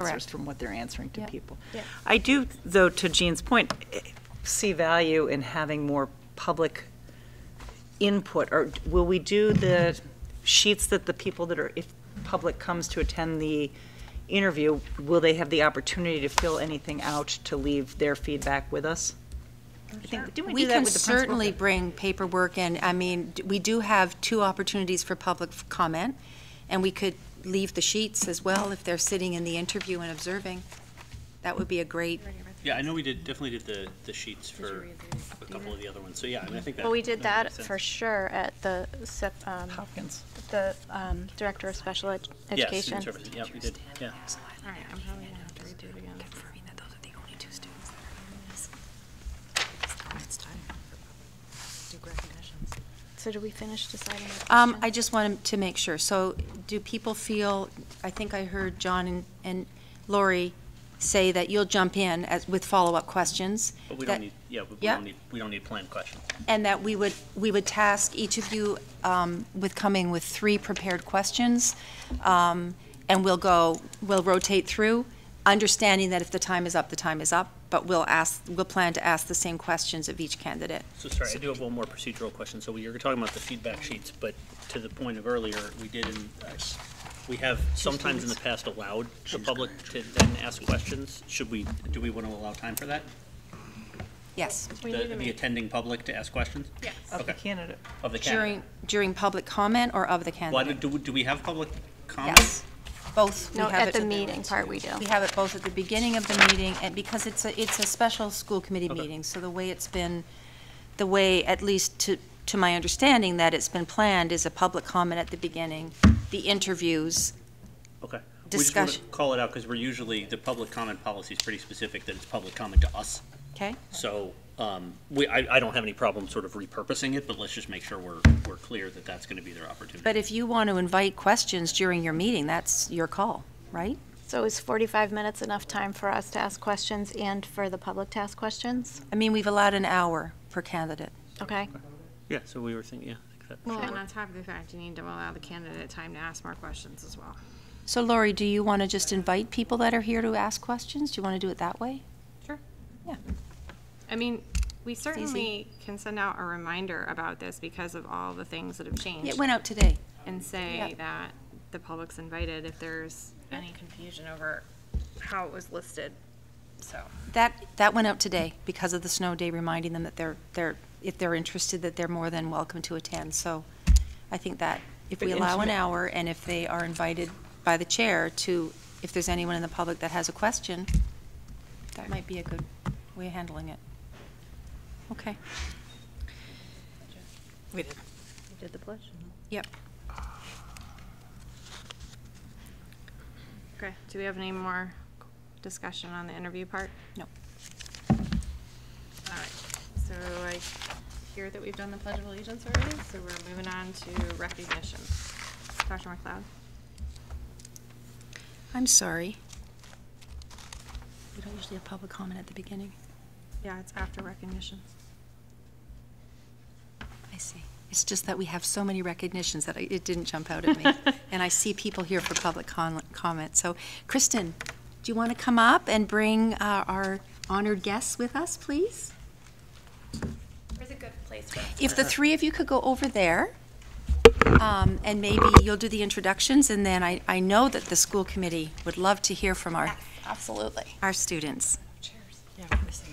answers Correct. from what they're answering to Yep. people. Yeah. I do, though, to Jean's point, see value in having more public input, or will we do the sheets that the people that are, if public comes to attend the interview, will they have the opportunity to fill anything out to leave their feedback with us? Oh, I think- didn't We do that can with the principal? certainly bring paperwork in. I mean, we do have two opportunities for public comment, and we could leave the sheets as well if they're sitting in the interview and observing. That would be a great, Yeah, I know we did, definitely did the, the sheets for a couple of the other ones, so yeah, I mean, I think that. Well, we did that makes for sure at the, sep- um, Hopkins. the um, Director of Special Ed- Yes, Education. student services, yeah, we did, yeah. All right, I'm probably gonna have to redo it again. confirming that those are the only two students that It's time for do recognitions. So do we finish deciding? Um, I just wanted to make sure. So do people feel, I think I heard John and, and Lori say that you'll jump in as, with follow-up questions. But we that- don't need, yeah, we we Yeah. don't need, we don't need planned questions. And that we would, we would task each of you um, with coming with three prepared questions. um, And we'll go, we'll rotate through, understanding that if the time is up, the time is up. But we'll ask, we'll plan to ask the same questions of each candidate. So sorry, I do have one more procedural question. So we were talking about the feedback sheets, but to the point of earlier, we did, in- uh, we have sometimes in the past allowed the public to then ask questions. Should we, do we want to allow time for that? Yes. We The to the make- attending public to ask questions Yes. Of the Okay. candidate. of the candidate? During, during public comment or of the Well, candidate? do, do we have public comment? Yes, both. We No, have at it- the meeting part we do. We have it both at the beginning of the meeting, and because it's a, it's a special school committee Okay. meeting, so the way it's been, the way, at least to, to my understanding, that it's been planned is a public comment at the beginning, the interviews, Okay. We just want to Discussion. call it out because we're usually, the public comment policy is pretty specific that it's public comment to us. okay? So, um, we, I, I don't have any problem sort of repurposing it, but let's just make sure we're, we're clear that that's going to be their opportunity. But if you want to invite questions during your meeting, that's your call, right? So is 45 minutes enough time for us to ask questions and for the public to ask questions? I mean, we've allowed an hour per candidate. Okay. Yeah, so we were thinking, yeah. I that- Well, and on top of the fact, you need to allow the candidate time to ask more questions as well. So Lori, do you want to just invite people that are here to ask questions? Do you want to do it that way? I mean, we certainly can send out a reminder about this because of all the things that have changed. It went out today. And say Yep. that the public's invited if there's any confusion over how it was listed, so. That, that went out today because of the snow day, reminding them that they're, they're, if they're interested, that they're more than welcome to attend. So I think that if we allow an hour and if they are invited by the chair to, if there's anyone in the public that has a question, that might be a good way of handling it. Okay. We did. Did the pledge? Yep. Okay, do we have any more discussion on the interview part? No. All right, so I hear that we've done the Pledge of Allegiance already, so we're moving on to recognition. Dr. McLeod? I'm sorry. We don't usually have public comment at the beginning. Yeah, it's after recognition. I see. It's just that we have so many recognitions that I- it didn't jump out at me. And I see people here for public con- comment. So, Kristen, do you want to come up and bring uh, our honored guests with us, please? Where's a good place for If the three of you could go over there, um, and maybe you'll do the introductions, and then I, I know that the school committee would love to hear from our, Absolutely. our students.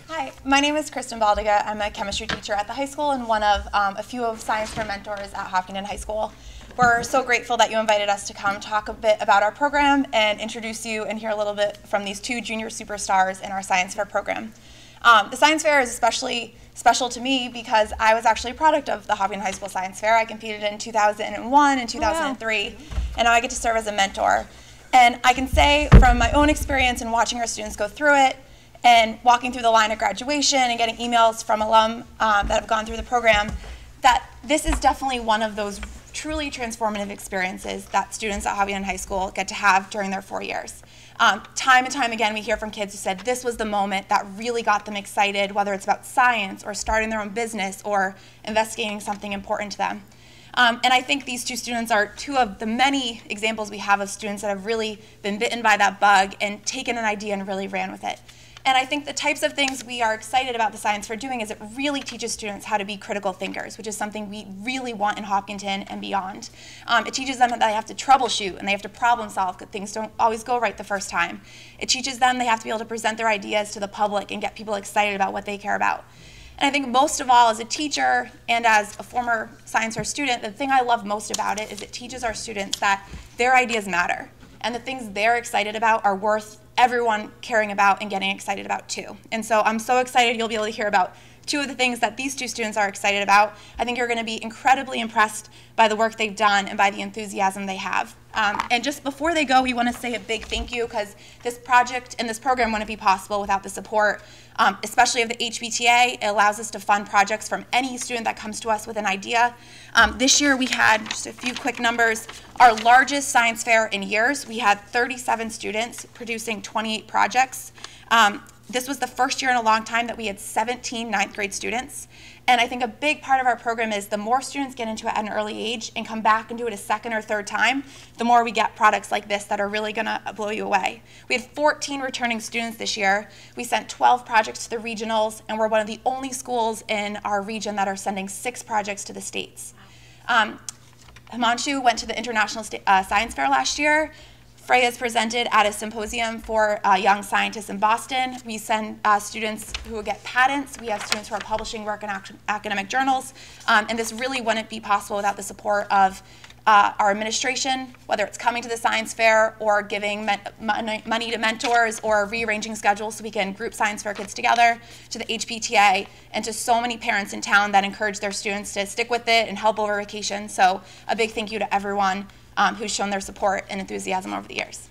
Hi, my name is Kristen Baldiga. I'm a chemistry teacher at the high school and one of um, a few of Science Fair mentors at Hopkinton High School. We're so grateful that you invited us to come talk a bit about our program and introduce you and hear a little bit from these two junior superstars in our Science Fair program. Um, the Science Fair is especially special to me because I was actually a product of the Hopkinton High School Science Fair. I competed in 2001 and 2003, and now I get to serve as a mentor. And I can say from my own experience and watching our students go through it, and walking through the line of graduation and getting emails from alum um, that have gone through the program, that this is definitely one of those truly transformative experiences that students at Hopkinton High School get to have during their four years. Um, time and time again, we hear from kids who said this was the moment that really got them excited, whether it's about science or starting their own business or investigating something important to them. Um, and I think these two students are two of the many examples we have of students that have really been bitten by that bug and taken an idea and really ran with it. And I think the types of things we are excited about the Science Fair doing is it really teaches students how to be critical thinkers, which is something we really want in Hopkinton and beyond. Um, it teaches them that they have to troubleshoot and they have to problem solve because things don't always go right the first time. It teaches them they have to be able to present their ideas to the public and get people excited about what they care about. And I think most of all, as a teacher and as a former science fair student, the thing I love most about it is it teaches our students that their ideas matter and the things they're excited about are worth everyone caring about and getting excited about too. And so I'm so excited you'll be able to hear about two of the things that these two students are excited about. I think you're going to be incredibly impressed by the work they've done and by the enthusiasm they have. Um, and just before they go, we want to say a big thank you because this project and this program wouldn't be possible without the support, um, especially of the HPTA. It allows us to fund projects from any student that comes to us with an idea. Um, this year we had just a few quick numbers. Our largest science fair in years. We had 37 students producing 28 projects. Um, this was the first year in a long time that we had 17 ninth grade students. And I think a big part of our program is the more students get into it at an early age and come back and do it a second or third time, the more we get products like this that are really going to blow you away. We had 14 returning students this year. We sent 12 projects to the regionals, and we're one of the only schools in our region that are sending six projects to the states. Um, Himanshu went to the International Sta- uh, Science Fair last year. Freya's presented at a symposium for uh, young scientists in Boston. We send uh, students who get patents. We have students who are publishing work in ac- academic journals. Um, and this really wouldn't be possible without the support of uh, our administration, whether it's coming to the science fair or giving money money to mentors or rearranging schedules so we can group science fair kids together, to the HPTA, and to so many parents in town that encourage their students to stick with it and help over vacation. So a big thank you to everyone um, who's shown their support and enthusiasm over the years.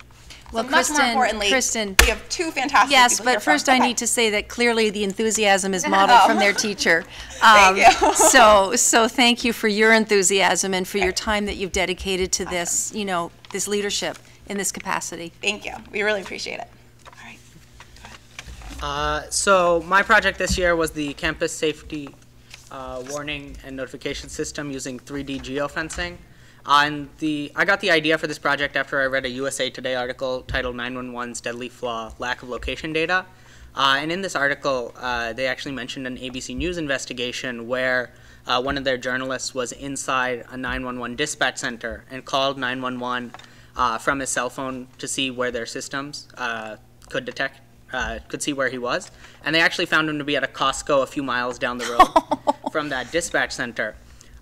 Well, so much more Kristen- importantly, Kristen- we have two fantastic Yes, people here but first from- I okay. need to say that clearly the enthusiasm is modeled from their teacher. Thank Um, you. So, so thank you for your enthusiasm and for your time that you've dedicated to this, you know, this leadership in this capacity. Thank you. We really appreciate it. All right. Uh, so my project this year was the campus safety uh, warning and notification system using 3D geofencing. And the I got the idea for this project after I read a USA Today article titled 911's Deadly Flaw: Lack of Location Data. Uh, and in this article, uh, they actually mentioned an ABC News investigation where uh, one of their journalists was inside a 911 dispatch center and called 911 uh, from his cell phone to see where their systems uh, could detect, uh, could see where he was. And they actually found him to be at a Costco a few miles down the road from that dispatch center.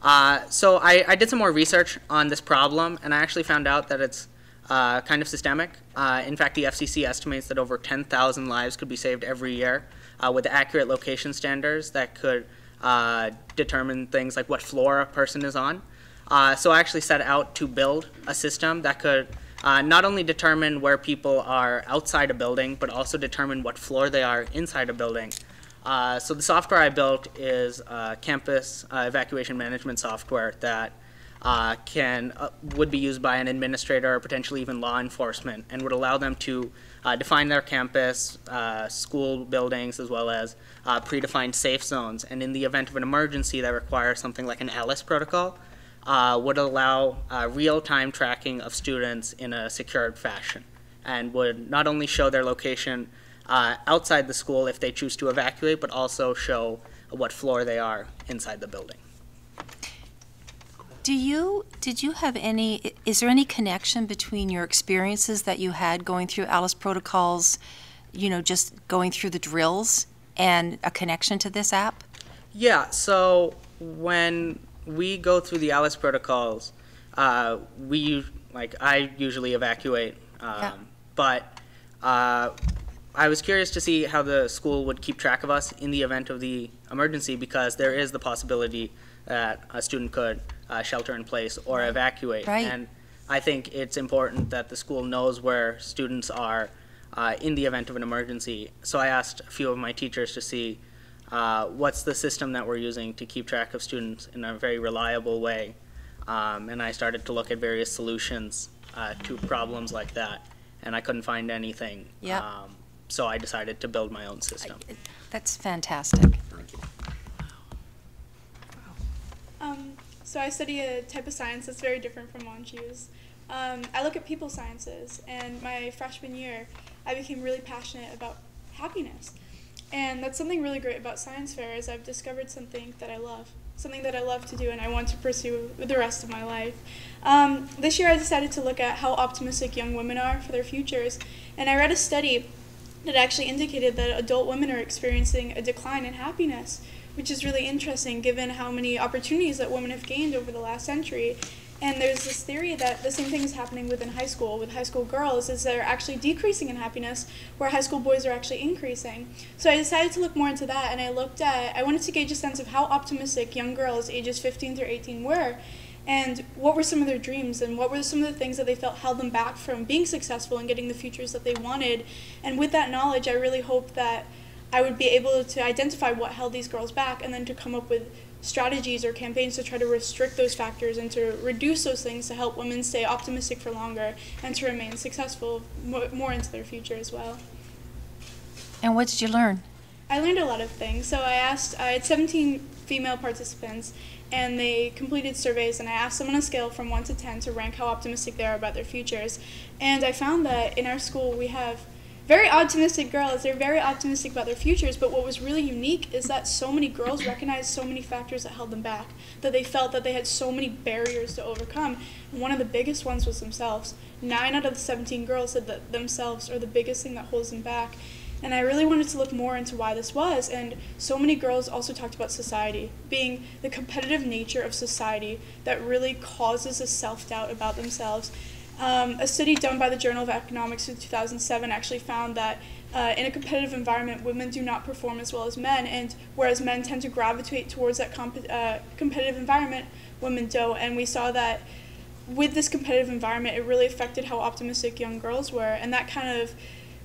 Uh, so I, I did some more research on this problem, and I actually found out that it's uh, kind of systemic. Uh, in fact, the FCC estimates that over 10,000 lives could be saved every year uh, with accurate location standards that could uh, determine things like what floor a person is on. Uh, so I actually set out to build a system that could not only determine where people are outside a building, but also determine what floor they are inside a building. Uh, so the software I built is uh, campus uh, evacuation management software that uh, can uh, would be used by an administrator or potentially even law enforcement, and would allow them to define their campus, school buildings, as well as predefined safe zones. And in the event of an emergency that requires something like an Alice protocol, would allow real-time tracking of students in a secured fashion, and would not only show their location uh, outside the school if they choose to evacuate, but also show what floor they are inside the building. Do you, did you have any, is there any connection between your experiences that you had going through Alice protocols, you know, just going through the drills, and a connection to this app? Yeah, so when we go through the Alice protocols, uh, we like I usually evacuate, um, Yeah. but uh, I was curious to see how the school would keep track of us in the event of the emergency because there is the possibility that a student could uh, shelter in place or evacuate. Right. And I think it's important that the school knows where students are uh, in the event of an emergency. So I asked a few of my teachers to see uh, what's the system that we're using to keep track of students in a very reliable way. Um, and I started to look at various solutions uh, to problems like that, and I couldn't find anything. Yeah. Um, so I decided to build my own system. That's fantastic. Um, So I study a type of science that's very different from Monchu's. Um, I look at people sciences, and my freshman year, I became really passionate about happiness. And that's something really great about science fair is I've discovered something that I love, something that I love to do and I want to pursue the rest of my life. Um, this year I decided to look at how optimistic young women are for their futures, and I read a study that actually indicated that adult women are experiencing a decline in happiness, which is really interesting given how many opportunities that women have gained over the last century. And there's this theory that the same thing is happening within high school with high school girls is they're actually decreasing in happiness where high school boys are actually increasing. So I decided to look more into that and I looked at I wanted to gauge a sense of how optimistic young girls ages 15 through 18 were and what were some of their dreams and what were some of the things that they felt held them back from being successful and getting the futures that they wanted. And with that knowledge, I really hope that I would be able to identify what held these girls back and then to come up with strategies or campaigns to try to restrict those factors and to reduce those things to help women stay optimistic for longer and to remain successful more, more into their future as well. And what did you learn? I learned a lot of things. So I asked, I had 17 female participants, and they completed surveys, and I asked them on a scale from 1 to 10 to rank how optimistic they are about their futures. And I found that in our school we have very optimistic girls. They're very optimistic about their futures, but what was really unique is that so many girls recognized so many factors that held them back, that they felt that they had so many barriers to overcome. And one of the biggest ones was themselves. Nine out of the 17 girls said that themselves are the biggest thing that holds them back. And I really wanted to look more into why this was. And so many girls also talked about society, being the competitive nature of society that really causes a self doubt about themselves. Um, a study done by the Journal of Economics in 2007 actually found that uh, in a competitive environment, women do not perform as well as men, and whereas men tend to gravitate towards that comp- uh, competitive environment, women don't. And we saw that with this competitive environment, it really affected how optimistic young girls were, and that kind of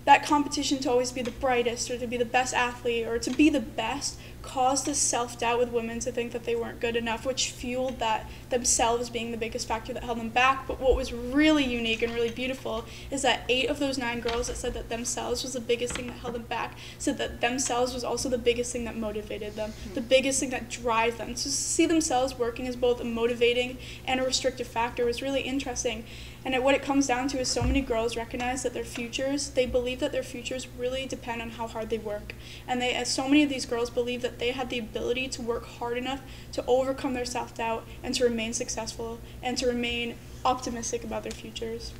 that competition to always be the brightest or to be the best athlete or to be the best caused this self-doubt with women to think that they weren't good enough which fueled that themselves being the biggest factor that held them back. But what was really unique and really beautiful is that eight of those nine girls that said that themselves was the biggest thing that held them back said that themselves was also the biggest thing that motivated them hmm. the biggest thing that drive them. So to see themselves working as both a motivating and a restrictive factor was really interesting and it, what it comes down to is so many girls recognize that their futures, they believe that their futures really depend on how hard they work. And they, as so many of these girls believe that they had the ability to work hard enough to overcome their self doubt and to remain successful and to remain optimistic about their futures.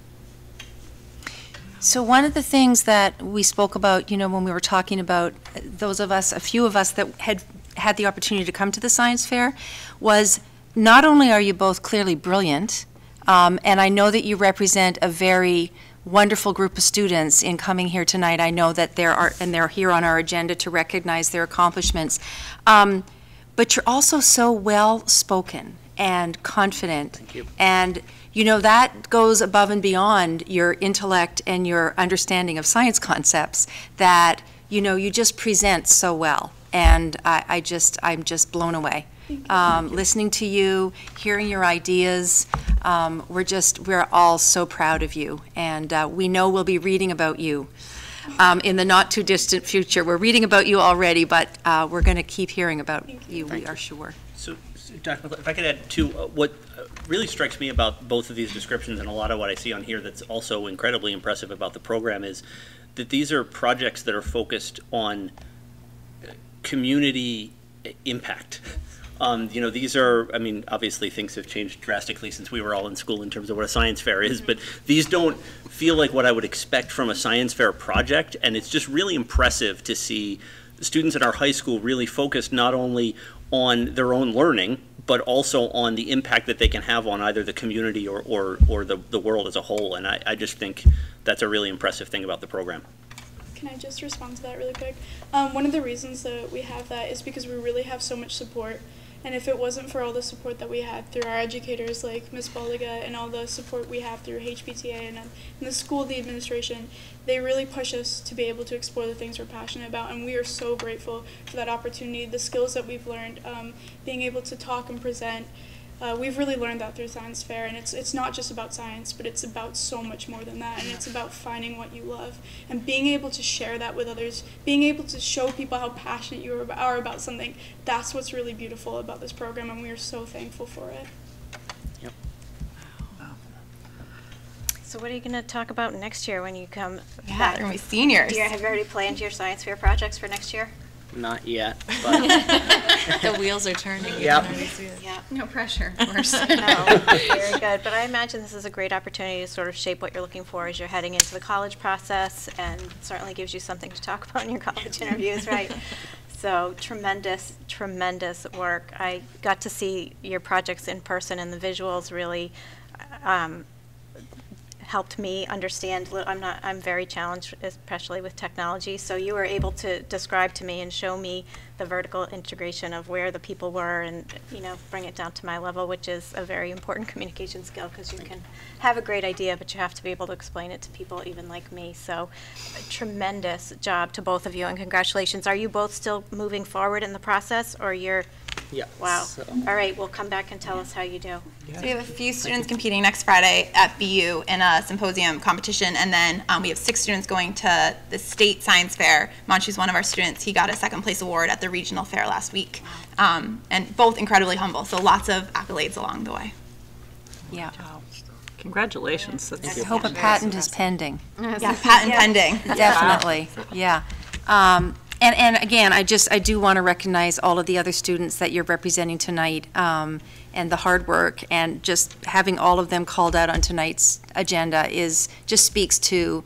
So one of the things that we spoke about, you know, when we were talking about those of us, a few of us that had had the opportunity to come to the science fair, was not only are you both clearly brilliant, um, and I know that you represent a very wonderful group of students in coming here tonight. I know that there are, and they're here on our agenda to recognize their accomplishments. Um, but you're also so well spoken and confident. Thank you. And you know that goes above and beyond your intellect and your understanding of science concepts. That you know you just present so well, and I, I just I'm just blown away. Um, listening to you, hearing your ideas, um, we're just we're all so proud of you, and uh, we know we'll be reading about you. Um, in the not too distant future, we're reading about you already, but uh, we're going to keep hearing about you. We are sure. So, so, Dr. McLeod, if I could add two, uh, what uh, really strikes me about both of these descriptions and a lot of what I see on here that's also incredibly impressive about the program is that these are projects that are focused on uh, community i- impact. Um, you know, these are, I mean, obviously things have changed drastically since we were all in school in terms of what a science fair is, but these don't feel like what I would expect from a science fair project, and it's just really impressive to see students at our high school really focused not only on their own learning, but also on the impact that they can have on either the community or, or, or the, the world as a whole. And I, I just think that's a really impressive thing about the program. Can I just respond to that really quick? Um, one of the reasons that we have that is because we really have so much support. And if it wasn't for all the support that we had through our educators like Ms. Baldiga and all the support we have through HPTA and, uh, and the school, the administration, they really push us to be able to explore the things we're passionate about. And we are so grateful for that opportunity, the skills that we've learned, um, being able to talk and present Uh, we've really learned that through science fair, and it's it's not just about science, but it's about so much more than that, and it's about finding what you love and being able to share that with others, being able to show people how passionate you are about, something. That's what's really beautiful about this program, and we are so thankful for it. Yep. So what are you going to talk about next year when you come Yeah, back? they're gonna be seniors. Do you, have you already planned your science fair projects for next year? Not yet, but The wheels are turning. Yep. Yeah. No pressure, of course. No, very good. But I imagine this is a great opportunity to sort of shape what you're looking for as you're heading into the college process, and certainly gives you something to talk about in your college interviews, right? So tremendous, tremendous work. I got to see your projects in person, and the visuals really um, helped me understand. I'm not. I'm very challenged, especially with technology. So you were able to describe to me and show me the vertical integration of where the people were, and you know, bring it down to my level, which is a very important communication skill because you can have a great idea, but you have to be able to explain it to people, even like me. So, a tremendous job to both of you, and congratulations. Are you both still moving forward in the process, or you're? Yeah. Wow. so- All right. Well, come back and tell us how you do. Yeah. So we have a few students competing next Friday at BU in a symposium competition, and then um, we have six students going to the state science fair. Manchu's one of our students. He got a second place award at the regional fair last week, um, and both incredibly humble. So lots of accolades along the way. Yeah. Congratulations. That's I hope a patent is pending. Yeah, patent pending. Definitely, yeah. Um, And, and again, I just, I do want to recognize all of the other students that you're representing tonight, um, and the hard work, and just having all of them called out on tonight's agenda is, just speaks to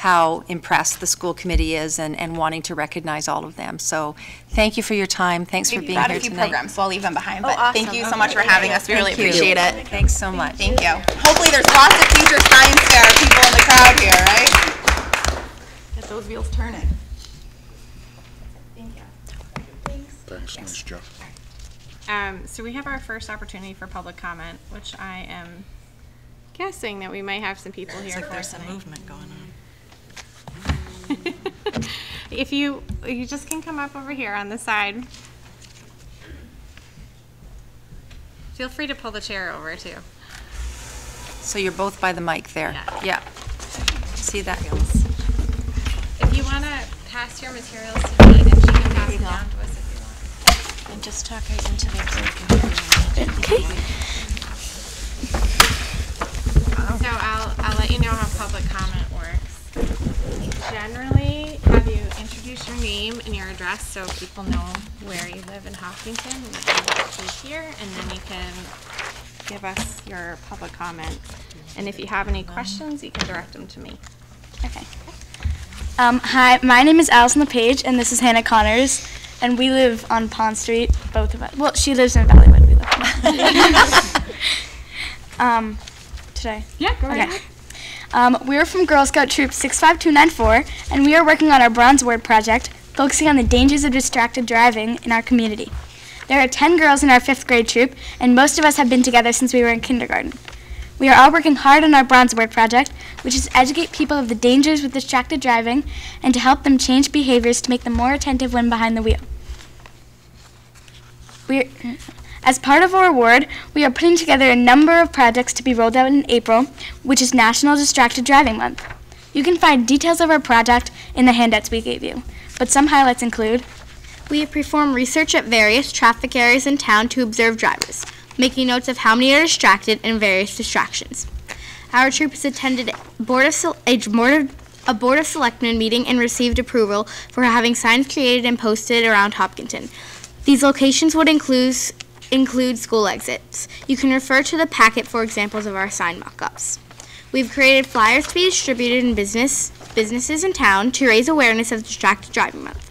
how impressed the school committee is and, and wanting to recognize all of them. So, thank you for your time, thanks for We being here a few tonight. programs, so I'll leave them behind. Oh, But thank you so much for having us. We really you. appreciate it. Thanks so much. Thank you. Hopefully, there's lots of future science fair people in the crowd here, right? Get those wheels turning. Thanks, nice job. Um, so we have our first opportunity for public comment, which I am guessing that we might have some people here for There's some tonight. movement going on. If you, you just can come up over here on the side. Feel free to pull the chair over too. So you're both by the mic there? Yeah. Yeah. See that? If you want to pass your materials to me, then she can pass it down to us if you want. And just talk right into their Okay. So I'll, I'll let you know how public comment works. Generally, have you introduce your name and your address so people know where you live in Hopkinton and that you speak here, and then you can give us your public comment. And if you have any questions, you can direct them to me. Okay. Um, hi, my name is Allison LePage, and this is Hannah Connors, and we live on Pond Street, both of us. Well, she lives in Valleywood. We live. um, today. Yeah, go Okay. Um, we are from Girl Scout Troop 65294, and we are working on our Bronze Award project, focusing on the dangers of distracted driving in our community. There are 10 girls in our fifth grade troop, and most of us have been together since we were in kindergarten. We are all working hard on our Bronze Award project, which is to educate people of the dangers with distracted driving and to help them change behaviors to make them more attentive when behind the wheel. We uh, as part of our award, we are putting together a number of projects to be rolled out in April, which is National Distracted Driving Month. You can find details of our project in the handouts we gave you, but some highlights include We have performed research at various traffic areas in town to observe drivers, making notes of how many are distracted and various distractions. Our troop has attended board of a, board of, a Board of Selectmen meeting and received approval for having signs created and posted around Hopkinton. These locations would include, include school exits. You can refer to the packet for examples of our sign mock-ups. We've created flyers to be distributed in business businesses in town to raise awareness of Distracted Driving Month.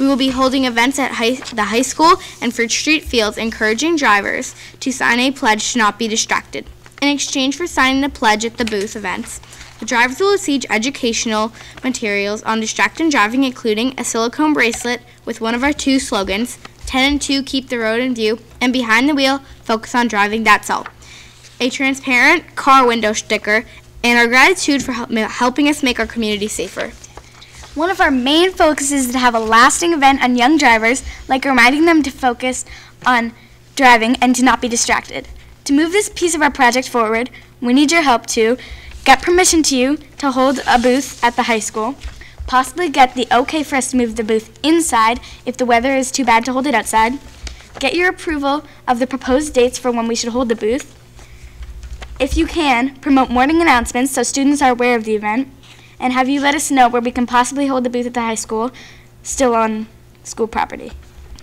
We will be holding events at high, the high school and Fruit Street fields, encouraging drivers to sign a pledge to not be distracted. In exchange for signing the pledge at the booth events, the drivers will receive educational materials on distracted driving, including a silicone bracelet with one of our two slogans 10 and 2 keep the road in view, and behind the wheel, focus on driving, that's all. A transparent car window sticker, and our gratitude for help, helping us make our community safer. One of our main focuses is to have a lasting event on young drivers, like reminding them to focus on driving and to not be distracted. To move this piece of our project forward, we need your help to get permission to you to hold a booth at the high school, possibly get the okay for us to move the booth inside if the weather is too bad to hold it outside, get your approval of the proposed dates for when we should hold the booth. If you can, promote morning announcements so students are aware of the event, and have you let us know where we can possibly hold the booth at the high school, still on school property.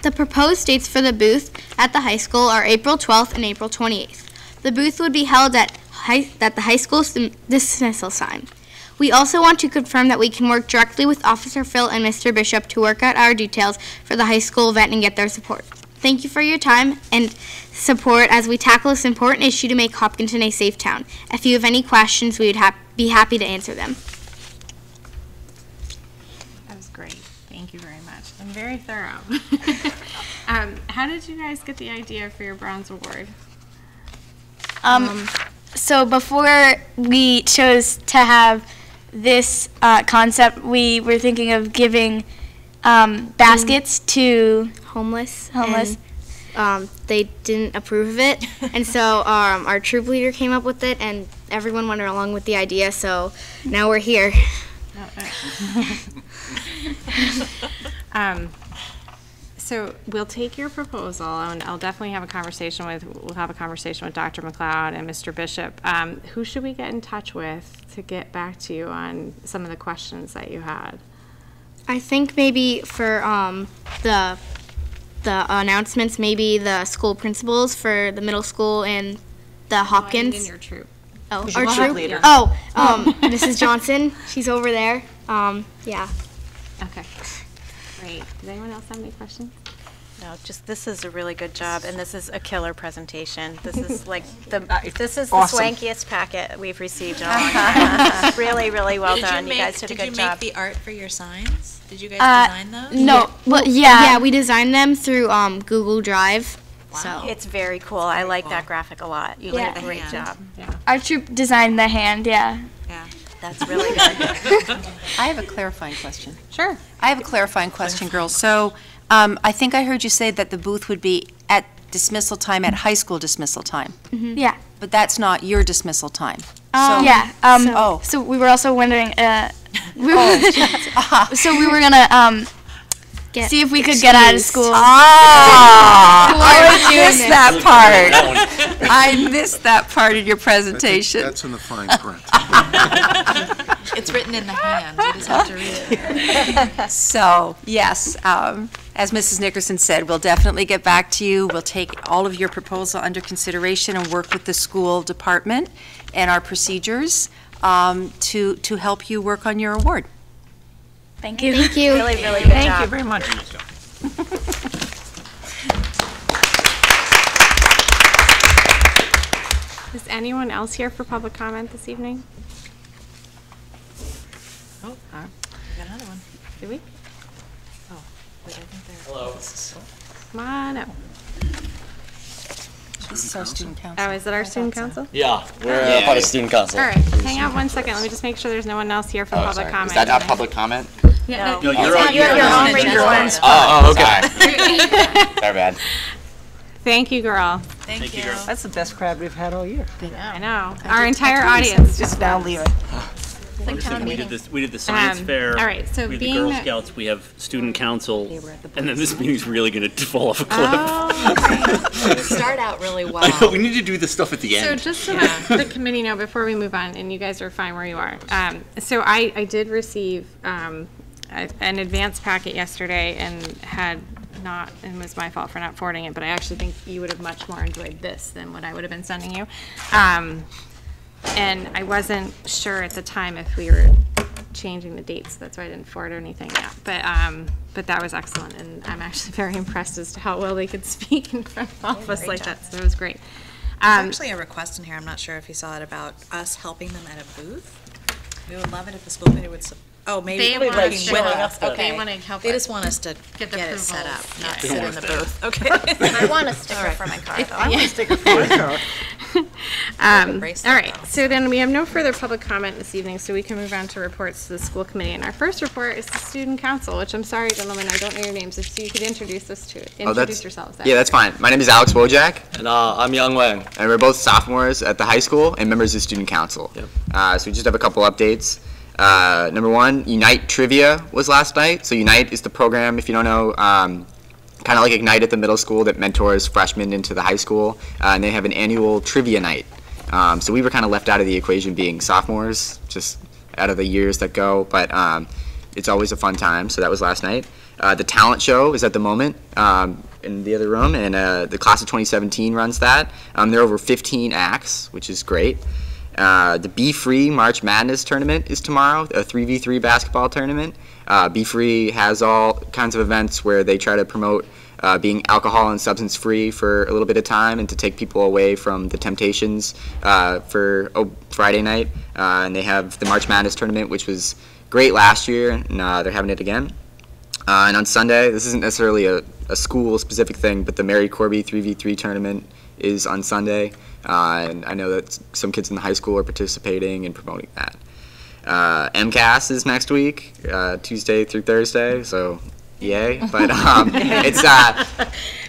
The proposed dates for the booth at the high school are April 12th and April 28th. The booth would be held at, high, at the high school sim- dismissal time. We also want to confirm that we can work directly with Officer Phil and Mr. Bishop to work out our details for the high school event and get their support. Thank you for your time and support as we tackle this important issue to make Hopkinton a safe town. If you have any questions, we would hap- be happy to answer them. That was great. Thank you very much. And very thorough. um, how did you guys get the idea for your bronze award? Um, so before we chose to have this uh, concept, we were thinking of giving um, baskets to Homeless. homeless. and, um, they didn't approve of it, and so um, our troop leader came up with it, and everyone went along with the idea. So now we're here. Um, so we'll take your proposal, and I'll definitely have a conversation with, we'll have a conversation with Dr. McLeod and Mr. Bishop. Um, who should we get in touch with to get back to you on some of the questions that you had? I think maybe for um, the the announcements, maybe the school principals for the middle school and the Hopkins. In your troop. Oh, our your troop troop. leader? Oh, um, Mrs. Johnson. She's over there. Um, yeah. Okay. Great. Does anyone else have any questions? No, just, this is a really good job, and this is a killer presentation. This is like the, this is the swankiest packet we've received in a long time. Really, really well Did done. You make- guys did a good job. Did you job. make the art for your signs? Did you guys Uh, design those? No, well, yeah. Yeah, we designed them through um, Google Drive. So It's very cool. I like that graphic a lot. You did a great Yeah. job. Our troop designed the hand, yeah. Yeah. That's really good. I have a clarifying question. Sure. I have a clarifying question, girls. So um, I think I heard you say that the booth would be at dismissal time, at high school dismissal time, Yeah. but that's not your dismissal time. Um, So- yeah. Um, Oh. So we were also wondering, uh, we were, so we were gonna um, Get see if we could get out of school. Ah, I I missed that part. I missed that part of your presentation. That's in the fine print. It's written in the hand. You just have to read it. So, yes, um, as Mrs. Nickerson said, we'll definitely get back to you. We'll take all of your proposal under consideration and work with the school department and our procedures um, to, to help you work on your award. Thank you. Thank you. Really, really good Thank you very much. Is anyone else here for public comment this evening? Oh, uh, we got another one. Do we? Oh, wait, I think they're. Come on up. This is our student council. Oh, is it our student council? Yeah, we're uh, a part of student council. All right, hang out one second. Let me just make sure there's no one else here for Oh, public sorry. comment. Is that not public comment? Yeah, No, no, you're on, You're you're your on. own radio. Oh, oh, oh, okay. Sorry, bad. Thank you, girl. Thank, Thank you, you. girl. That's the best crowd we've had all year. I know. Our entire audience just Now leave it. We did this, we did the science Um, fair. all right, so We have the being Girl that- Scouts, we have student council, and then this meeting's really gonna fall off a cliff. Oh, Start out really well. We need to do this stuff at the end. So end. just so that the committee know, before we move on, and you guys are fine where you are. Um, so I, I did receive, um, a- an advance packet yesterday and had not, and it was my fault for not forwarding it, but I actually think you would have much more enjoyed this than what I would have been sending you. Um, and I wasn't sure at the time if we were changing the dates, that's why I didn't forward anything yet. But, um, but that was excellent, and I'm actually very impressed as to how well they could speak in front of all of us like that, so it was great. There's Um, actually a request in here, I'm not sure if you saw it, about us helping them at a booth. We would love it if the school committee would, sup- oh, maybe. They want working us to- with They us. us Okay. they wanna help They just want us to get get the it set up, not Yeah. sit in the booth. Okay. I want a sticker All right. for my car, though. I want a sticker for my car. Um, bracelet, all right, though. so then we have no further public comment this evening, so we can move on to reports to the school committee. And our first report is the student council, which I'm sorry, gentlemen, I don't know your names, if you could introduce us to, Oh, that's- introduce yourselves. Yeah, that's fine. My name is Alex Wojak. And uh, I'm Young Wang. And we're both sophomores at the high school and members of the student council. Yep. Uh, so we just have a couple updates. Uh, number one, Unite Trivia was last night. So Unite is the program, if you don't know, um, kind of like Ignite at the middle school that mentors freshmen into the high school. Uh, and they have an annual trivia night. Um, so we were kind of left out of the equation being sophomores, just out of the years that go. But um, it's always a fun time. So that was last night. Uh, the talent show is at the moment um, in the other room, and uh, the class of 2017 runs that. Um, there are over 15 acts, which is great. Uh, the Be Free March Madness tournament is tomorrow, a 3v3 basketball tournament. Uh, Be Free has all kinds of events where they try to promote uh, being alcohol and substance free for a little bit of time and to take people away from the temptations uh, for oh, Friday night. Uh, and they have the March Madness tournament, which was great last year, and uh, they're having it again. And on Sunday, this isn't necessarily a, a school specific thing, but the Mary Corby 3v3 tournament is on Sunday. Uh, and I know that some kids in the high school are participating and promoting that. Uh, MCAS is next week, uh, Tuesday through Thursday, so yay. But um, it's uh,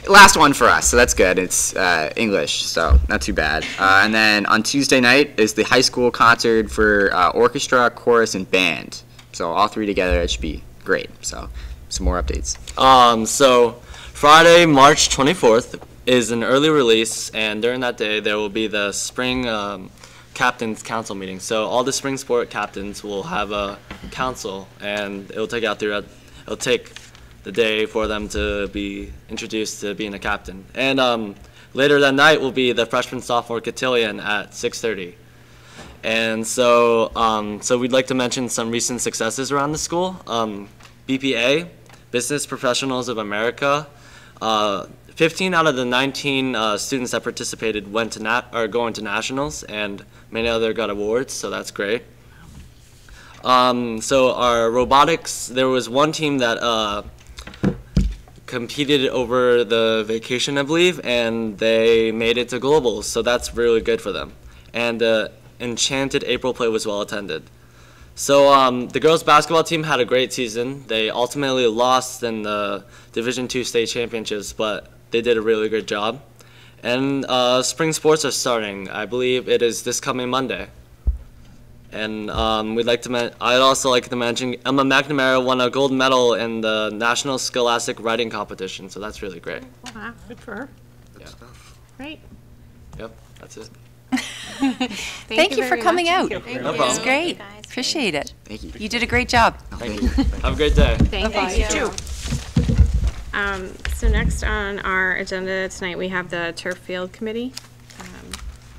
last one for us, so that's good. It's uh, English, so not too bad. Uh, and then on Tuesday night is the high school concert for uh, orchestra, chorus, and band. So all three together, it should be great. So some more updates. Um, so Friday, March 24th is an early release, and during that day there will be the spring um, captains council meeting. So all the spring sport captains will have a council, and it'll take out throughout. It'll take the day for them to be introduced to being a captain. And um, later that night will be the freshman sophomore cotillion at 6:30. And so, um, so we'd like to mention some recent successes around the school. Um, BPA, Business Professionals of America. Uh, 15 out of the 19 uh, students that participated went to nat- are going to nationals, and many other got awards. So that's great. Um, so our robotics, there was one team that uh, competed over the vacation, I believe, and they made it to globals. So that's really good for them. And uh, Enchanted April play was well attended. So um, the girls basketball team had a great season. They ultimately lost in the Division Two state championships, but they did a really good job. And uh, spring sports are starting. I believe it is this coming Monday. And um, we'd like to. Men- I'd also like to mention Emma McNamara won a gold medal in the National Scholastic Writing Competition, so that's really great. Wow, good for her. Yeah. Great. Yep, that's it. Thank you for coming much. out. Thank you. No It was great. Appreciate it. Thank you. You did a great job. Thank you. Have a great day. Thank Bye-bye. you. too. Um, so next on our agenda tonight, we have the turf field committee. Um,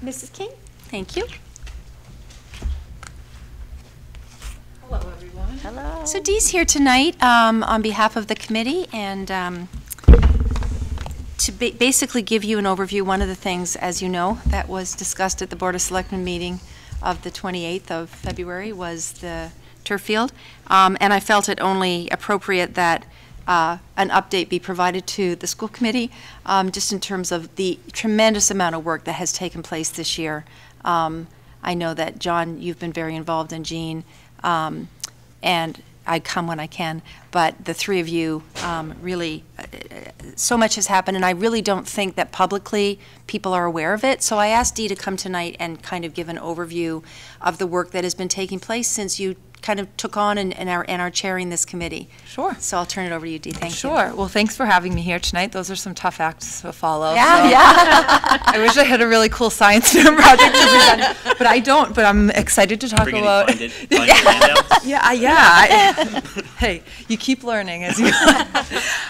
Mrs. King? Thank you. Hello. Everyone. Hello. So Dee's here tonight um, on behalf of the committee, and um, to ba- basically give you an overview, one of the things, as you know, that was discussed at the Board of Selectmen meeting of the 28th of February was the turf field. Um, And I felt it only appropriate that uh, an update be provided to the school committee, um, just in terms of the tremendous amount of work that has taken place this year. Um, I know that, John, you've been very involved, and Jean, um, and I come when I can, but the three of you um, really, uh, so much has happened, and I really don't think that publicly people are aware of it. So I asked Dee to come tonight and kind of give an overview of the work that has been taking place since you kind of took on and, and are, and are chairing this committee. Sure. So I'll turn it over to you, Dee. Thank you. Sure. Well, thanks for having me here tonight. Those are some tough acts to follow. Yeah, so- yeah. I wish I had a really cool science fair project to present, but I don't. But I'm excited to talk Bring any about. find it- find your yeah, yeah. I- hey, you keep learning as you.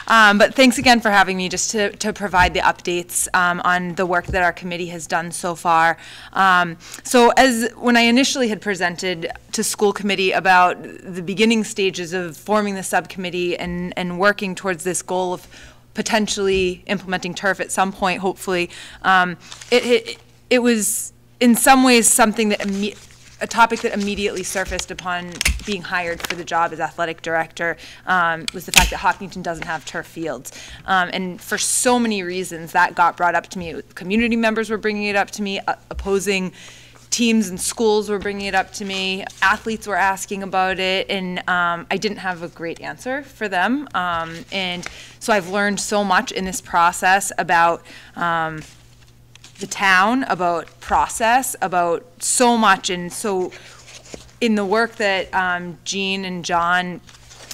um, but thanks again for having me, just to to provide the updates um, on the work that our committee has done so far. Um, so as when I initially had presented to school committee about the beginning stages of forming the subcommittee and and working towards this goal of potentially implementing turf at some point, hopefully, um, it, it it was in some ways something that a topic that immediately surfaced upon being hired for the job as athletic director um, was the fact that Hopkinton doesn't have turf fields. Um, and for so many reasons, that got brought up to me. Community members were bringing it up to me, uh, opposing teams and schools were bringing it up to me. Athletes were asking about it, and um, I didn't have a great answer for them. Um, and so I've learned so much in this process about. Um, the town, about process, about so much, and so in the work that um, Jean and John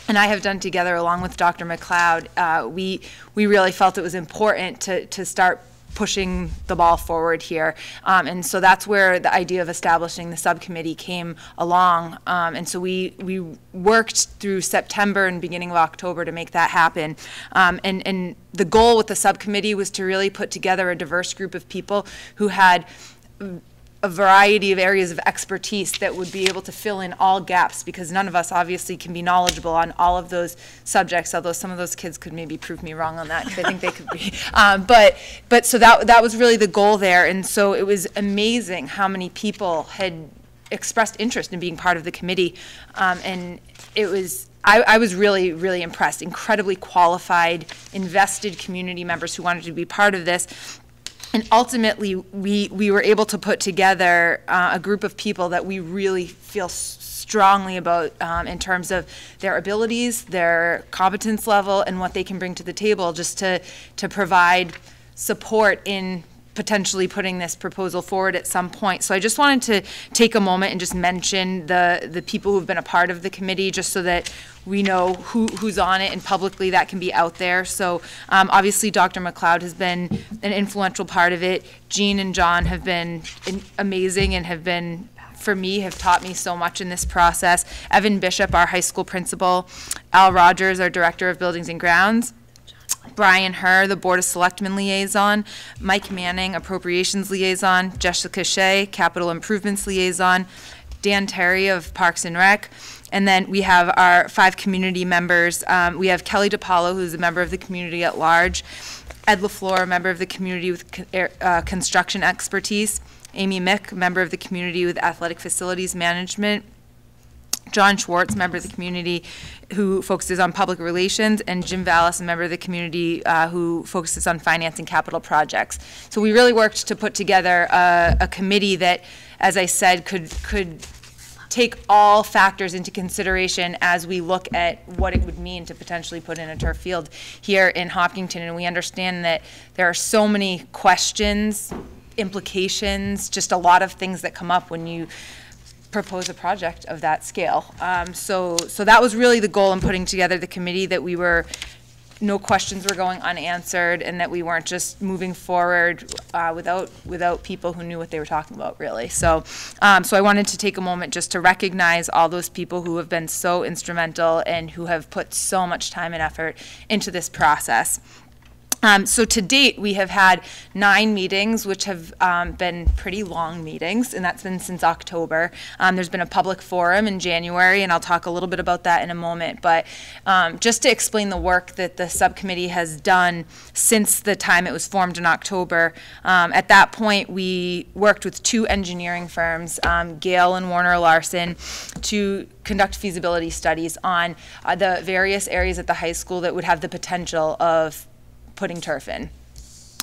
and I have done together, along with Dr. McLeod, uh, we we really felt it was important to to start pushing the ball forward here. Um, and so that's where the idea of establishing the subcommittee came along. Um, and so we, we worked through September and beginning of October to make that happen. Um, and, and the goal with the subcommittee was to really put together a diverse group of people who had a variety of areas of expertise that would be able to fill in all gaps because none of us obviously can be knowledgeable on all of those subjects although some of those kids could maybe prove me wrong on that because I think they could be um, but but so that that was really the goal there and so it was amazing how many people had expressed interest in being part of the committee um, and it was I, I, was really, really impressed. Incredibly qualified, invested community members who wanted to be part of this and ultimately we we were able to put together uh, a group of people that we really feel strongly about um, in terms of their abilities, their competence level, and what they can bring to the table, just to to provide support in potentially putting this proposal forward at some point. So I just wanted to take a moment and just mention the the people who've been a part of the committee, just so that we know who, who's on it and publicly that can be out there. So um, obviously Dr. McLeod has been an influential part of it. Jean and John have been in, amazing and have been for me have taught me so much in this process. Evan Bishop, our high school principal, Al Rogers, our director of buildings and grounds, Brian Herr, the Board of Selectmen liaison, Mike Manning, Appropriations liaison, Jessica Shea, Capital Improvements liaison, Dan Terry of Parks and Rec, and then we have our five community members. Um, we have Kelly DePaulo, who's a member of the community at large, Ed LaFleur, a member of the community with uh, construction expertise, Amy Mick, member of the community with athletic facilities management, John Schwartz, member of the community who focuses on public relations, and Jim Vallis, a member of the community uh, who focuses on finance and capital projects. So we really worked to put together a, a committee that, as I said, could could take all factors into consideration as we look at what it would mean to potentially put in a turf field here in Hopkinton. And we understand that there are so many questions, implications, just a lot of things that come up when you propose a project of that scale. Um, so, so that was really the goal in putting together the committee that we were no questions were going unanswered and that we weren't just moving forward uh, without without people who knew what they were talking about really. So um, so I wanted to take a moment just to recognize all those people who have been so instrumental and who have put so much time and effort into this process um, so to date, we have had nine meetings, which have um, been pretty long meetings, and that's been since October. Um, there's been a public forum in January, and I'll talk a little bit about that in a moment. But um, just to explain the work that the subcommittee has done since the time it was formed in October, um, at that point we worked with two engineering firms, um, Gale and Warner Larson, to conduct feasibility studies on uh, the various areas at the high school that would have the potential of putting turf in.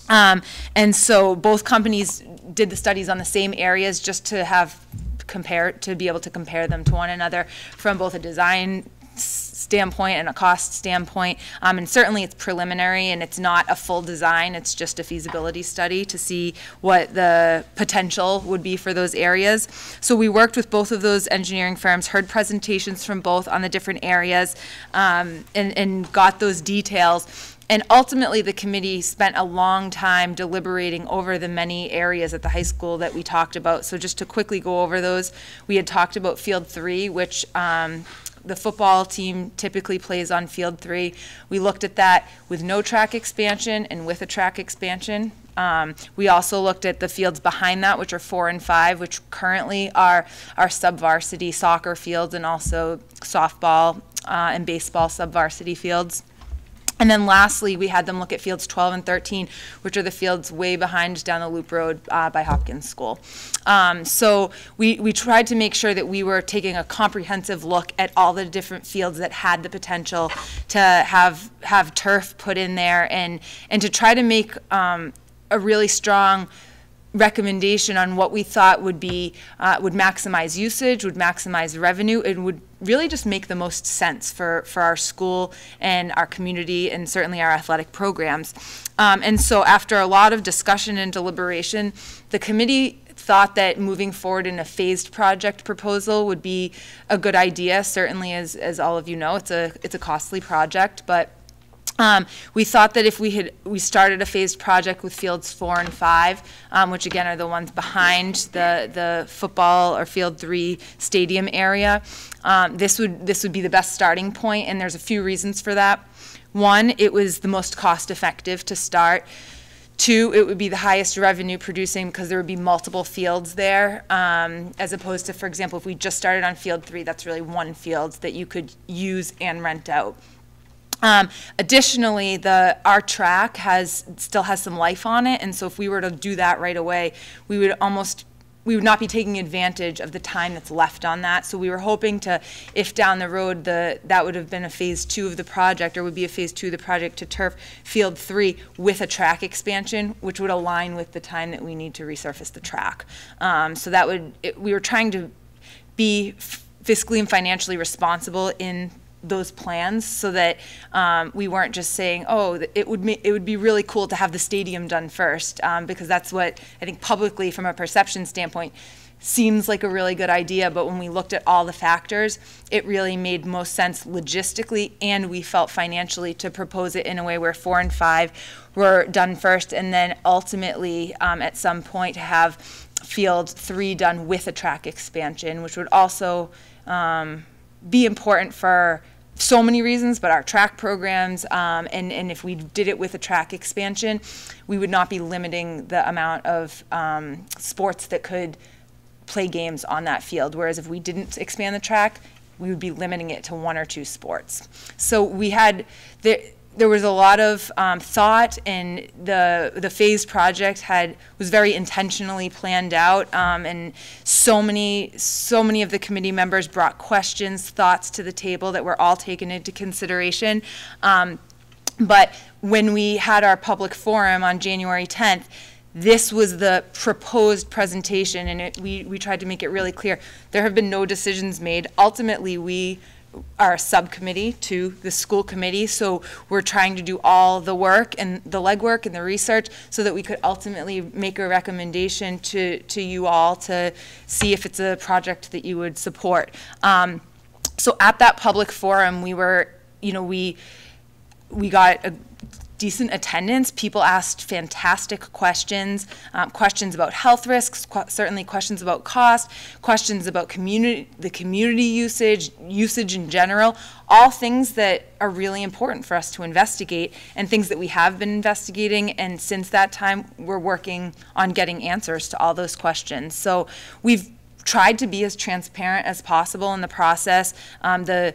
Um, and so both companies did the studies on the same areas just to have compare to be able to compare them to one another from both a design standpoint and a cost standpoint. Um, and certainly it's preliminary and it's not a full design, it's just a feasibility study to see what the potential would be for those areas. So we worked with both of those engineering firms, heard presentations from both on the different areas, um, and, and got those details and ultimately, the committee spent a long time deliberating over the many areas at the high school that we talked about. So just to quickly go over those, we had talked about Field 3, which um, the football team typically plays on Field 3. We looked at that with no track expansion and with a track expansion. Um, we also looked at the fields behind that, which are four and five, which currently are our sub-varsity soccer fields and also softball uh, and baseball sub-varsity fields. And then lastly, we had them look at fields 12 and 13, which are the fields way behind down the Loop Road uh, by Hopkins School. Um, so we, we tried to make sure that we were taking a comprehensive look at all the different fields that had the potential to have have turf put in there and and to try to make um, a really strong recommendation on what we thought would be uh, would maximize usage, would maximize revenue, and would really just make the most sense for for our school and our community, and certainly our athletic programs. Um, and so, after a lot of discussion and deliberation, the committee thought that moving forward in a phased project proposal would be a good idea. Certainly, as as all of you know, it's a it's a costly project, but um, we thought that if we had we started a phased project with fields four and five, um, which again are the ones behind the the football or field three stadium area, um, this would this would be the best starting point, and there's a few reasons for that. One, it was the most cost effective to start. Two, it would be the highest revenue producing because there would be multiple fields there, um, as opposed to, for example, if we just started on field three, that's really one field that you could use and rent out. Um, additionally, the our track has still has some life on it, and so if we were to do that right away, we would almost we would not be taking advantage of the time that's left on that. So we were hoping to, if down the road the that would have been a phase two of the project, or would be a phase two of the project to turf field three with a track expansion, which would align with the time that we need to resurface the track. Um, so that would it, we were trying to be fiscally and financially responsible in those plans so that um, we weren't just saying, oh, it would it would be really cool to have the stadium done first, um, because that's what I think publicly, from a perception standpoint, seems like a really good idea. But when we looked at all the factors, it really made most sense logistically, and we felt financially to propose it in a way where four and five were done first, and then ultimately um, at some point have field three done with a track expansion, which would also um, be important for so many reasons, but our track programs, um, and, and if we did it with a track expansion, we would not be limiting the amount of um, sports that could play games on that field. Whereas if we didn't expand the track, we would be limiting it to one or two sports. So we had the there was a lot of um, thought, and the the phased project had was very intentionally planned out, um, and so many so many of the committee members brought questions, thoughts to the table that were all taken into consideration. Um, but when we had our public forum on January 10th, this was the proposed presentation, and it, we we tried to make it really clear. There have been no decisions made. Ultimately, we are a subcommittee to the school committee, so we're trying to do all the work and the legwork and the research so that we could ultimately make a recommendation to, to you all to see if it's a project that you would support. Um, so at that public forum, we were, you know, we we got a decent attendance. People asked fantastic questions, um, questions about health risks, qu certainly questions about cost, questions about community, the community usage, usage in general, all things that are really important for us to investigate and things that we have been investigating. And since that time, we're working on getting answers to all those questions. So we've tried to be as transparent as possible in the process. Um, the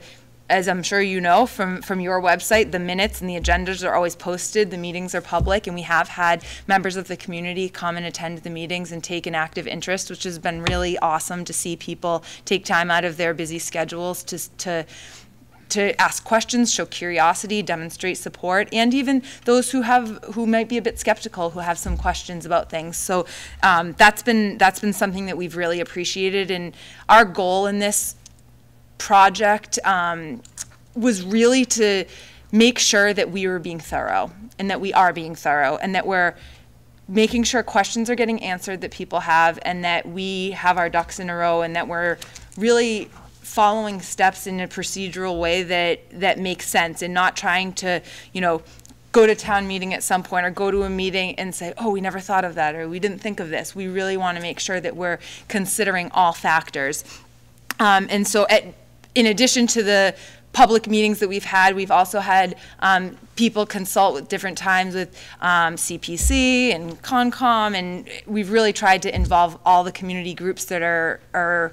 as I'm sure you know from, from your website, the minutes and the agendas are always posted, the meetings are public, and we have had members of the community come and attend the meetings and take an active interest, which has been really awesome to see people take time out of their busy schedules to, to to ask questions, show curiosity, demonstrate support, and even those who have who might be a bit skeptical, who have some questions about things. So um, that's been that's been something that we've really appreciated. And our goal in this project um, was really to make sure that we were being thorough and that we are being thorough and that we're making sure questions are getting answered that people have and that we have our ducks in a row and that we're really following steps in a procedural way that that makes sense and not trying to you know go to town meeting at some point or go to a meeting and say oh we never thought of that or we didn't think of this. We really want to make sure that we're considering all factors. Um, and so at in addition to the public meetings that we've had, we've also had um, people consult with different times with um, CPC and CONCOM, and we've really tried to involve all the community groups that are, are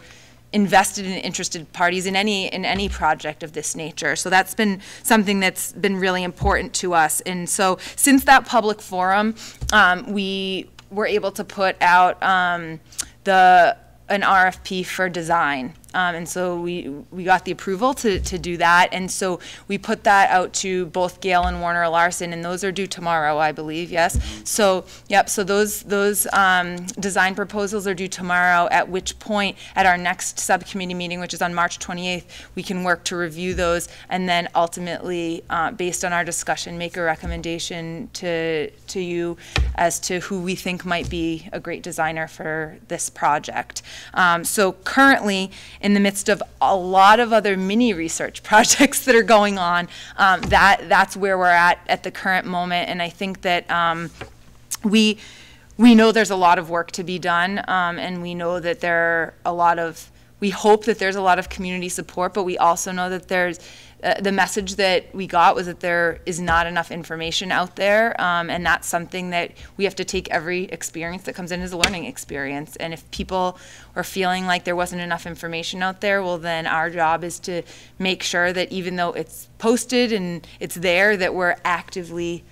invested and interested parties in any in any project of this nature. So that's been something that's been really important to us. And so since that public forum, um, we were able to put out um, the an RFP for design. Um, and so we, we got the approval to, to do that. And so we put that out to both Gale and Warner Larson, and those are due tomorrow, I believe, yes? So, yep, so those, those um, design proposals are due tomorrow, at which point, at our next subcommittee meeting, which is on March 28th, we can work to review those and then ultimately, uh, based on our discussion, make a recommendation to, to you as to who we think might be a great designer for this project. Um, so currently, in the midst of a lot of other mini research projects that are going on. Um, that that's where we're at at the current moment, and I think that um, we we know there's a lot of work to be done, um, and we know that there are a lot of we hope that there's a lot of community support, but we also know that there's uh, the message that we got was that there is not enough information out there, um, and that's something that we have to take every experience that comes in as a learning experience. And if people are feeling like there wasn't enough information out there, well, then our job is to make sure that even though it's posted and it's there, that we're actively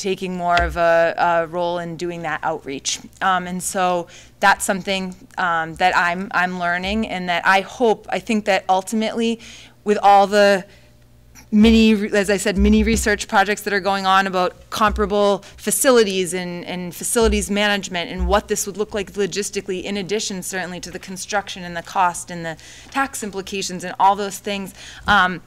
taking more of a, a, role in doing that outreach. Um, and so that's something um, that I'm, I'm learning and that I hope, I think that ultimately with all the mini, as I said, mini research projects that are going on about comparable facilities and, and facilities management and what this would look like logistically, in addition, certainly, to the construction and the cost and the tax implications and all those things. Um,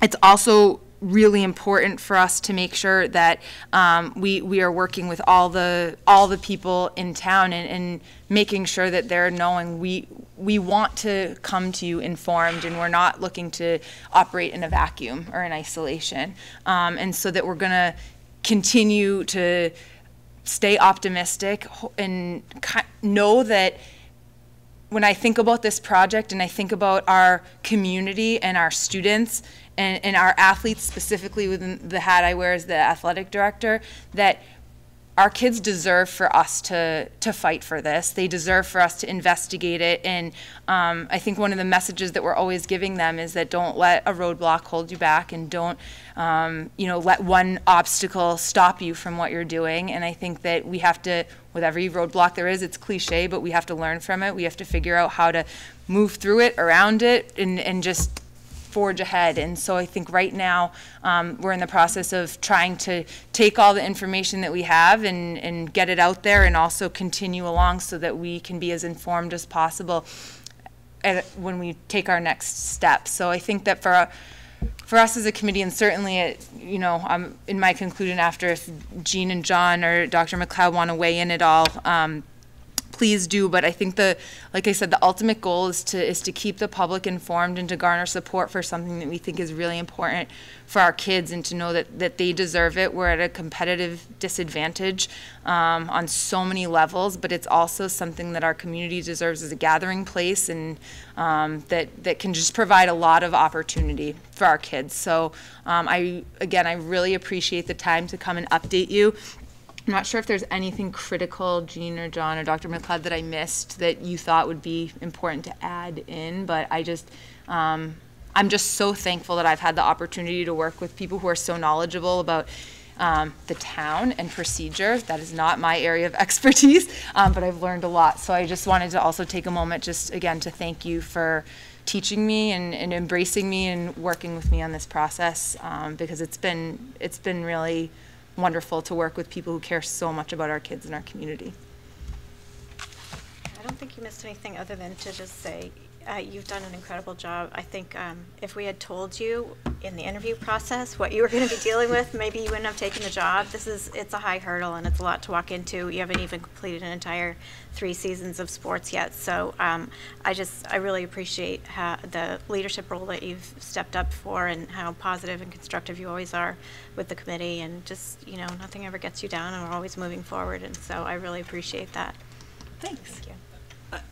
it's also really important for us to make sure that um, we we are working with all the all the people in town and, and making sure that they're knowing we we want to come to you informed and we're not looking to operate in a vacuum or in isolation. Um, and so that we're going to continue to stay optimistic and know that when I think about this project and I think about our community and our students and, and our athletes specifically within the hat I wear as the athletic director, that our kids deserve for us to to fight for this. They deserve for us to investigate it. And um, I think one of the messages that we're always giving them is that don't let a roadblock hold you back, and don't um, you know let one obstacle stop you from what you're doing. And I think that we have to, with every roadblock there is, it's cliche, but we have to learn from it. We have to figure out how to move through it, around it, and and just forge ahead. And so I think right now um, we're in the process of trying to take all the information that we have and, and get it out there and also continue along so that we can be as informed as possible at, when we take our next steps. So I think that for for us as a committee, and certainly, it, you know, um, in my conclusion after, if Jean and John or Dr. McLeod want to weigh in at all, um, please do. But I think the, like I said, the ultimate goal is to is to keep the public informed and to garner support for something that we think is really important for our kids and to know that that they deserve it. We're at a competitive disadvantage um, on so many levels, but it's also something that our community deserves as a gathering place and um, that that can just provide a lot of opportunity for our kids. So um, I again, I really appreciate the time to come and update you. I'm not sure if there's anything critical, Jean or John or Dr. McLeod, that I missed that you thought would be important to add in, but I just, um, I'm just so thankful that I've had the opportunity to work with people who are so knowledgeable about um, the town and procedure. That is not my area of expertise, um, but I've learned a lot. So I just wanted to also take a moment just again to thank you for teaching me and, and embracing me and working with me on this process um, because it's been it's been really wonderful to work with people who care so much about our kids and our community. I don't think you missed anything other than to just say uh, you've done an incredible job. I think um, if we had told you in the interview process what you were going to be dealing with, maybe you wouldn't have taken the job. This is it's a high hurdle and it's a lot to walk into. You haven't even completed an entire three seasons of sports yet. So um, I just I really appreciate how, the leadership role that you've stepped up for and how positive and constructive you always are with the committee. And just you know nothing ever gets you down, and we're always moving forward. And so I really appreciate that. Thanks. Thank you.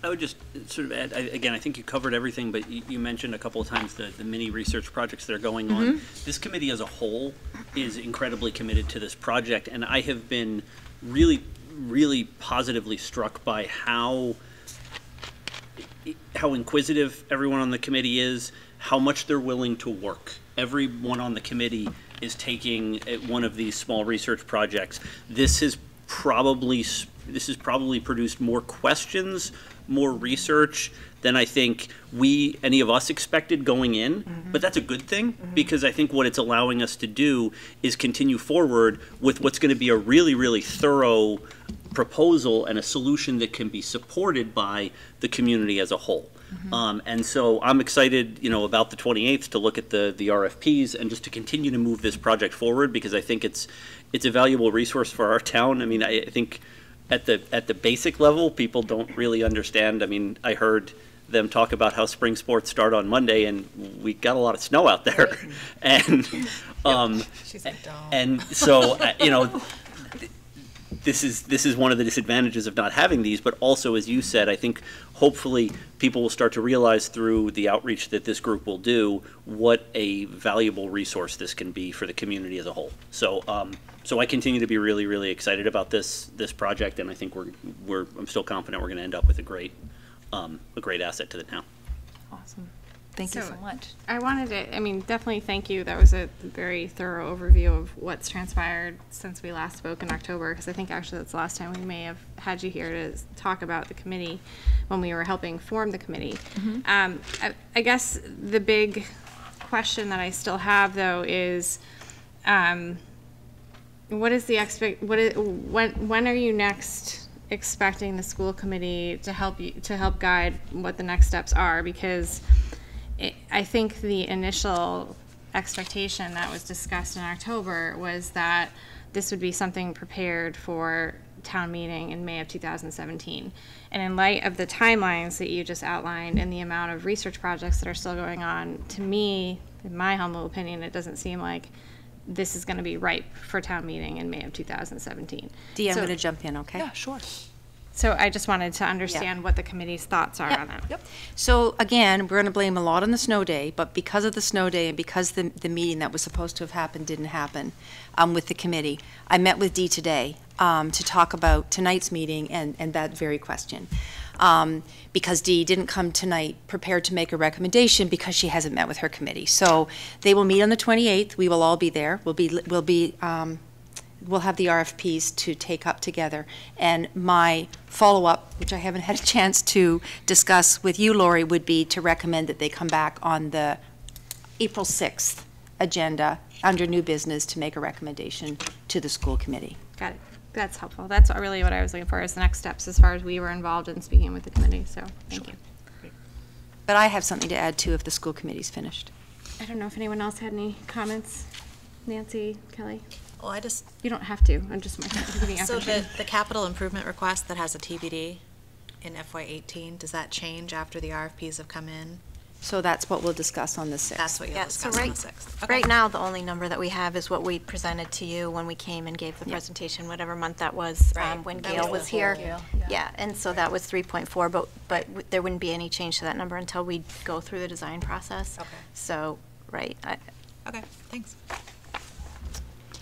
I would just sort of add, I, again, I think you covered everything, but you, you, mentioned a couple of times the, the mini research projects that are going on. Mm -hmm. This committee as a whole is incredibly committed to this project, and I have been really, really positively struck by how how inquisitive everyone on the committee is, how much they're willing to work. Everyone on the committee is taking uh, one of these small research projects. This has probably, s- this has probably produced more questions, more research than I think we, any of us expected going in. Mm-hmm. But that's a good thing, mm-hmm. because I think what it's allowing us to do is continue forward with what's going to be a really, really thorough proposal and a solution that can be supported by the community as a whole. Mm-hmm. Um, and so I'm excited, you know, about the 28th to look at the, the RFPs and just to continue to move this project forward because I think it's, it's a valuable resource for our town. I mean, I, I think at the, at the basic level, people don't really understand. I mean, I heard them talk about how spring sports start on Monday and we got a lot of snow out there. And, um, She's like, and so, uh, you know, this is this is one of the disadvantages of not having these, but also, as you said, I think hopefully people will start to realize through the outreach that this group will do what a valuable resource this can be for the community as a whole. So, um, so I continue to be really, really excited about this this project, and I think we're we're I'm still confident we're going to end up with a great um, a great asset to the town. Awesome. Thank you so much. I wanted to, I mean, definitely thank you. That was a very thorough overview of what's transpired since we last spoke in October, because I think actually that's the last time we may have had you here to talk about the committee when we were helping form the committee. Mhm. Um, I, I guess the big question that I still have though is, um, what is the expect, what is, when, when are you next expecting the school committee to help you, to help guide what the next steps are? Because it, I think the initial expectation that was discussed in October was that this would be something prepared for town meeting in May of 2017. And in light of the timelines that you just outlined and the amount of research projects that are still going on, to me, in my humble opinion, it doesn't seem like this is going to be ripe for town meeting in May of 2017. Dee, I'm So- going to jump in, okay? Yeah, sure. So I just wanted to understand what the committee's thoughts are on that. Yep. So again, we're going to blame a lot on the snow day, but because of the snow day and because the, the meeting that was supposed to have happened didn't happen um, with the committee, I met with Dee today um, to talk about tonight's meeting and, and that very question. Um, because Dee didn't come tonight prepared to make a recommendation because she hasn't met with her committee. So they will meet on the 28th. We will all be there. We'll be, we'll be um, we'll have the RFPs to take up together. And my follow-up, which I haven't had a chance to discuss with you, Lori, would be to recommend that they come back on the April 6th agenda under new business to make a recommendation to the school committee. Got it. That's helpful. That's really what I was looking for, is the next steps as far as we were involved in speaking with the committee, so thank you. But I have something to add too if the school committee's finished. I don't know if anyone else had any comments. Nancy, Kelly? Well, I just. You don't have to, I'm just giving So the, opportunity. the capital improvement request that has a TBD in FY eighteen, does that change after the RFPs have come in? So that's what we'll discuss on the 6th. That's what you'll Yeah, so discuss on right, the sixth. Okay. right now, the only number that we have is what we presented to you when we came and gave the presentation, whatever month that was, um, when That Gail was was here. whole- Gail, Yeah, and so that was three point four, but, but w- there wouldn't be any change to that number until we go through the design process. Okay. So, right, I, Okay, thanks.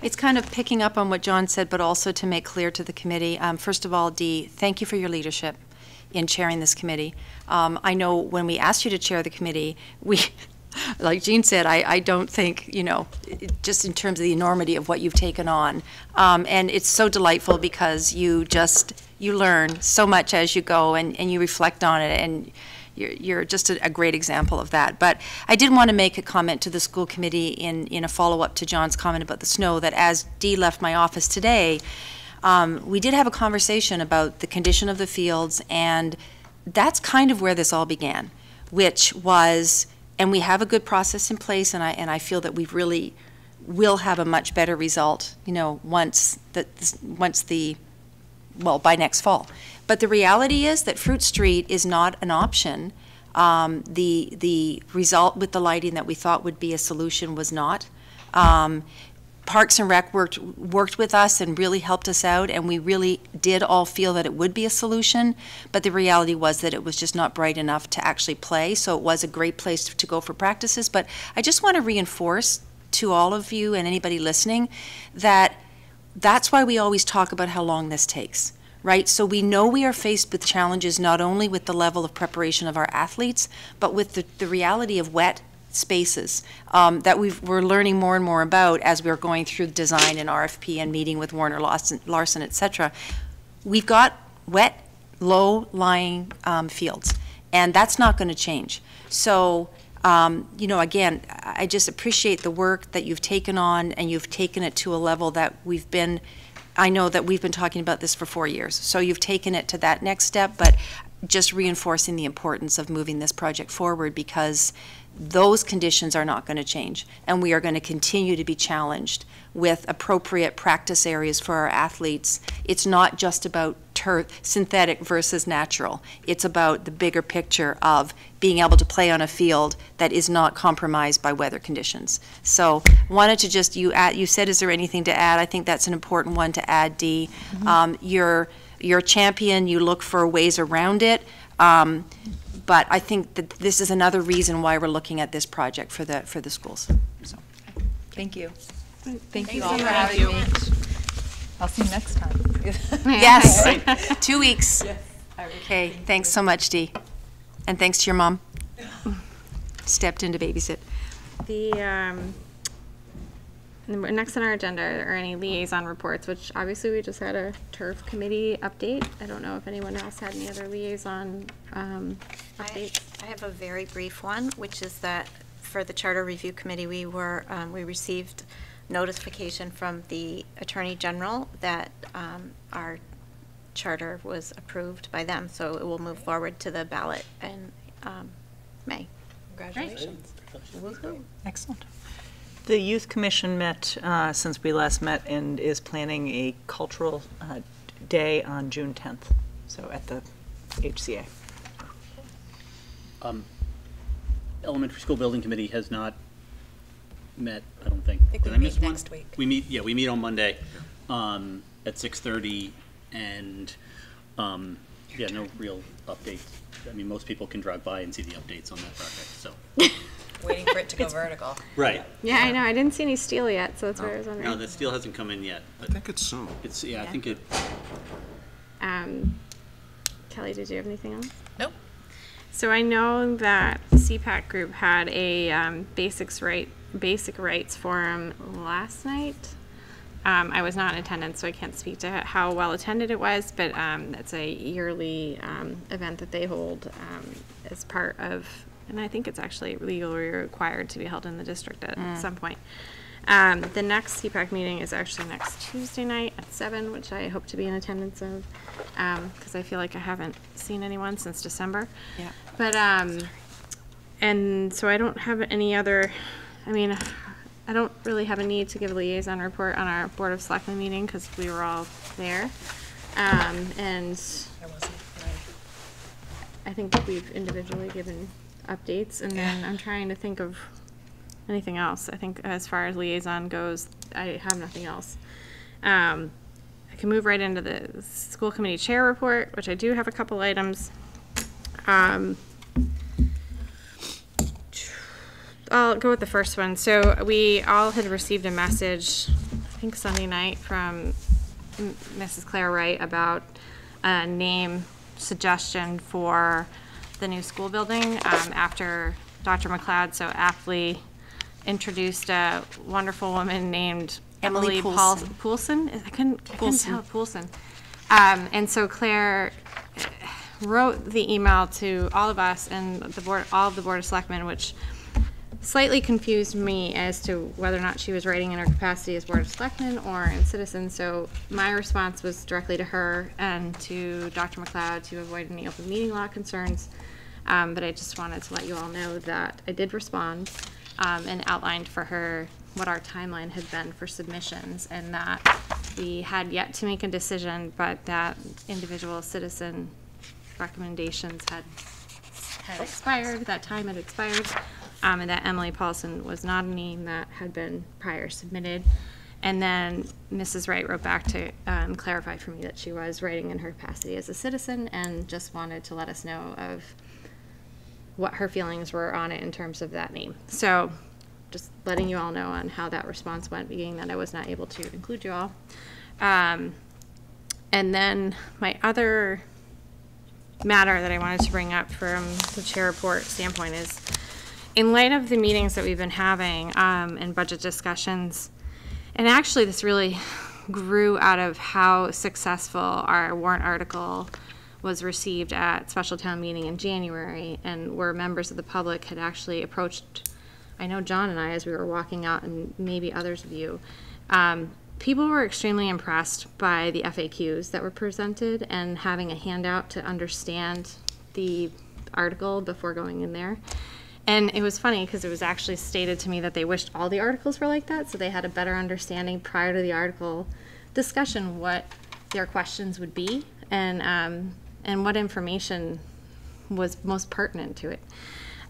It's kind of picking up on what John said, but also to make clear to the committee. Um, First of all, Dee, thank you for your leadership in chairing this committee. Um, I know when we asked you to chair the committee, we, like Jean said, I, I don't think, you know, it- just in terms of the enormity of what you've taken on. Um, And it's so delightful because you just, you learn so much as you go and, and you reflect on it and you're, you're just a, a great example of that. But I did want to make a comment to the school committee in, in a follow-up to John's comment about the snow, that as Dee left my office today, um, we did have a conversation about the condition of the fields, and that's kind of where this all began, which was, and we have a good process in place, and I, and I feel that we've really will have a much better result, you know, once the, once the, well, by next fall. But the reality is that Fruit Street is not an option. Um, the, the result with the lighting that we thought would be a solution was not. Um, Parks and Rec worked, worked with us and really helped us out, and we really did all feel that it would be a solution, but the reality was that it was just not bright enough to actually play, so it was a great place to go for practices. But I just want to reinforce to all of you and anybody listening that that's why we always talk about how long this takes. Right? So we know we are faced with challenges not only with the level of preparation of our athletes, but with the, the reality of wet spaces um, that we've, we're learning more and more about as we're going through design and RFP and meeting with Warner Larson, Larson et cetera. We've got wet, low-lying um, fields, and that's not going to change. So, um, you know, again, I just appreciate the work that you've taken on, and you've taken it to a level that we've been, I know that we've been talking about this for four years. So you've taken it to that next step, but just reinforcing the importance of moving this project forward because those conditions are not going to change. And we are going to continue to be challenged with appropriate practice areas for our athletes. It's not just about turf, synthetic versus natural. It's about the bigger picture of being able to play on a field that is not compromised by weather conditions. So wanted to just, you add, you said, is there anything to add? I think that's an important one to add, Dee. Um, you're, you're a champion, you look for ways around it. Um, but I think that this is another reason why we're looking at this project for the, for the schools. So, Thank you. Thank Thank you you all so for much. having me. I'll see you next time. Yes, two weeks. Okay, thanks so much, Dee. And thanks to your mom. Stepped in to babysit. The, um, and we're- next on our agenda are any liaison reports, which obviously we just had a turf committee update. I don't know if anyone else had any other liaison, um, updates. I have a very brief one, which is that for the Charter Review Committee, we were, um, we received notification from the Attorney General that um, our charter was approved by them, so it will move forward to the ballot in um, May. Congratulations. Excellent. The Youth Commission met uh, since we last met and is planning a cultural uh, day on June 10th, so at the HCA. Um, Elementary School Building Committee has not met, I don't think. think Did we I miss meet one? next week. We meet, yeah, we meet on Monday, um, at six-thirty, and, um, yeah, no real updates. I mean, most people can drive by and see the updates on that project, so. Waiting for it to go vertical. Right. Yeah, I know, I didn't see any steel yet, so that's why I was wondering. No, the steel hasn't come in yet, but. I think it's soon. It's, yeah, I think it, Um, Kelly, did you have anything else? Nope. So I know that CPAC group had a um, basics right basic rights forum last night. Um, I was not in attendance, so I can't speak to how well attended it was, but um, it's a yearly um, event that they hold um, as part of, and I think it's actually legally required to be held in the district at Mm. some point. Um, the next CPAC meeting is actually next Tuesday night at seven, which I hope to be in attendance of, because I feel like I haven't seen anyone since December. Yeah. But, um, and so I don't have any other, I mean, I don't really have a need to give a liaison report on our Board of Selectmen meeting, because we were all there. Um, and I wasn't, I think we've individually given updates, and then I'm trying to think of anything else. I think as far as liaison goes, I have nothing else. Um, I can move right into the school committee chair report, which I do have a couple items. Um, I'll go with the first one. So we all had received a message, I think Sunday night, from M- Mrs. Claire Wright about a name suggestion for the new school building um, after Dr. McLeod so aptly introduced a wonderful woman named Emily Emily Paul- Poulsen. Poulsen. I couldn't, I couldn't Poulsen. tell Poulsen. Um, and so Claire eh, wrote the email to all of us and the board, all of the Board of Selectmen, which slightly confused me as to whether or not she was writing in her capacity as Board of Selectmen or in citizen. So my response was directly to her and to Dr. McLeod to avoid any open meeting law concerns. Um, but I just wanted to let you all know that I did respond um, and outlined for her what our timeline had been for submissions and that we had yet to make a decision, but that individual citizen recommendations had had expired, that time had expired, um, and that Emily Paulson was not a name that had been prior submitted. And then Mrs. Wright wrote back to um, clarify for me that she was writing in her capacity as a citizen and just wanted to let us know of what her feelings were on it in terms of that name. So just letting you all know on how that response went, being that I was not able to include you all. Um, and then my other matter that I wanted to bring up from the chair report standpoint is, in light of the meetings that we've been having um, and budget discussions, and actually this really grew out of how successful our warrant article was received at special town meeting in January, and where members of the public had actually approached, I know John and I, as we were walking out, and maybe others of you, um, people were extremely impressed by the FAQs that were presented and having a handout to understand the article before going in there. And it was funny because it was actually stated to me that they wished all the articles were like that, so they had a better understanding prior to the article discussion what their questions would be and um, and what information was most pertinent to it.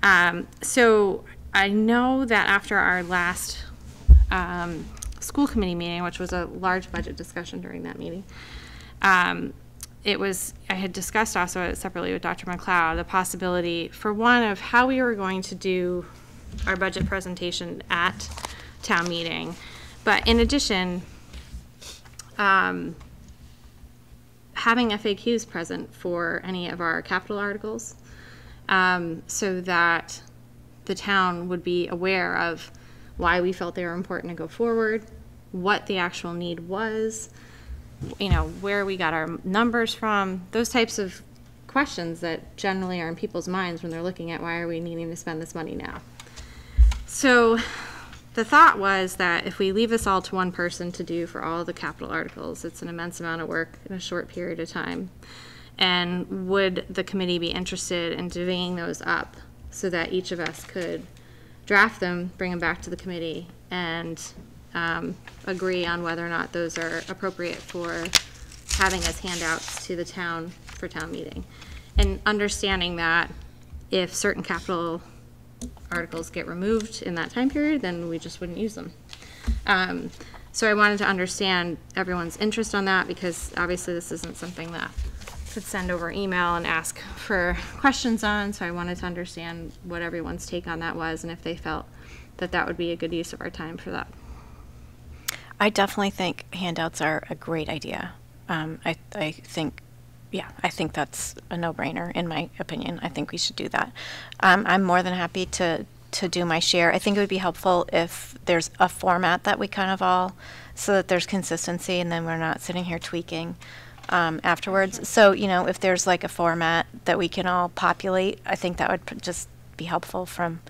Um, so I know that after our last um, school committee meeting, which was a large budget discussion during that meeting, um, it was I had discussed also separately with Dr. McLeod the possibility for one of how we were going to do our budget presentation at town meeting, but in addition, um, having FAQs present for any of our capital articles, um, so that the town would be aware of why we felt they were important to go forward, what the actual need was, you know, where we got our numbers from, those types of questions that generally are in people's minds when they're looking at why are we needing to spend this money now. So the thought was that if we leave this all to one person to do for all the capital articles, it's an immense amount of work in a short period of time. And would the committee be interested in divvying those up so that each of us could draft them, bring them back to the committee, and um, agree on whether or not those are appropriate for having as handouts to the town for town meeting. And understanding that if certain capital articles get removed in that time period, then we just wouldn't use them. Um, so I wanted to understand everyone's interest on that because obviously this isn't something that could send over email and ask for questions on. So I wanted to understand what everyone's take on that was and if they felt that that would be a good use of our time for that. I definitely think handouts are a great idea. Um, I, I think, yeah, I think that's a no-brainer in my opinion. I think we should do that. Um, I'm more than happy to to do my share. I think it would be helpful if there's a format that we kind of all, so that there's consistency, and then we're not sitting here tweaking um, afterwards. So you know, if there's like a format that we can all populate, I think that would just be helpful from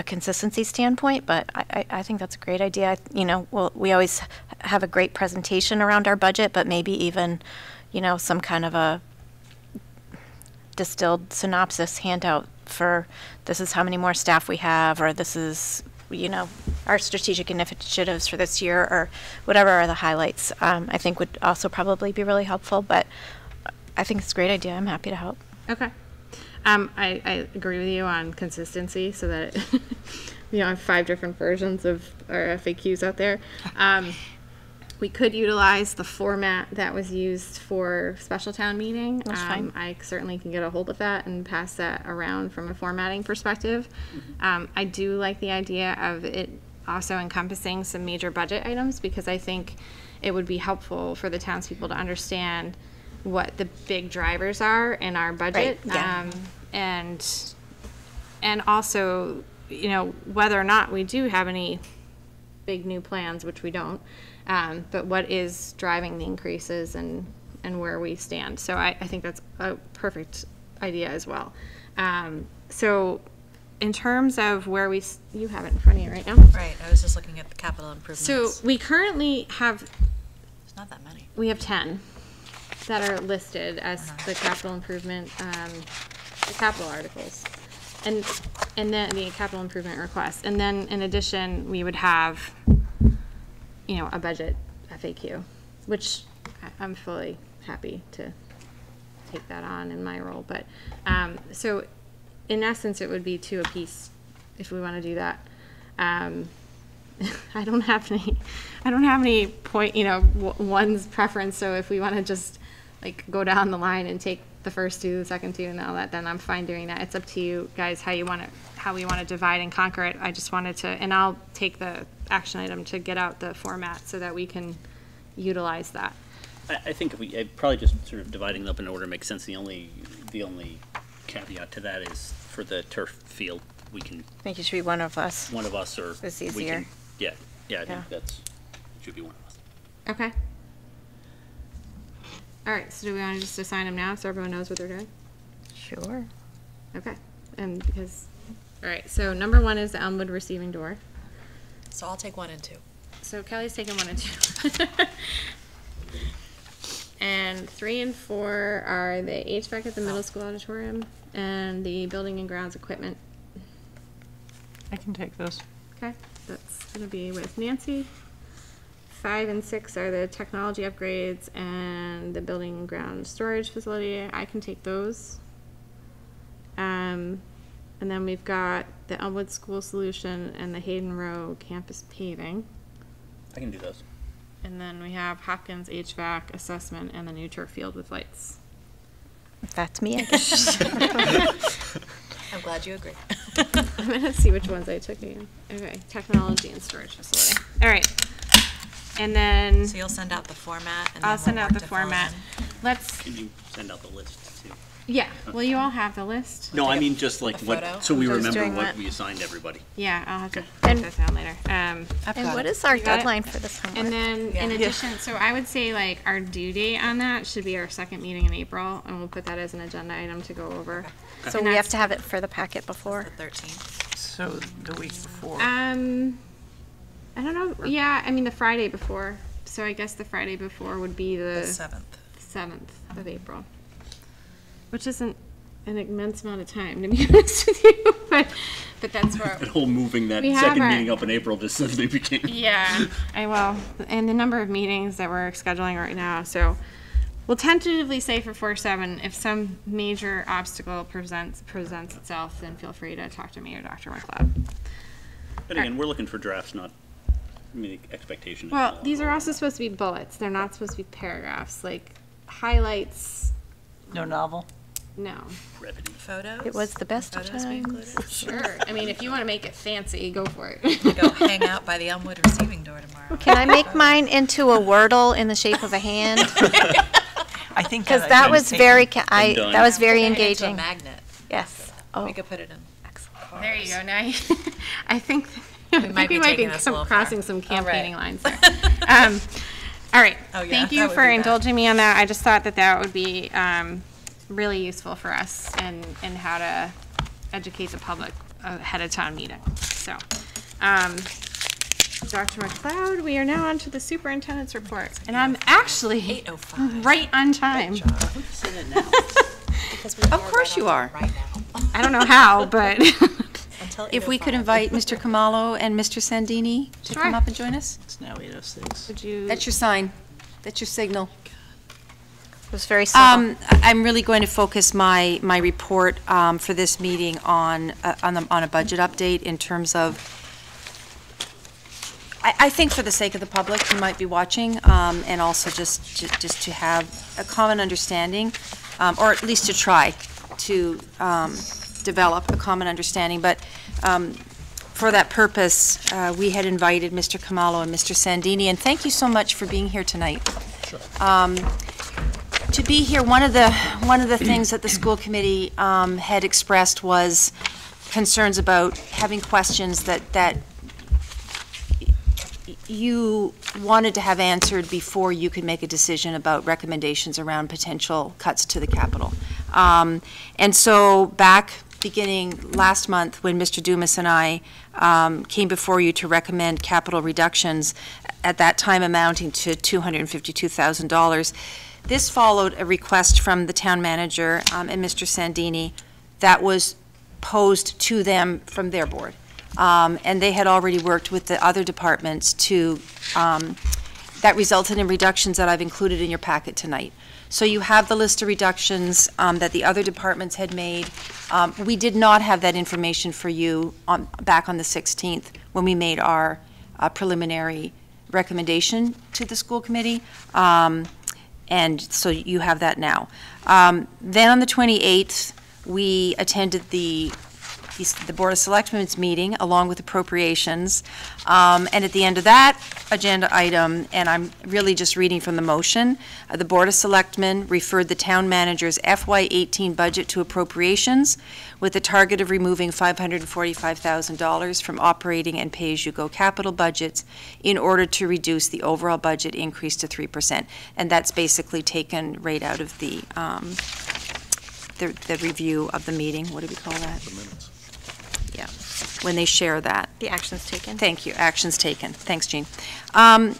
a consistency standpoint, but I, I, think that's a great idea. You know, we always have a great presentation around our budget, but maybe even, you know, some kind of a distilled synopsis handout for this is how many more staff we have, or this is, you know, our strategic initiatives for this year, or whatever are the highlights. Um, I think would also probably be really helpful, but I think it's a great idea. I'm happy to help. Okay. Um, I, I agree with you on consistency so that, it, you know, I have five different versions of our FAQs out there. Um, we could utilize the format that was used for special town meeting. That's Um, fine. I certainly can get a hold of that and pass that around from a formatting perspective. Um, I do like the idea of it also encompassing some major budget items because I think it would be helpful for the townspeople to understand what the big drivers are in our budget. Right, yeah. Um, and, and also, you know, whether or not we do have any big new plans, which we don't, um, but what is driving the increases and, and where we stand. So I, I think that's a perfect idea as well. Um, so in terms of where we, you have it in front of you right now. Right, I was just looking at the capital improvements. So we currently have, It's not that many. we have ten that are listed as the capital improvement, um, the capital articles. And, and then the capital improvement request. And then in addition, we would have, you know, a budget FAQ, which I- I'm fully happy to take that on in my role. But, um, so in essence, it would be two apiece if we want to do that. Um, I don't have any, I don't have any point, you know, w- one's preference. So if we want to just like go down the line and take the first two, the second two, and all that, then I'm fine doing that. It's up to you guys how you want to, how we want to divide and conquer it. I just wanted to, and I'll take the action item to get out the format so that we can utilize that. I, I think if we, uh, probably just sort of dividing them up in order makes sense. The only, the only caveat to that is for the turf field, we can, I think it should be one of us. one of us or. It's we easier. can- Yeah, yeah, I Yeah. think that's, should be one of us. Okay. All right, so do we want to just assign them now so everyone knows what they're doing? Sure. Okay, and because, all right, so number one is the Elmwood receiving door. So I'll take one and two. So Kelly's taking one and two. And three and four are the HVAC at the middle oh. school auditorium and the building and grounds equipment. I can take those. Okay, that's gonna be with Nancy. Five and six are the technology upgrades and the building ground storage facility. I can take those. Um, and then we've got the Elmwood School Solution and the Hayden Row campus paving. I can do those. And then we have Hopkins HVAC assessment and the new turf field with lights. That's me, I guess. I'm glad you agree. I'm gonna see which ones I took again. Okay, technology and storage facility. All right. And then So you'll send out the format and I'll send out the format. Let's, Can you send out the list too? yeah, will you all have the list? No, I mean just like a what, so we Who's remember doing what what? we assigned everybody. Yeah, I'll have to break that down later. Um, And what is our got it? deadline for this homework? and then in addition, so I would say like our due date on that should be our second meeting in April, and we'll put that as an agenda item to go over. So we have to have it for the packet before? The thirteenth. So the week before. Um, I don't know. Yeah, I mean the Friday before. So I guess the Friday before would be The the seventh. seventh of mm-hmm. April, which isn't an immense amount of time to be honest with you, but but that's where. That whole moving that second our- meeting up in April just suddenly became. Yeah, I will. And the number of meetings that we're scheduling right now, so we'll tentatively say for four seven. If some major obstacle presents presents itself, then feel free to talk to me or Dr. McLeod. But again, we're looking for drafts, not, I mean, expectation. Well, not- these are also supposed to be bullets. They're not supposed to be paragraphs. Like highlights. No novel? No. Brevity. Photos? It was the best of Photos be times. included? Sure. I mean, if you want to make it fancy, go for it. Go hang out by the Elmwood receiving door tomorrow. Can I make mine into a wordle in the shape of a hand? I think Because that was very, ca- I, done. that was very Put it into a engaging. magnet. Yes. Oh, We could put it in. There you go. Now, you- I think I might think be we might be taking this a little crossing far. some All right. campaigning lines there. um, all right. Oh, yeah, Thank you for indulging me on that. I just thought that that would be um, really useful for us in in how to educate the public ahead of town meeting. So, um, Dr. McLeod, we are now on to the superintendent's report, and I'm actually right on time. Because we Of course right you are. Right now. I don't know how, but Until If we could 8:05. invite Mr. Khumalo and Mr. Sandini to come Sure. up and join us? It's now eight oh six. would you? That's your sign. That's your signal. it was very civil. Um, I- I'm really going to focus my, my report, um, for this meeting on, uh, on the, on a budget update in terms of, I, I think for the sake of the public who might be watching, um, and also just, ju- just to have a common understanding, um, or at least to try to, um, develop a common understanding, but, um, for that purpose, uh, we had invited Mr. Khumalo and Mr. Sandini, and thank you so much for being here tonight. Um, to be here, one of the, one of the things that the school committee um, had expressed was concerns about having questions that, that you wanted to have answered before you could make a decision about recommendations around potential cuts to the capital. Um, And so, back beginning last month, when Mr. Dumas and I um, came before you to recommend capital reductions, at that time amounting to $252,000, this followed a request from the town manager um, and Mr. Sandini that was posed to them from their board. Um, And they had already worked with the other departments to, um, that resulted in reductions that I've included in your packet tonight. So you have the list of reductions um, that the other departments had made. Um, We did not have that information for you on, back on the 16th, when we made our uh, preliminary recommendation to the school committee. Um, and so you have that now. Um, Then on the 28th, we attended the the Board of Selectmen's meeting, along with appropriations. Um, And at the end of that agenda item, and I'm really just reading from the motion, uh, the Board of Selectmen referred the town manager's FY18 budget to appropriations with the target of removing $545,000 from operating and pay-as-you-go capital budgets in order to reduce the overall budget increase to 3%. And that's basically taken right out of the, um, the, the review of the meeting, what do we call that? The minutes. Yeah, when they share that. The actions taken. Thank you, actions taken. Thanks, Jean. Um,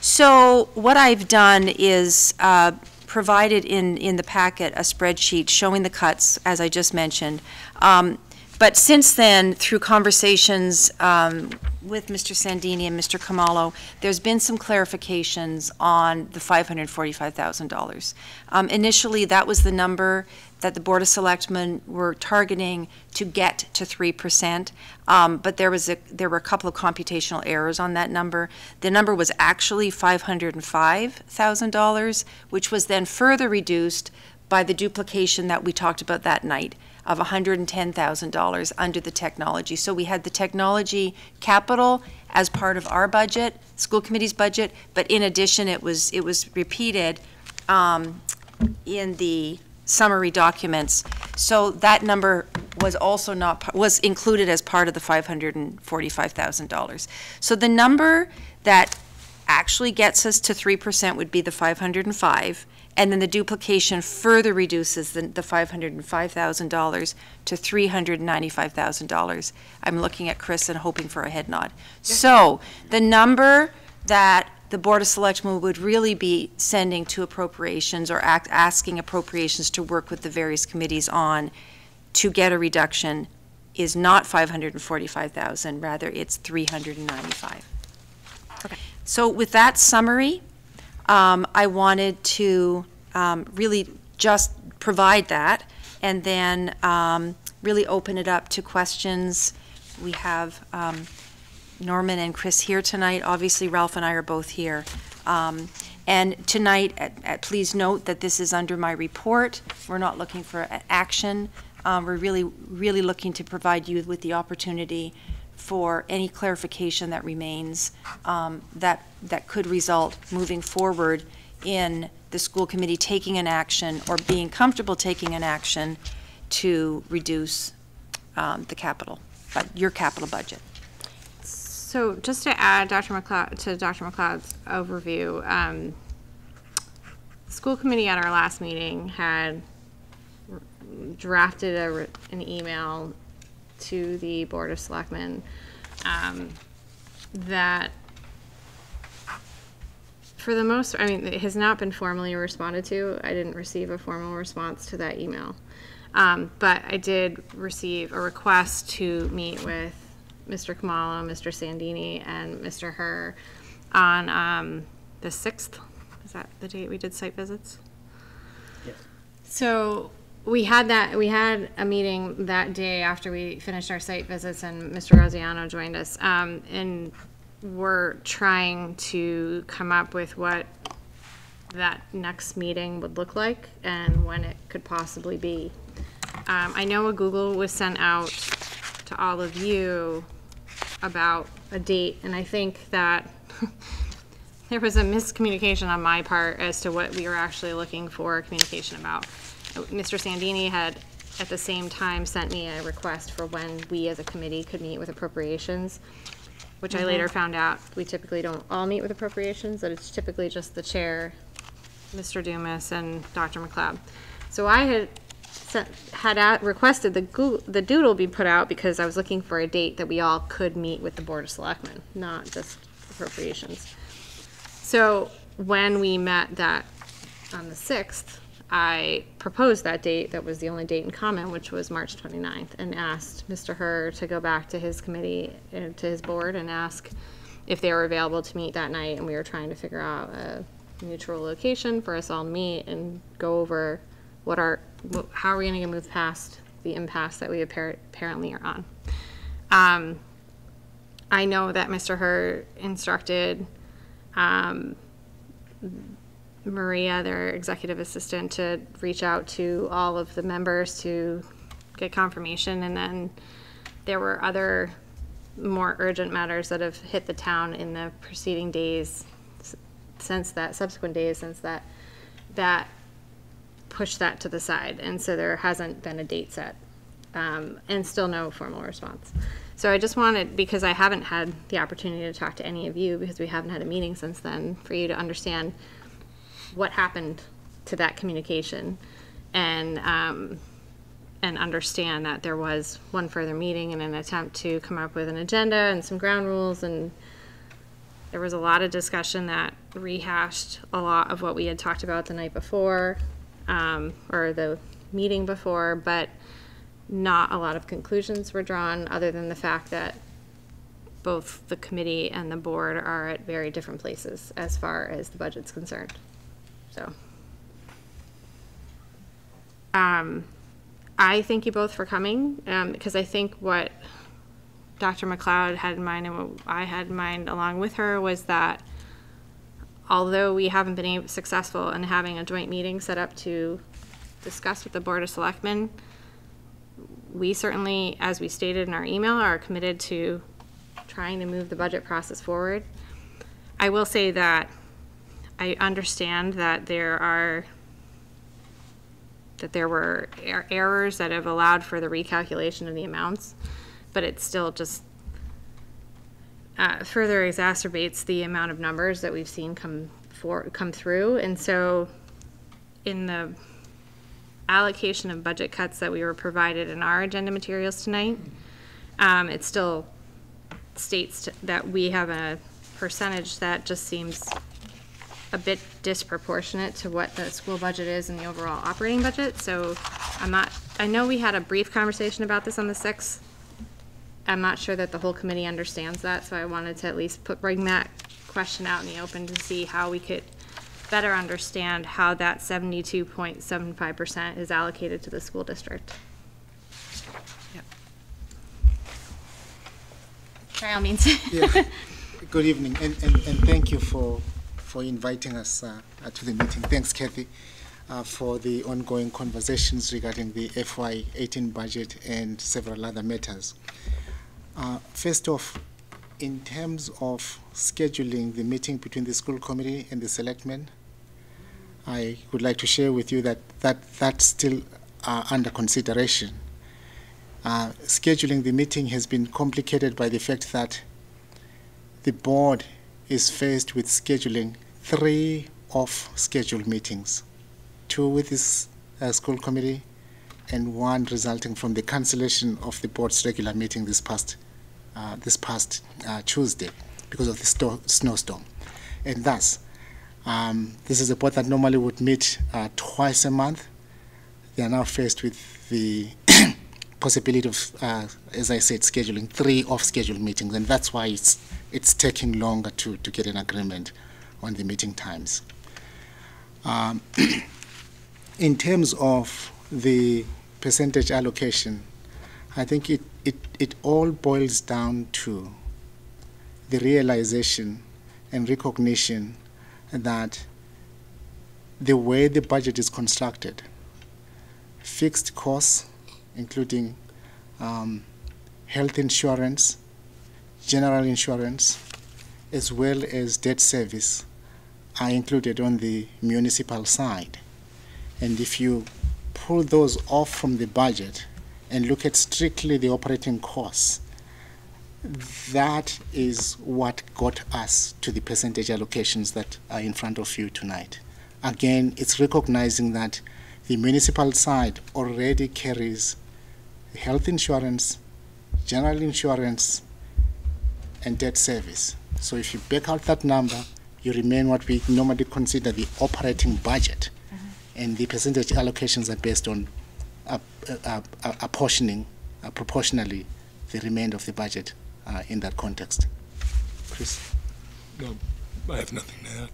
So what I've done is uh, provided in, in the packet a spreadsheet showing the cuts, as I just mentioned. Um, But since then, through conversations um, with Mr. Sandini and Mr. Khumalo, there's been some clarifications on the $545,000. Um, Initially, that was the number that the Board of Selectmen were targeting to get to 3%. Um, But there was a, there were a couple of computational errors on that number. The number was actually $505,000, which was then further reduced by the duplication that we talked about that night of $110,000 under the technology. So we had the technology capital as part of our budget, school committee's budget, but in addition, it was, it was repeated um, in the summary documents. So that number was also not, was included as part of the $545,000. So the number that actually gets us to 3% would be the 505, and then the duplication further reduces the, the $505,000 to $395,000. I'm looking at Chris and hoping for a head nod. So, the number that the Board of Selectmen would really be sending to appropriations or act, asking appropriations to work with the various committees on to get a reduction is not 545,000, rather it's 395. Okay. So with that summary, um, I wanted to um, really just provide that, and then um, really open it up to questions. We have um, Norman and Chris here tonight. Obviously, Ralph and I are both here. Um, And tonight, at- at- please note that this is under my report. We're not looking for action. Um, We're really, really looking to provide you with the opportunity for any clarification that remains um, that, that could result moving forward in the school committee taking an action or being comfortable taking an action to reduce um, the capital, but your capital budget. So just to add Dr. McLeod, to Dr. McLeod's overview, um, the school committee at our last meeting had drafted a, an email to the Board of Selectmen, um, that for the most, I mean, it has not been formally responded to. I didn't receive a formal response to that email. Um, but I did receive a request to meet with Mr. Khumalo, Mr. Sandini, and Mr. Herr on, um, the 6th. Is that the date we did site visits? Yes. So we had that, we had a meeting that day after we finished our site visits and Mr. Rosiano joined us. Um, and we're trying to come up with what that next meeting would look like and when it could possibly be. Um, I know a Google was sent out to all of you about a date, and I think that there was a miscommunication on my part as to what we were actually looking for communication about. Mr. Sandini had, at the same time, sent me a request for when we as a committee could meet with appropriations, which I later Mhm. found out we typically don't all meet with appropriations, that it's typically just the chair, Mr. Dumas, and Dr. McLeod. So I had had requested the Google, the doodle be put out because I was looking for a date that we all could meet with the Board of Selectmen, not just appropriations. So when we met that on the sixth, I proposed that date, that was the only date in common, which was March 29th, and asked Mr. Herr to go back to his committee, uh, to his board, and ask if they were available to meet that night, and we were trying to figure out a mutual location for us all to meet and go over what wh- how are we gonna move past the impasse that we appar- apparently are on. Um, I know that Mr. Herr instructed, um, Maria, their executive assistant, to reach out to all of the members to get confirmation, and then there were other more urgent matters that have hit the town in the preceding days, since that, subsequent days since that, that pushed that to the side. And so there hasn't been a date set, um, and still no formal response. So I just wanted, because I haven't had the opportunity to talk to any of you, because we haven't had a meeting since then, for you to understand what happened to that communication and, um, and understand that there was one further meeting and an attempt to come up with an agenda and some ground rules and there was a lot of discussion that rehashed a lot of what we had talked about the night before um, or the meeting before, but not a lot of conclusions were drawn other than the fact that both the committee and the board are at very different places as far as the budget's concerned. So. Um, I thank you both for coming, um, because I think what Dr. McLeod had in mind and what I had in mind along with her was that although we haven't been successful in having a joint meeting set up to discuss with the Board of Selectmen, we certainly, as we stated in our email, are committed to trying to move the budget process forward. I will say that I understand that there are that there were er- errors that have allowed for the recalculation of the amounts, but it's still just uh, further exacerbates the amount of numbers that we've seen come for, come through. And so in the allocation of budget cuts that we were provided in our agenda materials tonight, um, it still states that we have a percentage that just seems a bit disproportionate to what the school budget is and the overall operating budget, so I'm not, I know we had a brief conversation about this on the sixth. I'm not sure that the whole committee understands that, so I wanted to at least put, bring that question out in the open to see how we could better understand how that seventy-two point seven five percent is allocated to the school district. By all means. Yeah. Good evening, and, and, and thank you for, for inviting us uh, uh, to the meeting. Thanks, Kathy, uh, for the ongoing conversations regarding the FY18 budget and several other matters. Uh, First off, in terms of scheduling the meeting between the school committee and the selectmen, I would like to share with you that, that that's still uh, under consideration. Uh, scheduling the meeting has been complicated by the fact that the board is faced with scheduling three off-scheduled meetings, two with this uh, school committee and one resulting from the cancellation of the board's regular meeting this past, uh, this past uh, Tuesday because of the sto- snowstorm. And thus, um, this is a board that normally would meet uh, twice a month. They are now faced with the possibility of, uh, as I said, scheduling three off-schedule meetings, and that's why it's it's taking longer to, to get an agreement on the meeting times. Um, in terms of the percentage allocation, I think it, it, it all boils down to the realization and recognition that the way the budget is constructed, fixed costs, including um, health insurance, general insurance, as well as debt service, are included on the municipal side. And if you pull those off from the budget and look at strictly the operating costs, that is what got us to the percentage allocations that are in front of you tonight. Again, it's recognizing that the municipal side already carries health insurance, general insurance, and debt service. So if you back out that number, you remain what we normally consider the operating budget. Mm-hmm. And the percentage allocations are based on apportioning uh, proportionally the remainder of the budget uh, in that context. Chris? No, I have nothing to add.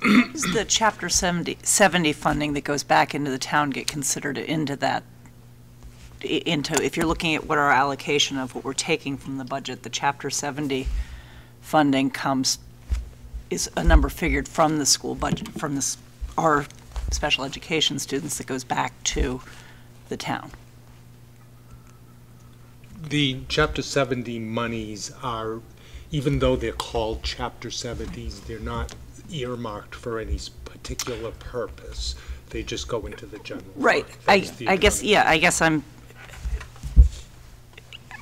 Does the Chapter 70, 70 funding that goes back into the town get considered into that? Into, if you're looking at what our allocation of what we're taking from the budget, the Chapter 70 funding comes, is a number figured from the school budget, from this, our special education students that goes back to the town. The Chapter 70 monies are, even though they're called Chapter 70s, they're not earmarked for any particular purpose. They just go into the general. Right. I, I guess, yeah, I guess I'm,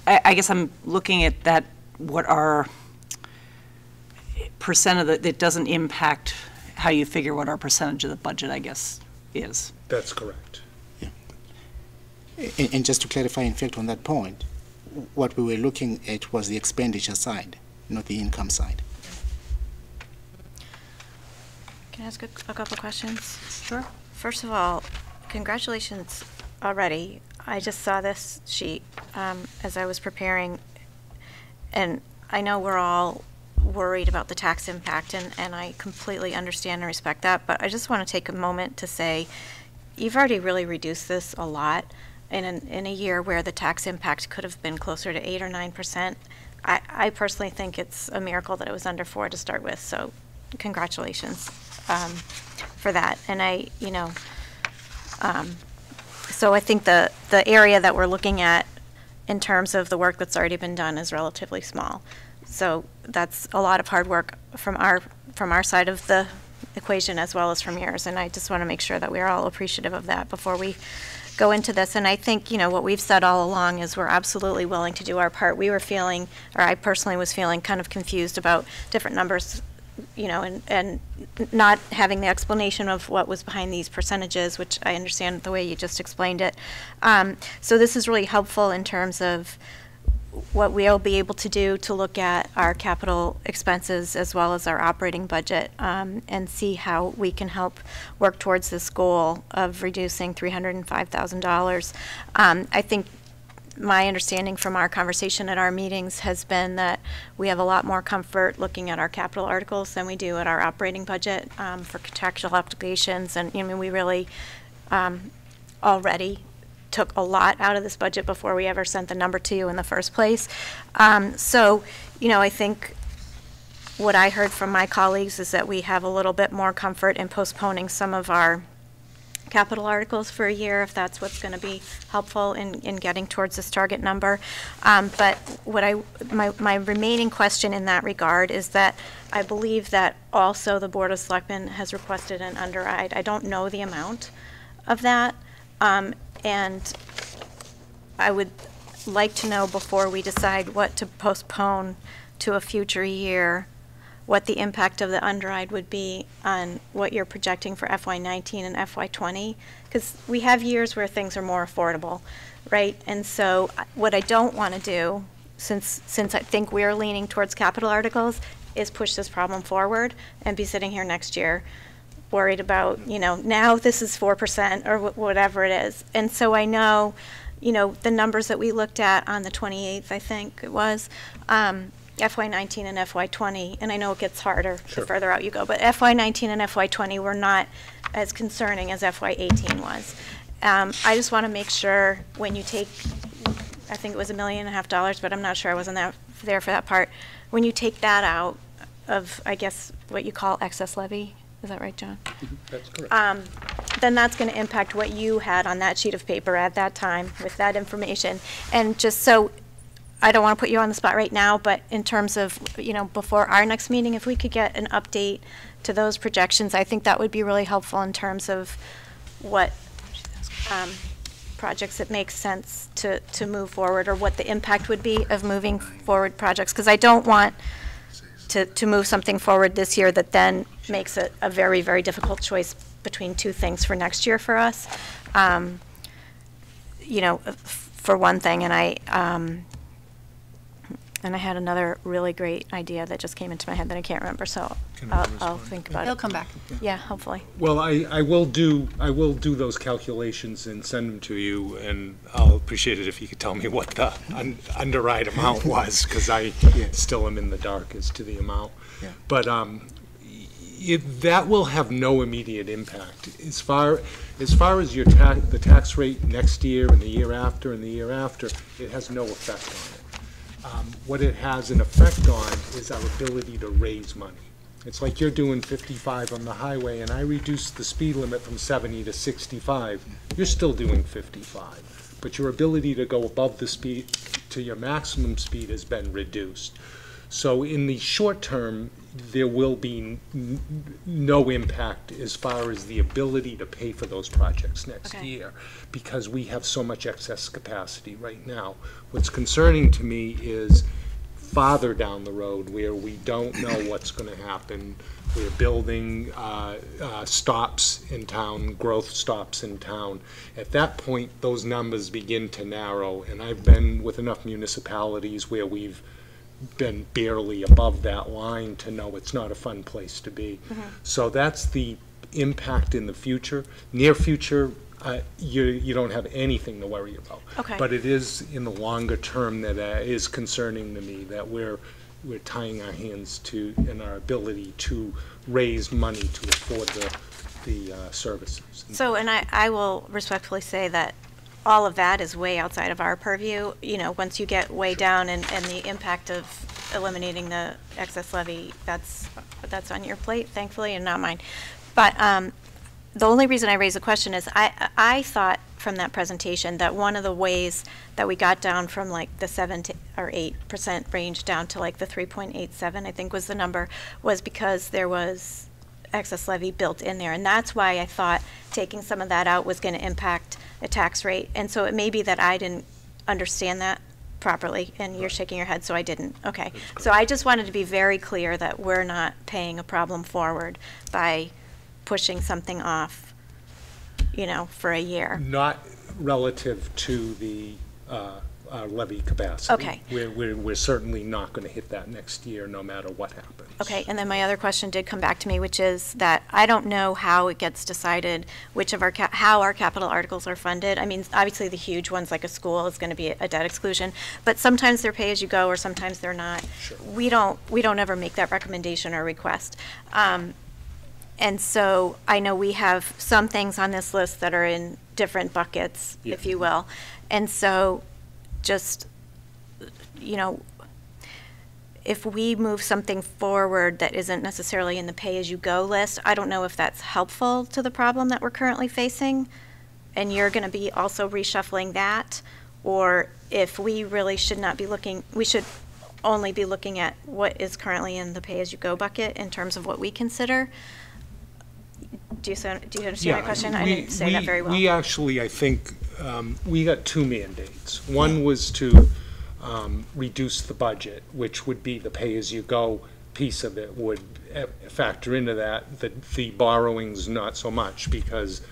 I, I guess I'm looking at that, what our percent of the, that doesn't impact how you figure what our percentage of the budget, I guess, is. That's correct. And, and just to clarify, in fact, on that point, what we were looking at was the expenditure side, not the income side. Can I ask a, a couple questions? Sure. First of all, congratulations already. I just saw this sheet um, as I was preparing, and I know we're all worried about the tax impact, and, and I completely understand and respect that, but I just want to take a moment to say, you've already really reduced this a lot in, an, in a year where the tax impact could have been closer to eight or nine percent. I, I personally think it's a miracle that it was under four to start with, so congratulations um, for that. And I, you know, um, so I think the, the area that we're looking at in terms of the work that's already been done is relatively small. So that's a lot of hard work from our, from our side of the equation as well as from yours. And I just want to make sure that we're all appreciative of that before we go into this. And I think, you know, what we've said all along is we're absolutely willing to do our part. We were feeling, or I personally was feeling kind of confused about different numbers you know, and, and not having the explanation of what was behind these percentages, which I understand the way you just explained it. Um, so this is really helpful in terms of what we'll be able to do to look at our capital expenses as well as our operating budget um, and see how we can help work towards this goal of reducing $305,000. Um, I think my understanding from our conversation at our meetings has been that we have a lot more comfort looking at our capital articles than we do at our operating budget um, for contractual obligations. And, I mean, we really um, already took a lot out of this budget before we ever sent the number to you in the first place. Um, so, you know, I think what I heard from my colleagues is that we have a little bit more comfort in postponing some of our capital articles for a year, if that's what's going to be helpful in, in getting towards this target number. Um, but what I, my, my remaining question in that regard is that I believe that also the Board of Selectmen has requested an underride. I don't know the amount of that. Um, and I would like to know before we decide what to postpone to a future year, what the impact of the underride would be on what you're projecting for FY19 and FY20. Because we have years where things are more affordable, right? And so uh, what I don't want to do, since, since I think we're leaning towards capital articles, is push this problem forward and be sitting here next year worried about, you know, now this is 4% or wh- whatever it is. And so I know, you know, the numbers that we looked at on the 28th, I think it was, um, FY19 and FY20, and I know it gets harder the further out you go, but FY19 and FY20 were not as concerning as FY18 was. Um, I just want to make sure when you take, I think it was a million and a half dollars, but I'm not sure, I wasn't that, there for that part. When you take that out of, I guess, what you call excess levy, is that right, John? That's correct. um, then that's going to impact what you had on that sheet of paper at that time with that information. And just so, I don't want to put you on the spot right now, but in terms of, you know, before our next meeting, if we could get an update to those projections, I think that would be really helpful in terms of what um, projects it makes sense to, to move forward, or what the impact would be of moving forward projects. Because I don't want to, to move something forward this year that then makes it a very, very difficult choice between two things for next year for us. Um, You know, for one thing, and I, um, and I had another really great idea that just came into my head that I can't remember, so Can I I'll. I'll think about it. He'll come back. Yeah, hopefully. Well, I, I will do, I will do those calculations and send them to you, and I'll appreciate it if you could tell me what the un- underride amount was, because I still am in the dark as to the amount. Yeah. But, um, it, that will have no immediate impact. As far, as far as your tax, the tax rate next year and the year after and the year after, it has no effect on it. Um, What it has an effect on is our ability to raise money. It's like you're doing fifty-five on the highway and I reduce the speed limit from seventy to sixty-five. You're still doing fifty-five, but your ability to go above the speed, to your maximum speed has been reduced. So in the short term, there will be no impact as far as the ability to pay for those projects next Okay. year, because we have so much excess capacity right now. What's concerning to me is farther down the road where we don't know what's going to happen. We're building uh, uh, stops in town, growth stops in town. At that point, those numbers begin to narrow, and I've been with enough municipalities where we've been barely above that line to know it's not a fun place to be. So that's the impact in the future. Near future, uh, you, you don't have anything to worry about. Okay. But it is in the longer term that uh, is concerning to me, that we're, we're tying our hands to, and our ability to raise money to afford the, the uh, services. So, and I, I will respectfully say that all of that is way outside of our purview. You know, once you get way down and, and the impact of eliminating the excess levy, that's, that's on your plate, thankfully, and not mine. But, um, the only reason I raise the question is I, I thought from that presentation that one of the ways that we got down from like the seven to, or eight percent range down to like the three point eight seven, I think was the number, was because there was excess levy built in there. And that's why I thought taking some of that out was going to impact the tax rate. And so it may be that I didn't understand that properly, and you're shaking your head, so I didn't. Okay. So I just wanted to be very clear that we're not paying a problem forward by pushing something off, you know, for a year. Not relative to the uh, uh, levy capacity. Okay. We're, we're, we're certainly not going to hit that next year, no matter what happens. Okay, and then my other question did come back to me, which is that I don't know how it gets decided, which of our, how our capital articles are funded. I mean, obviously, the huge ones, like a school, is going to be a debt exclusion, but sometimes they're pay-as-you-go, or sometimes they're not. Sure. We don't, we don't ever make that recommendation or request. Um, And so I know we have some things on this list that are in different buckets, if you will. And so just, you know, if we move something forward that isn't necessarily in the pay-as-you-go list, I don't know if that's helpful to the problem that we're currently facing, and you're going to be also reshuffling that, or if we really should not be looking, we should only be looking at what is currently in the pay-as-you-go bucket in terms of what we consider. Do you, do you understand my Yeah, question? I didn't say that very well. We actually, I think, um, we got two mandates. One was to um, reduce the budget, which would be the pay-as-you-go piece of it would eh, factor into that. The the borrowings, not so much, because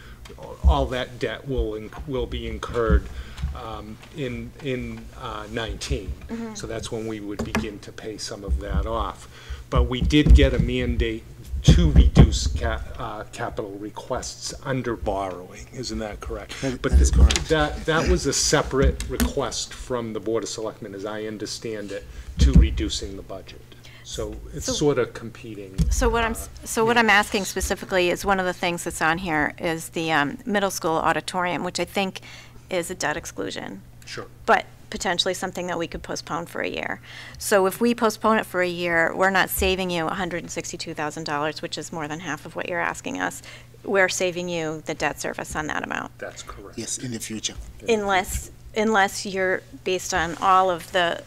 all that debt will, will be incurred um, in, in uh, 19. Mhm. So that's when we would begin to pay some of that off. But we did get a mandate to reduce ca- uh, capital requests under borrowing, isn't that correct? That- But that is th- correct. That, that was a separate request from the Board of Selectmen, as I understand it, to reducing the budget. So it's So- sort of competing. So what I'm, so what I'm asking specifically is, one of the things that's on here is the um, middle school auditorium, which I think is a debt exclusion. Sure. But potentially something that we could postpone for a year. So if we postpone it for a year, we're not saving you $162,000, which is more than half of what you're asking us. We're saving you the debt service on that amount. That's correct. Yes, in the future. Unless, unless you're, based on all of the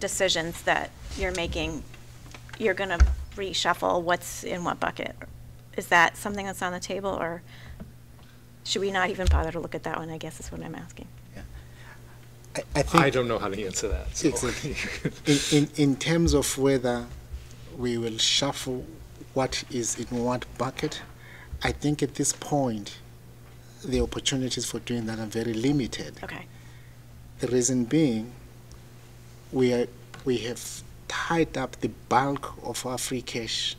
decisions that you're making, you're going to reshuffle what's in what bucket. Is that something that's on the table, or should we not even bother to look at that one, I guess is what I'm asking. I, I think. I don't know how to answer that. so- Exactly. In, in, in terms of whether we will shuffle what is in what bucket, I think at this point, the opportunities for doing that are very limited. Okay. The reason being, we are, we have tied up the bulk of our free cash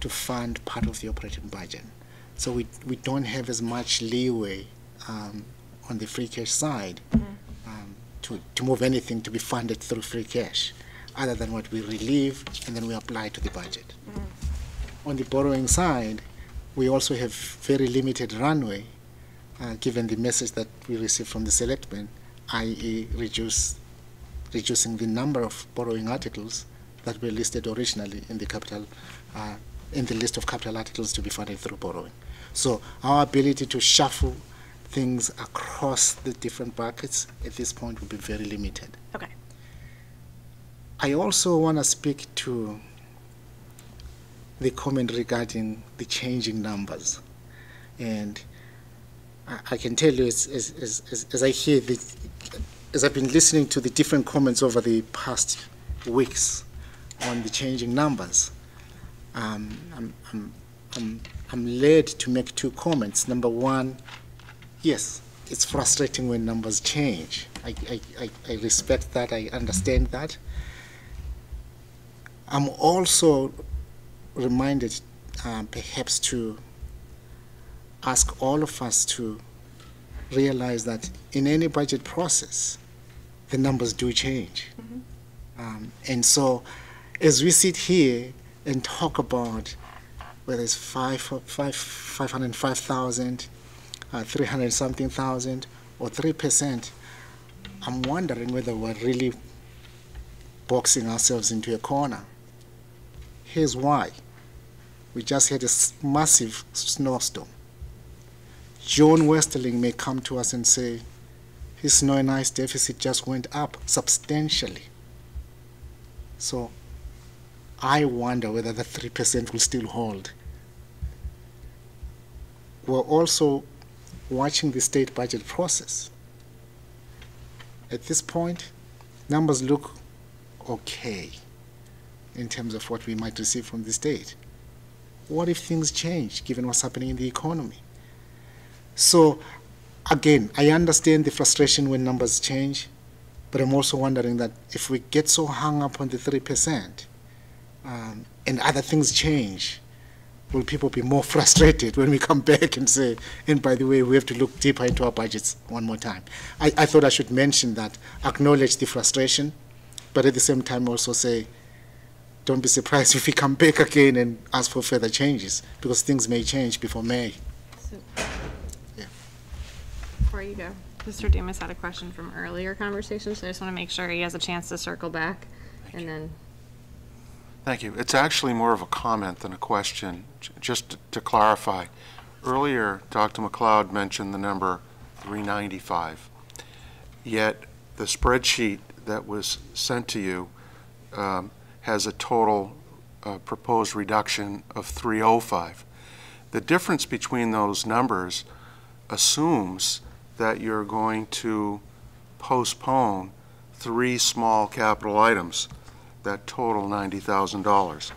to fund part of the operating budget. So we, we don't have as much leeway um, on the free cash side um, to, to move anything to be funded through free cash, other than what we relieve and then we apply to the budget. On the borrowing side, we also have very limited runway, uh, given the message that we received from the selectmen, i.e. reduce, reducing the number of borrowing articles that were listed originally in the capital, uh, in the list of capital articles to be funded through borrowing. So our ability to shuffle things across the different buckets at this point will be very limited. Okay. I also want to speak to the comment regarding the changing numbers. And I, I can tell you, as, as, as, as- as I hear the, as I've been listening to the different comments over the past weeks on the changing numbers, um, I'm, I'm, I'm, I'm led to make two comments. Number one, yes, it's frustrating when numbers change. I, I, I, respect that, I understand that. I'm also reminded um, perhaps to ask all of us to realize that in any budget process, the numbers do change. Um, and so, as we sit here and talk about whether it's five, five, 505,000, uh, 300 something thousand, or 3%, I'm wondering whether we're really boxing ourselves into a corner. Here's why. We just had a massive snowstorm. John Westerling may come to us and say, his snow and ice deficit just went up substantially. So I wonder whether the 3% will still hold. We're also watching the state budget process. At this point, numbers look okay in terms of what we might receive from the state. What if things change given what's happening in the economy? So, again, I understand the frustration when numbers change, but I'm also wondering that if we get so hung up on the 3% um, and other things change, will people be more frustrated when we come back and say, and by the way, we have to look deeper into our budgets one more time? I, I thought I should mention that, acknowledge the frustration, but at the same time also say, don't be surprised if we come back again and ask for further changes, because things may change before May. Yeah. Before you go, Mr. Dumas had a question from earlier conversations, so I just want to make sure he has a chance to circle back. And then, Thank you. It's actually more of a comment than a question, just to clarify. Earlier, Dr. McLeod mentioned the number 395, yet the spreadsheet that was sent to you um, has a total uh, proposed reduction of 305. The difference between those numbers assumes that you're going to postpone three small capital items that total $90,000.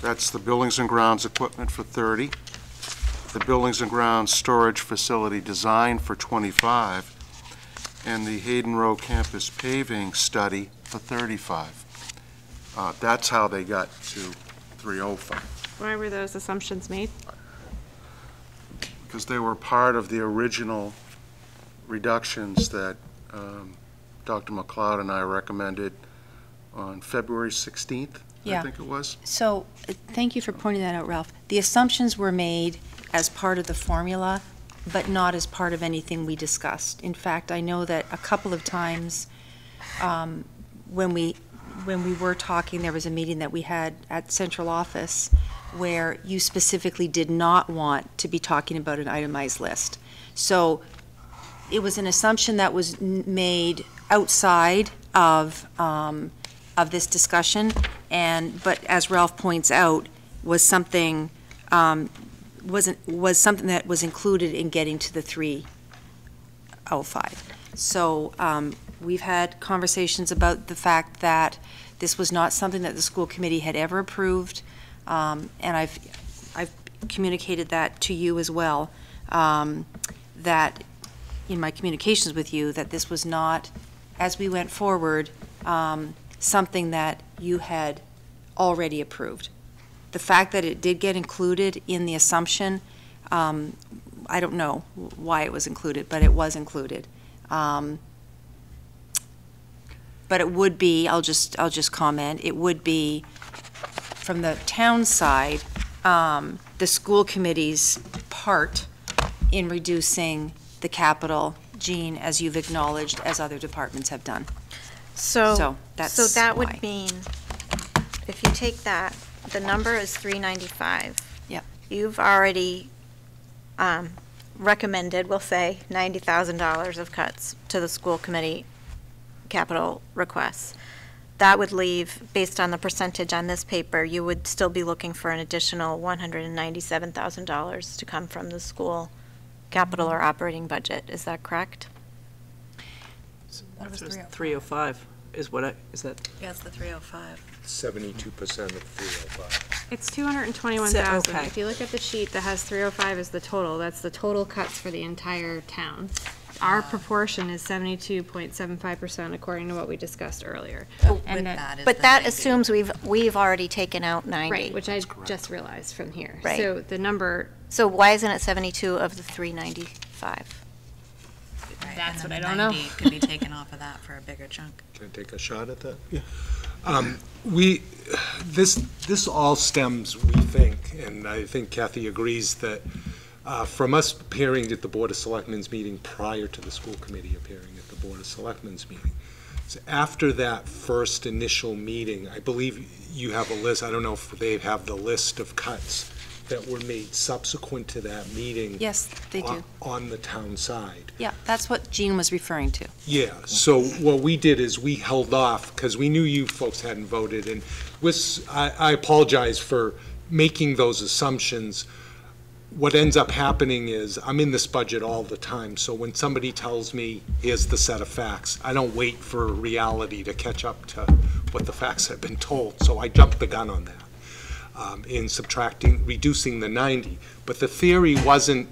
That's the buildings and grounds equipment for 30, the buildings and grounds storage facility design for 25, and the Hayden Rowe campus paving study for 35. Uh, That's how they got to 305, why were those assumptions made? because they were part of the original reductions that um, Dr. McLeod and I recommended on February 16th, I think it was. So, uh, thank you for pointing that out, Ralph. The assumptions were made as part of the formula, but not as part of anything we discussed. In fact, I know that a couple of times, um, when we, when we were talking, there was a meeting that we had at central office where you specifically did not want to be talking about an itemized list. So it was an assumption that was made outside of, um, of this discussion, and, but as Ralph points out, was something, um, wasn't, was something that was included in getting to the 305. So um, we've had conversations about the fact that this was not something that the school committee had ever approved, um, and I've, I've communicated that to you as well, um, that in my communications with you, that this was not, as we went forward, um, something that you had already approved. The fact that it did get included in the assumption, um, I don't know why it was included, but it was included. Um, But it would be, I'll just, I'll just comment, it would be, from the town side, um, the school committee's part in reducing the capital, Gene, as you've acknowledged, as other departments have done. So, So so that why. would mean if you take that, the number is three ninety-five. Yep. You've already, um, recommended, we'll say, ninety thousand dollars of cuts to the school committee capital requests. That would leave, based on the percentage on this paper, you would still be looking for an additional one hundred and ninety-seven thousand dollars to come from the school capital or operating budget. Is that correct? What was It's 305? 305 is what I, is that? Yeah, it's the 305. Seventy-two percent of three oh five. It's two hundred and twenty-one thousand. okay. If you look at the sheet that has three oh five as the total, that's the total cuts for the entire town. Our proportion is seventy-two point seven five percent according to what we discussed earlier. Oh, And that- But that assumes we've, we've already taken out ninety. Right, which I just realized from here. Right. So the number, So why isn't it seventy-two of the three ninety-five? That's what I don't know. 90 Could be taken off of that for a bigger chunk. Can I take a shot at that? Yeah. Um, we, this, this all stems, we think, and I think Kathy agrees that, uh, from us appearing at the Board of Selectmen's meeting prior to the school committee appearing at the Board of Selectmen's meeting. So after that first initial meeting, I believe you have a list, I don't know if they have the list of cuts that were made subsequent to that meeting. Yes, they do. on- On the town side. Yeah, that's what Jean was referring to. Yeah, so what we did is we held off, because we knew you folks hadn't voted, and was, I, I apologize for making those assumptions. What ends up happening is, I'm in this budget all the time, so when somebody tells me, here's the set of facts, I don't wait for reality to catch up to what the facts have been told, so I jumped the gun on that, um, in subtracting, reducing the ninety. But the theory wasn't,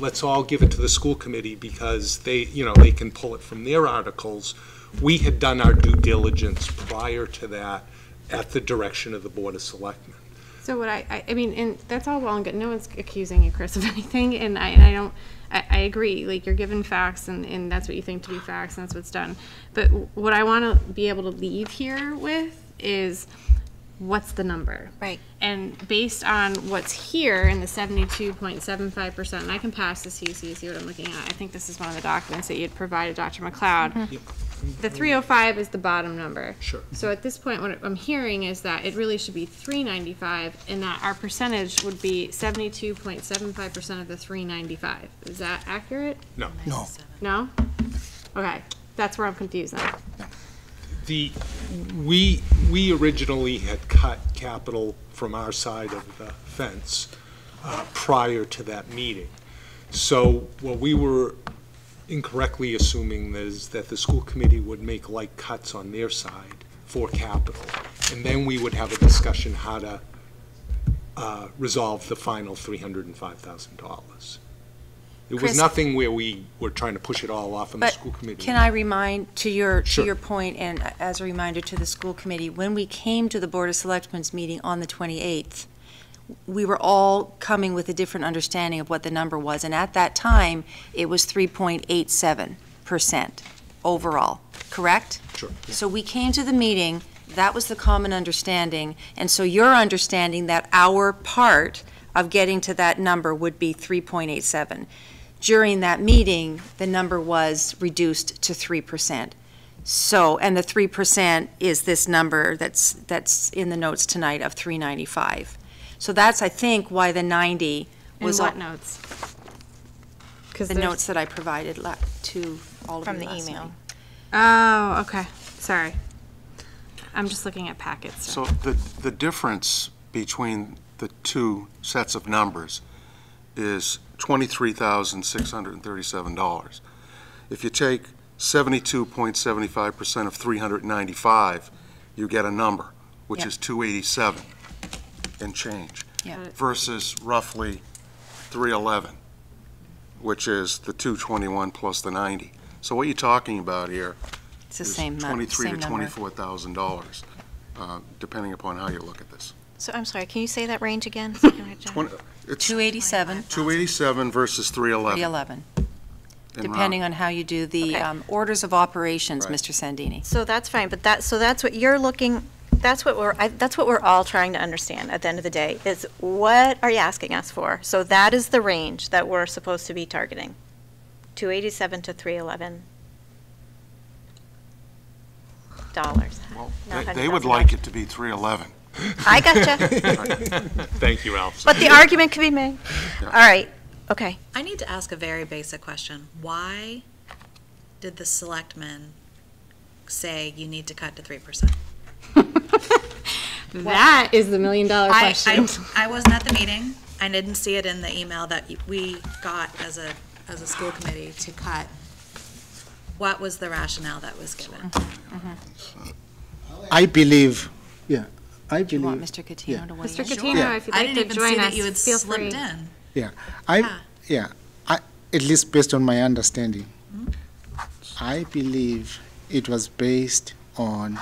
let's all give it to the school committee because they, you know, they can pull it from their articles. We had done our due diligence prior to that at the direction of the Board of Selectmen. So what I, I, I mean, and that's all well and good. No one's accusing you, Chris, of anything, and I, and I don't. I, I agree. Like you're given facts, and, and that's what you think to be facts, and that's what's done. But what I want to be able to leave here with is what's the number? Right. And based on what's here in the seventy-two point seven five percent, and I can pass this to you so you see what I'm looking at. I think this is one of the documents that you had provided, Dr. McLeod. Mm-hmm. Yep. The three oh five is the bottom number. Sure. So at this point, what I'm hearing is that it really should be three ninety-five, and that our percentage would be seventy-two point seven five percent of the three ninety-five. Is that accurate? No. No. No? Okay, that's where I'm confused now. The, we, we originally had cut capital from our side of the fence uh, prior to that meeting. So what we were incorrectly assuming is that the school committee would make like cuts on their side for capital. And then we would have a discussion how to uh, resolve the final $305,000. It was Chris- nothing where we were trying to push it all off on the But school committee. Can I remind, to your, to Sure. your point, and as a reminder to the school committee, when we came to the Board of Selectmen's meeting on the 28th, we were all coming with a different understanding of what the number was, and at that time, it was 3.87% overall, correct? Sure. So we came to the meeting, that was the common understanding, and so your understanding that our part of getting to that number would be 3.87. During that meeting, the number was reduced to 3%. So, and the 3% is this number that's, that's in the notes tonight of 395. So that's, I think, why the 90 In was. what all- notes? The notes that I provided la- to all of you From the last email. night. Oh, okay, sorry. I'm just looking at packets. So the, the difference between the two sets of numbers is $23,637. If you take 72.75% of 395, you get a number, which yep. is 287 and change, yep. versus roughly 311, which is the 221 plus the 90. So what you're talking about here it's the uh, same 23 same to $24,000, uh, depending upon how you look at this. So I'm sorry, can you say that range again? 20, it's 287, two eighty-seven versus three eleven. 311, depending on how you do the um, orders of operations, Right. Mr. Sandini. So that's fine, but that, so that's what you're looking, that's what we're, I, that's what we're all trying to understand at the end of the day, is what are you asking us for? So that is the range that we're supposed to be targeting, 287 to 311 dollars. Well, Not they- They would $100,000. like it to be three eleven. I gotcha. Thank you, Ralph. But the argument could be made. All right, okay. I need to ask a very basic question. Why did the selectmen say you need to cut to three percent? That is the million dollar I, question. I, I wasn't at the meeting. I didn't see it in the email that we got as a, as a school committee to cut. What was the rationale that was given? I believe, yeah, I Do you want believe, Mr. Catino yeah. to weigh Mr. in? Catino, Yeah. if you'd I like didn't to even join that us, you had feel slipped free. in. yeah, I, yeah, I, at least based on my understanding, hmm? I believe it was based on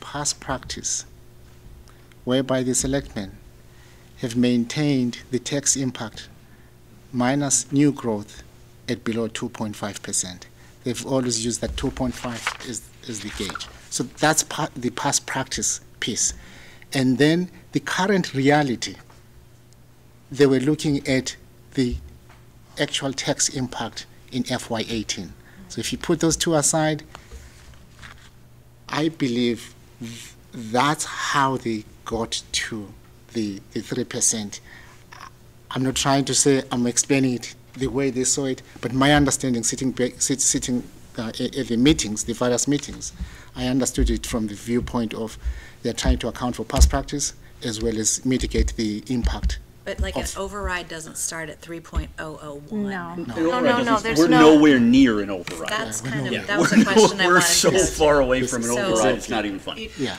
past practice whereby the selectmen have maintained the tax impact minus new growth at below 2.5%. They've always used that 2.5 as, as the gauge. So that's part, the past practice piece. And then the current reality, they were looking at the actual tax impact in FY18. So if you put those two aside, I believe that's how they got to the, the 3%. I'm not trying to say I'm explaining it the way they saw it, but my understanding, sitting, sitting uh, at the meetings, the various meetings, I understood it from the viewpoint of they're trying to account for past practice as well as mitigate the impact. But like an Of- override doesn't start at three point oh oh one. No. No, no, no, there's We're no- nowhere near an override. That's kind Yeah. of, that was a question I We're wanted to so go to. far away from an So- override, it's not even funny. Yeah.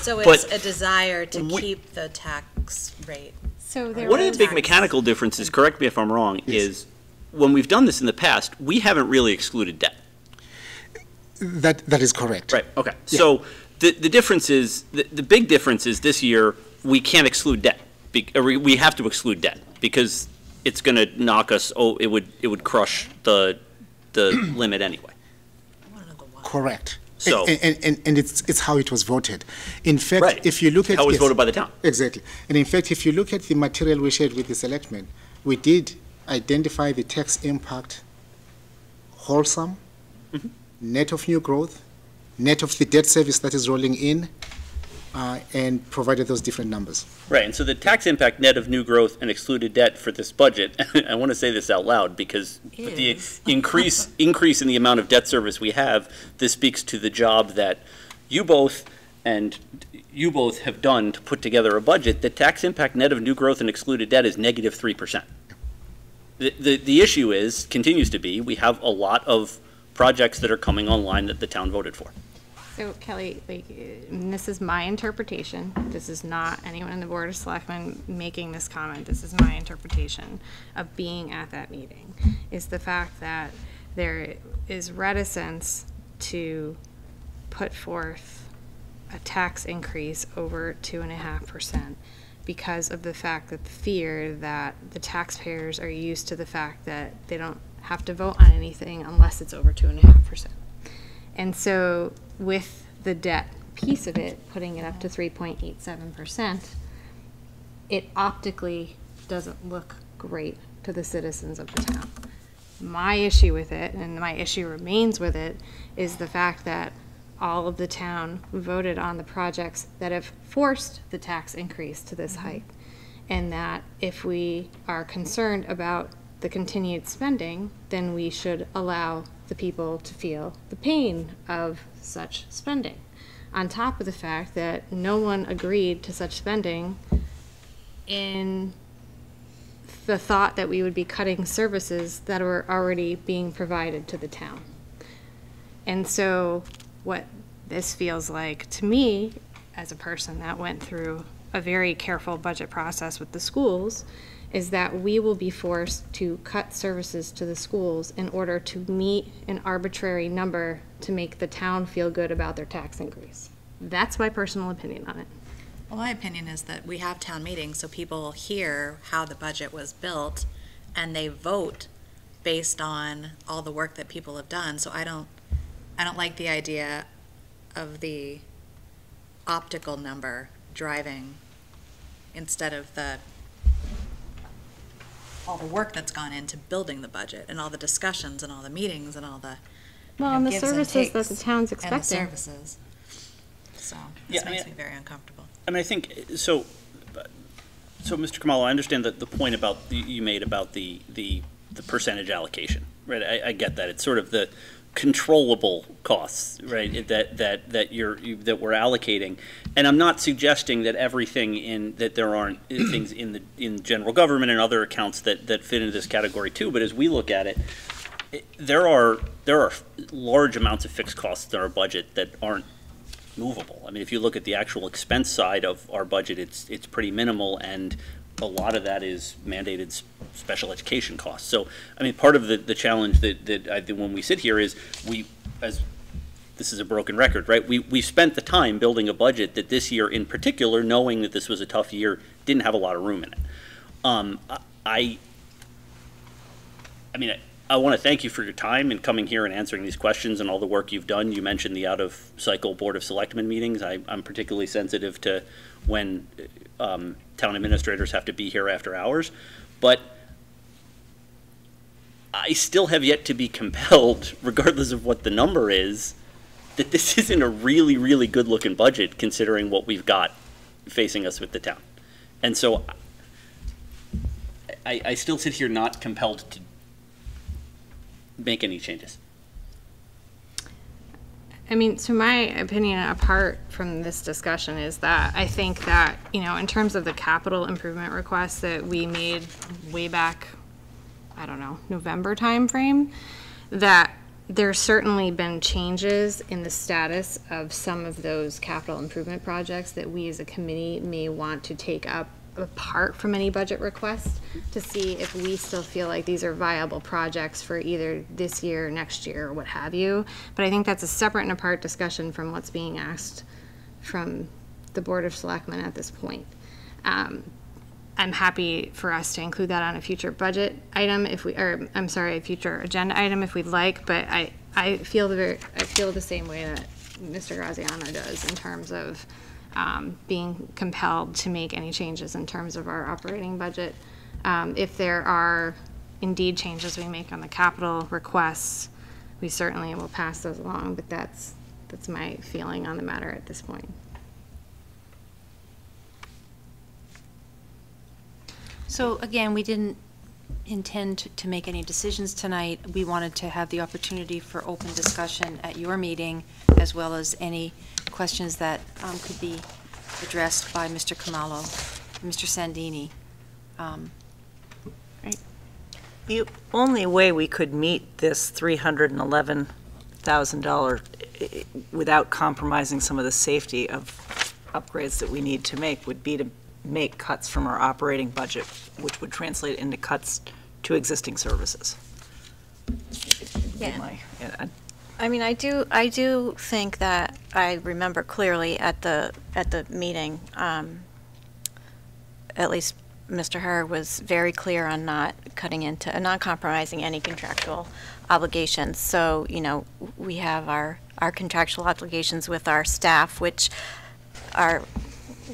So um, But it's a desire to we- keep the tax rate. So there One of was- the big mechanical differences, correct me if I'm wrong, is when we've done this in the past, we haven't really excluded debt. That, that is correct. Right, okay. So the, the difference is, the, the big difference is this year, we can't exclude debt. Be- or we, we have to exclude debt because it's going to knock us, oh, it would, it would crush the, the limit anyway. Correct. So- And, and, and, and it's, it's how it was voted. In fact, Right. if you look at. How it was yes, voted by the town. Exactly. And in fact, if you look at the material we shared with the selectmen, we did identify the tax impact wholesome, Mm-hmm. net of new growth, net of the debt service that is rolling in, uh, and provided those different numbers. Right, and so the tax impact net of new growth and excluded debt for this budget, I want to say this out loud because with the increase, increase in the amount of debt service we have, this speaks to the job that you both and you both have done to put together a budget. The tax impact net of new growth and excluded debt is negative negative three percent. The, the, the issue is, continues to be, we have a lot of projects that are coming online that the town voted for. So Kelly, like, this is my interpretation. This is not anyone in the Board of Selectmen making this comment. This is my interpretation of being at that meeting, is the fact that there is reticence to put forth a tax increase over two and a half percent because of the fact that the fear that the taxpayers are used to the fact that they don't have to vote on anything unless it's over two and a half percent. And so with the debt piece of it, putting it up to three point eight seven percent, it optically doesn't look great to the citizens of the town. My issue with it, and my issue remains with it, is the fact that all of the town voted on the projects that have forced the tax increase to this mm-hmm. height. And that if we are concerned about the continued spending, then we should allow the people to feel the pain of such spending. On top of the fact that no one agreed to such spending in the thought that we would be cutting services that were already being provided to the town. And so, what this feels like to me, as a person that went through a very careful budget process with the schools, is that we will be forced to cut services to the schools in order to meet an arbitrary number to make the town feel good about their tax increase. That's my personal opinion on it. Well, my opinion is that we have town meetings, so people hear how the budget was built, and they vote based on all the work that people have done. So I don't, I don't like the idea of the optical number driving instead of the, all the work that's gone into building the budget, and all the discussions, and all the meetings, and all the, Well, know, and the gives services that takes, the town's And the expecting. services. So, Yeah, this I makes mean- me very uncomfortable. I mean, I think, so, so, Mr. Khumalo, I understand that the point about, the- you made about the, the, the percentage allocation, right? I, I get that. It's sort of the controllable costs, right, that, that, that you're, you- that we're allocating. And I'm not suggesting that everything in, that there aren't things in the, in general government and other accounts that, that fit into this category too, but as we look at it, it- there are, there are large amounts of fixed costs in our budget that aren't movable. I mean, if you look at the actual expense side of our budget, it's, it's pretty minimal, and a lot of that is mandated special education costs. So, I mean, part of the, the challenge that, that I, when we sit here is, we, as, this is a broken record, right? We, we spent the time building a budget that this year in particular, knowing that this was a tough year, didn't have a lot of room in it. Um, I, I mean, I, want to thank you for your time and coming here and answering these questions and all the work you've done. You mentioned the out-of-cycle Board of Selectmen meetings. I, I'm particularly sensitive to when um, town administrators have to be here after hours. But I still have yet to be compelled, regardless of what the number is, that this isn't a really, really good-looking budget considering what we've got facing us with the town. And so I, I still sit here not compelled to make any changes. I mean, so my opinion, apart from this discussion, is that I think that, you know, in terms of the capital improvement requests that we made way back, I don't know, November timeframe, that there's certainly been changes in the status of some of those capital improvement projects that we as a committee may want to take up apart from any budget request to see if we still feel like these are viable projects for either this year, next year, or what have you. But I think that's a separate and apart discussion from what's being asked from the Board of Selectmen at this point. Um, I'm happy for us to include that on a future budget item if we, or, I'm sorry, a future agenda item if we'd like, but I, I feel the very, I feel the same way that Mr. Graziano does in terms of um, being compelled to make any changes in terms of our operating budget. Um, If there are indeed changes we make on the capital requests, we certainly will pass those along, but that's, that's my feeling on the matter at this point. So again, we didn't intend to- make any decisions tonight. We wanted to have the opportunity for open discussion at your meeting, as well as any questions that um, could be addressed by Mr. Khumalo, Mr. Sandini. Um, The only way we could meet this $311,000 without compromising some of the safety of upgrades that we need to make would be to make cuts from our operating budget, which would translate into cuts to existing services. Yeah. My- I- I mean, I do, I do think that I remember clearly at the, at the meeting, um, at least Mr. Herr was very clear on not cutting into, uh, not compromising any contractual obligations. So, you know, we have our, our contractual obligations with our staff, which are,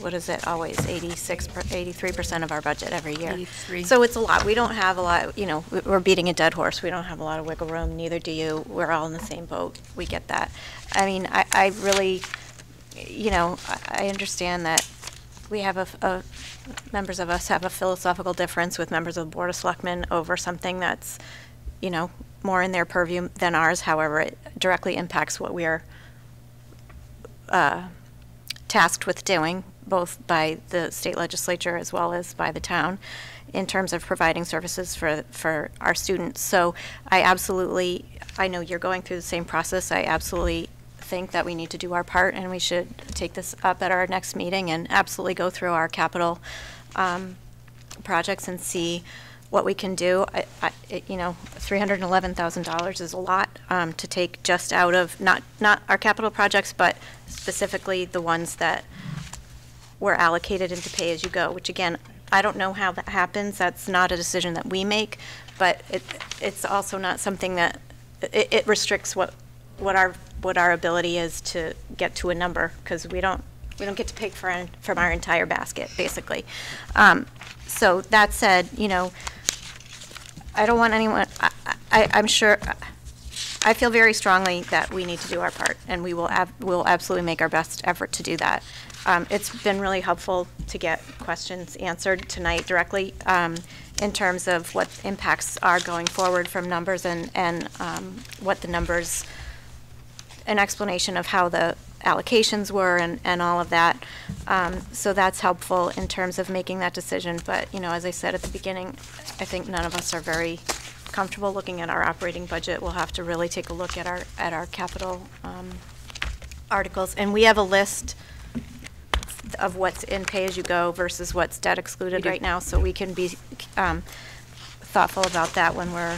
what is it, always 86, 83% of our budget every year. 83. So it's a lot. We don't have a lot, you know, we- we're beating a dead horse. We don't have a lot of wiggle room, neither do you. We're all in the same boat. We get that. I mean, I, I really, you know, I I understand that we have a, a, members of us have a philosophical difference with members of the Board of Selectmen over something that's, you know, more in their purview than ours. However, it directly impacts what we are uh, tasked with doing, both by the state legislature as well as by the town, in terms of providing services for, for our students. So I absolutely, I know you're going through the same process. I absolutely think that we need to do our part, and we should take this up at our next meeting and absolutely go through our capital um, projects and see what we can do. I, I, you know, $311,000 is a lot um, to take just out of, not, not our capital projects, but specifically the ones that were allocated into pay-as-you-go, which again, I don't know how that happens. That's not a decision that we make, but it, it's also not something that, it, it restricts what, what our, what our ability is to get to a number, because we don't, we don't get to pick for, from our entire basket, basically. Um, So that said, you know, I don't want anyone, I, I, I'm sure, I feel very strongly that we need to do our part, and we will, ab- we'll absolutely make our best effort to do that. Um, It's been really helpful to get questions answered tonight directly um, in terms of what impacts are going forward from numbers and, and um, what the numbers, an explanation of how the allocations were and, and all of that. Um, So that's helpful in terms of making that decision, but, you know, as I said at the beginning, I think none of us are very comfortable looking at our operating budget. We'll have to really take a look at our, at our capital um, articles. And we have a list of what's in pay-as-you-go versus what's debt excluded right now, so we can be um, thoughtful about that when we're,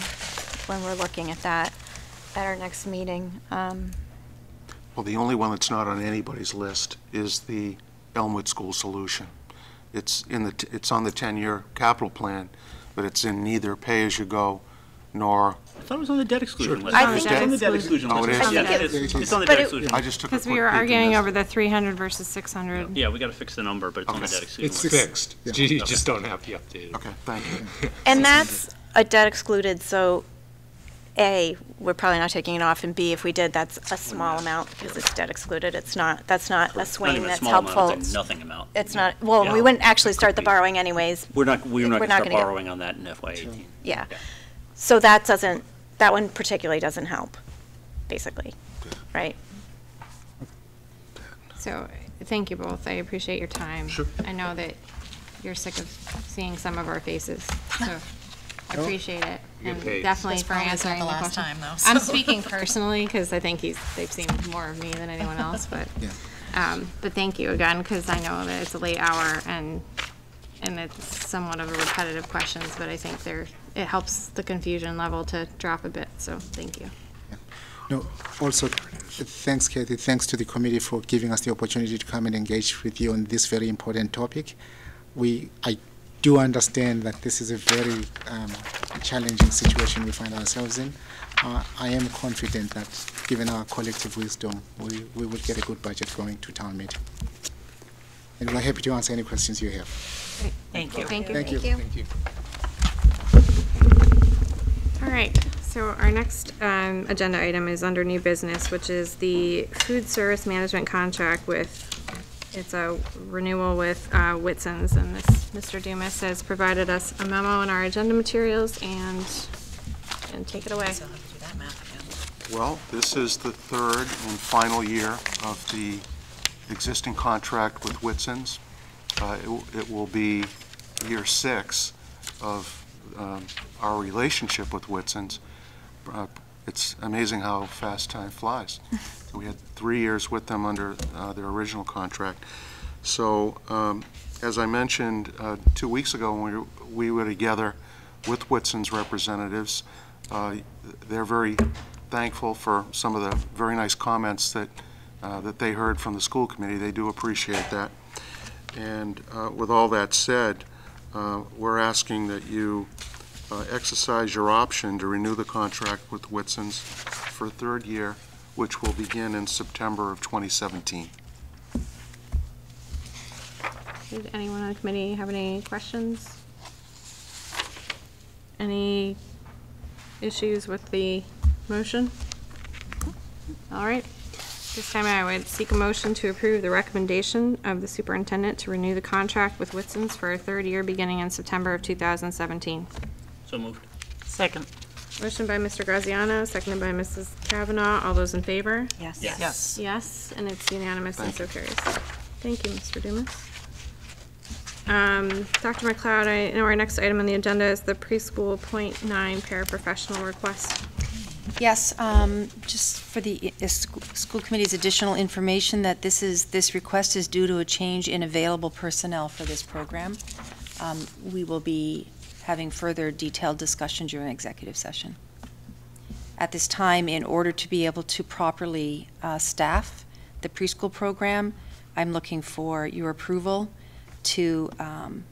when we're looking at that at our next meeting. Um, Well, the only one that's not on anybody's list is the Elmwood School Solution. It's in the, t- it's on the 10-year capital plan, but it's in neither pay-as-you-go nor. I thought it was on the debt exclusion list. I think It's on the it's- debt exclusion Oh, list. it is? Yeah, I think it it- is. It's on the but debt it- exclusion. I just took a Because we were peek and arguing missed over the 300 versus 600. Yeah, we got to fix the number, but it's on the debt exclusion It's list. fixed. You just don't have the updated. Okay, thank you. And that's a debt excluded, so A, we're probably not taking it off, and B, if we did, that's a small amount because it's debt excluded. It's not, that's not a Not swing even a that's small amount, helpful. it's a nothing amount. It's not, well, Yeah. we wouldn't actually start the borrowing anyways. We're not, we're not We're gonna start gonna get- borrowing on that in FY eighteen. Yeah. So that doesn't, that one particularly doesn't help, basically, right? So, thank you both. I appreciate your time. Sure. I know that you're sick of seeing some of our faces, so I appreciate it. And definitely for probably answering the the last question. time, though, I'm so. speaking personally, because I think he's, they've seen more of me than anyone else, but, Yeah. um, but thank you again, because I know that it's a late hour and, and it's somewhat of a repetitive questions, but I think there, it helps the confusion level to drop a bit, so thank you. No, also, thanks, Kathy. Thanks to the committee for giving us the opportunity to come and engage with you on this very important topic. We, I do understand that this is a very um, challenging situation we find ourselves in. Uh, I am confident that, given our collective wisdom, we, we will get a good budget going to town meeting. And we're happy to answer any questions you have. Thank you. Thank you. Thank you. Thank you. All right, so our next um, agenda item is under new business, which is the food service management contract with, it's a renewal with uh, Whitson's, and this, Mr. Dumas has provided us a memo in our agenda materials, and, and take it away. So how to do that math again. Well, this is the third and final year of the existing contract with Whitson's. Uh, It it will be year six of um, our relationship with Whitson's. Uh, It's amazing how fast time flies. We had three years with them under uh, their original contract. So, um, as I mentioned uh, two weeks ago, when we were- we were together with Whitson's representatives, uh, they're very thankful for some of the very nice comments that, uh, that they heard from the school committee. They do appreciate that. And uh, with all that said, uh, we're asking that you uh, exercise your option to renew the contract with Whitson's for a third year, which will begin in September of 2017. Did anyone on the committee have any questions? Any issues with the motion? All right. This time I would seek a motion to approve the recommendation of the superintendent to renew the contract with Whitson's for a third year beginning in September of 2017. So moved. Second. Motion by Mr. Graziano, seconded by Mrs. Kavanaugh. All those in favor? Yes. Yes. Yes. Yes, and it's unanimous and so carries. Thank you, Mr. Dumas. Um, Dr. McLeod, I know our next item on the agenda is the preschool point nine paraprofessional request. Yes, um, just for the school committee's additional information, that this is, this request is due to a change in available personnel for this program. Um, We will be having further detailed discussion during executive session. At this time, in order to be able to properly uh, staff the preschool program, I'm looking for your approval to um,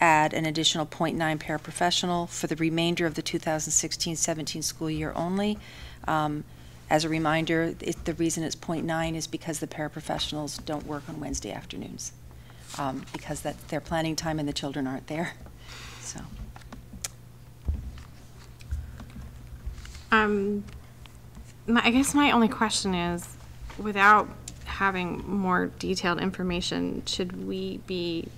add an additional .9 paraprofessional for the remainder of the 2016-17 school year only. Um, As a reminder, it- the reason it's .9 is because the paraprofessionals don't work on Wednesday afternoons, um, because that's their planning time and the children aren't there, so. Um, my, I guess my only question is, without having more detailed information, should we be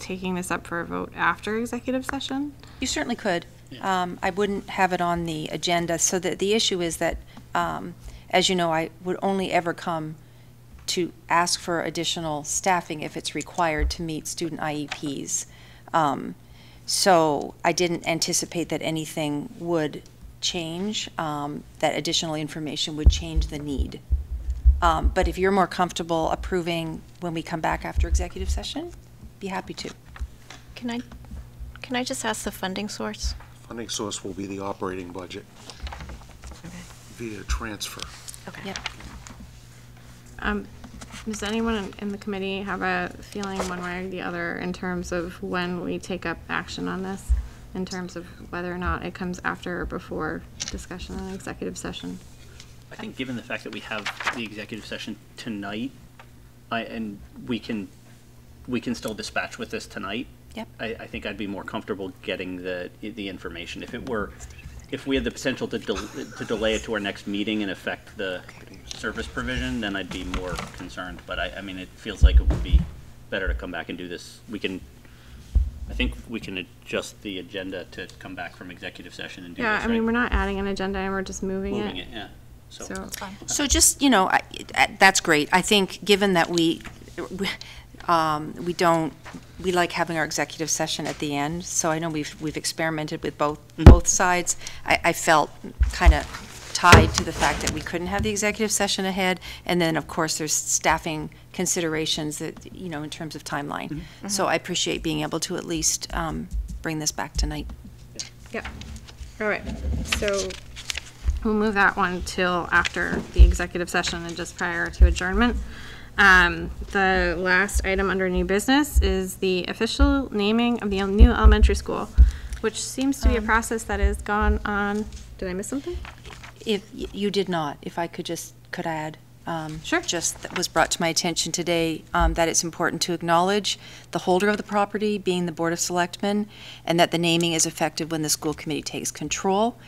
taking this up for a vote after executive session? You certainly could. Um, I wouldn't have it on the agenda, so that the issue is that, um, as you know, I would only ever come to ask for additional staffing if it's required to meet student IEPs. Um, So I didn't anticipate that anything would change, um, that additional information would change the need. Um, But if you're more comfortable approving when we come back after executive session, be happy to. Can I, can I just ask the funding source? Funding source will be the operating budget okay. via transfer. Okay. Yep. Um, does anyone in- in the committee have a feeling one way or the other in terms of when we take up action on this? In terms of whether or not it comes after or before discussion in executive session? I think given the fact that we have the executive session tonight, I, and we can, we can still dispatch with this tonight. Yep. I, I think I'd be more comfortable getting the, the information. If it were, if we had the potential to del- to delay it to our next meeting and affect the service provision, then I'd be more concerned. But I, I mean, it feels like it would be better to come back and do this. We can, I think we can adjust the agenda to come back from executive session and do this, Yeah, right? I mean, we're not adding an agenda, and we're just moving it. Moving it, yeah. So, So, So just, you know, I- I- that's great. I think, given that we, um, we don't, we like having our executive session at the end, so I know we've, we've experimented with both, both sides. I, I felt kind of tied to the fact that we couldn't have the executive session ahead, and then, of course, there's staffing considerations that, you know, in terms of timeline. So I appreciate being able to at least um, bring this back tonight. Yep. All right, so we'll move that one till after the executive session and just prior to adjournment. Um, the last item under new business is the official naming of the new elementary school, which seems to be a Um, process that has gone on, did I miss something? If you did not, if I could just, could add? Sure. Just that was brought to my attention today, um, that it's important to acknowledge the holder of the property being the Board of Selectmen, and that the naming is effective when the school committee takes control.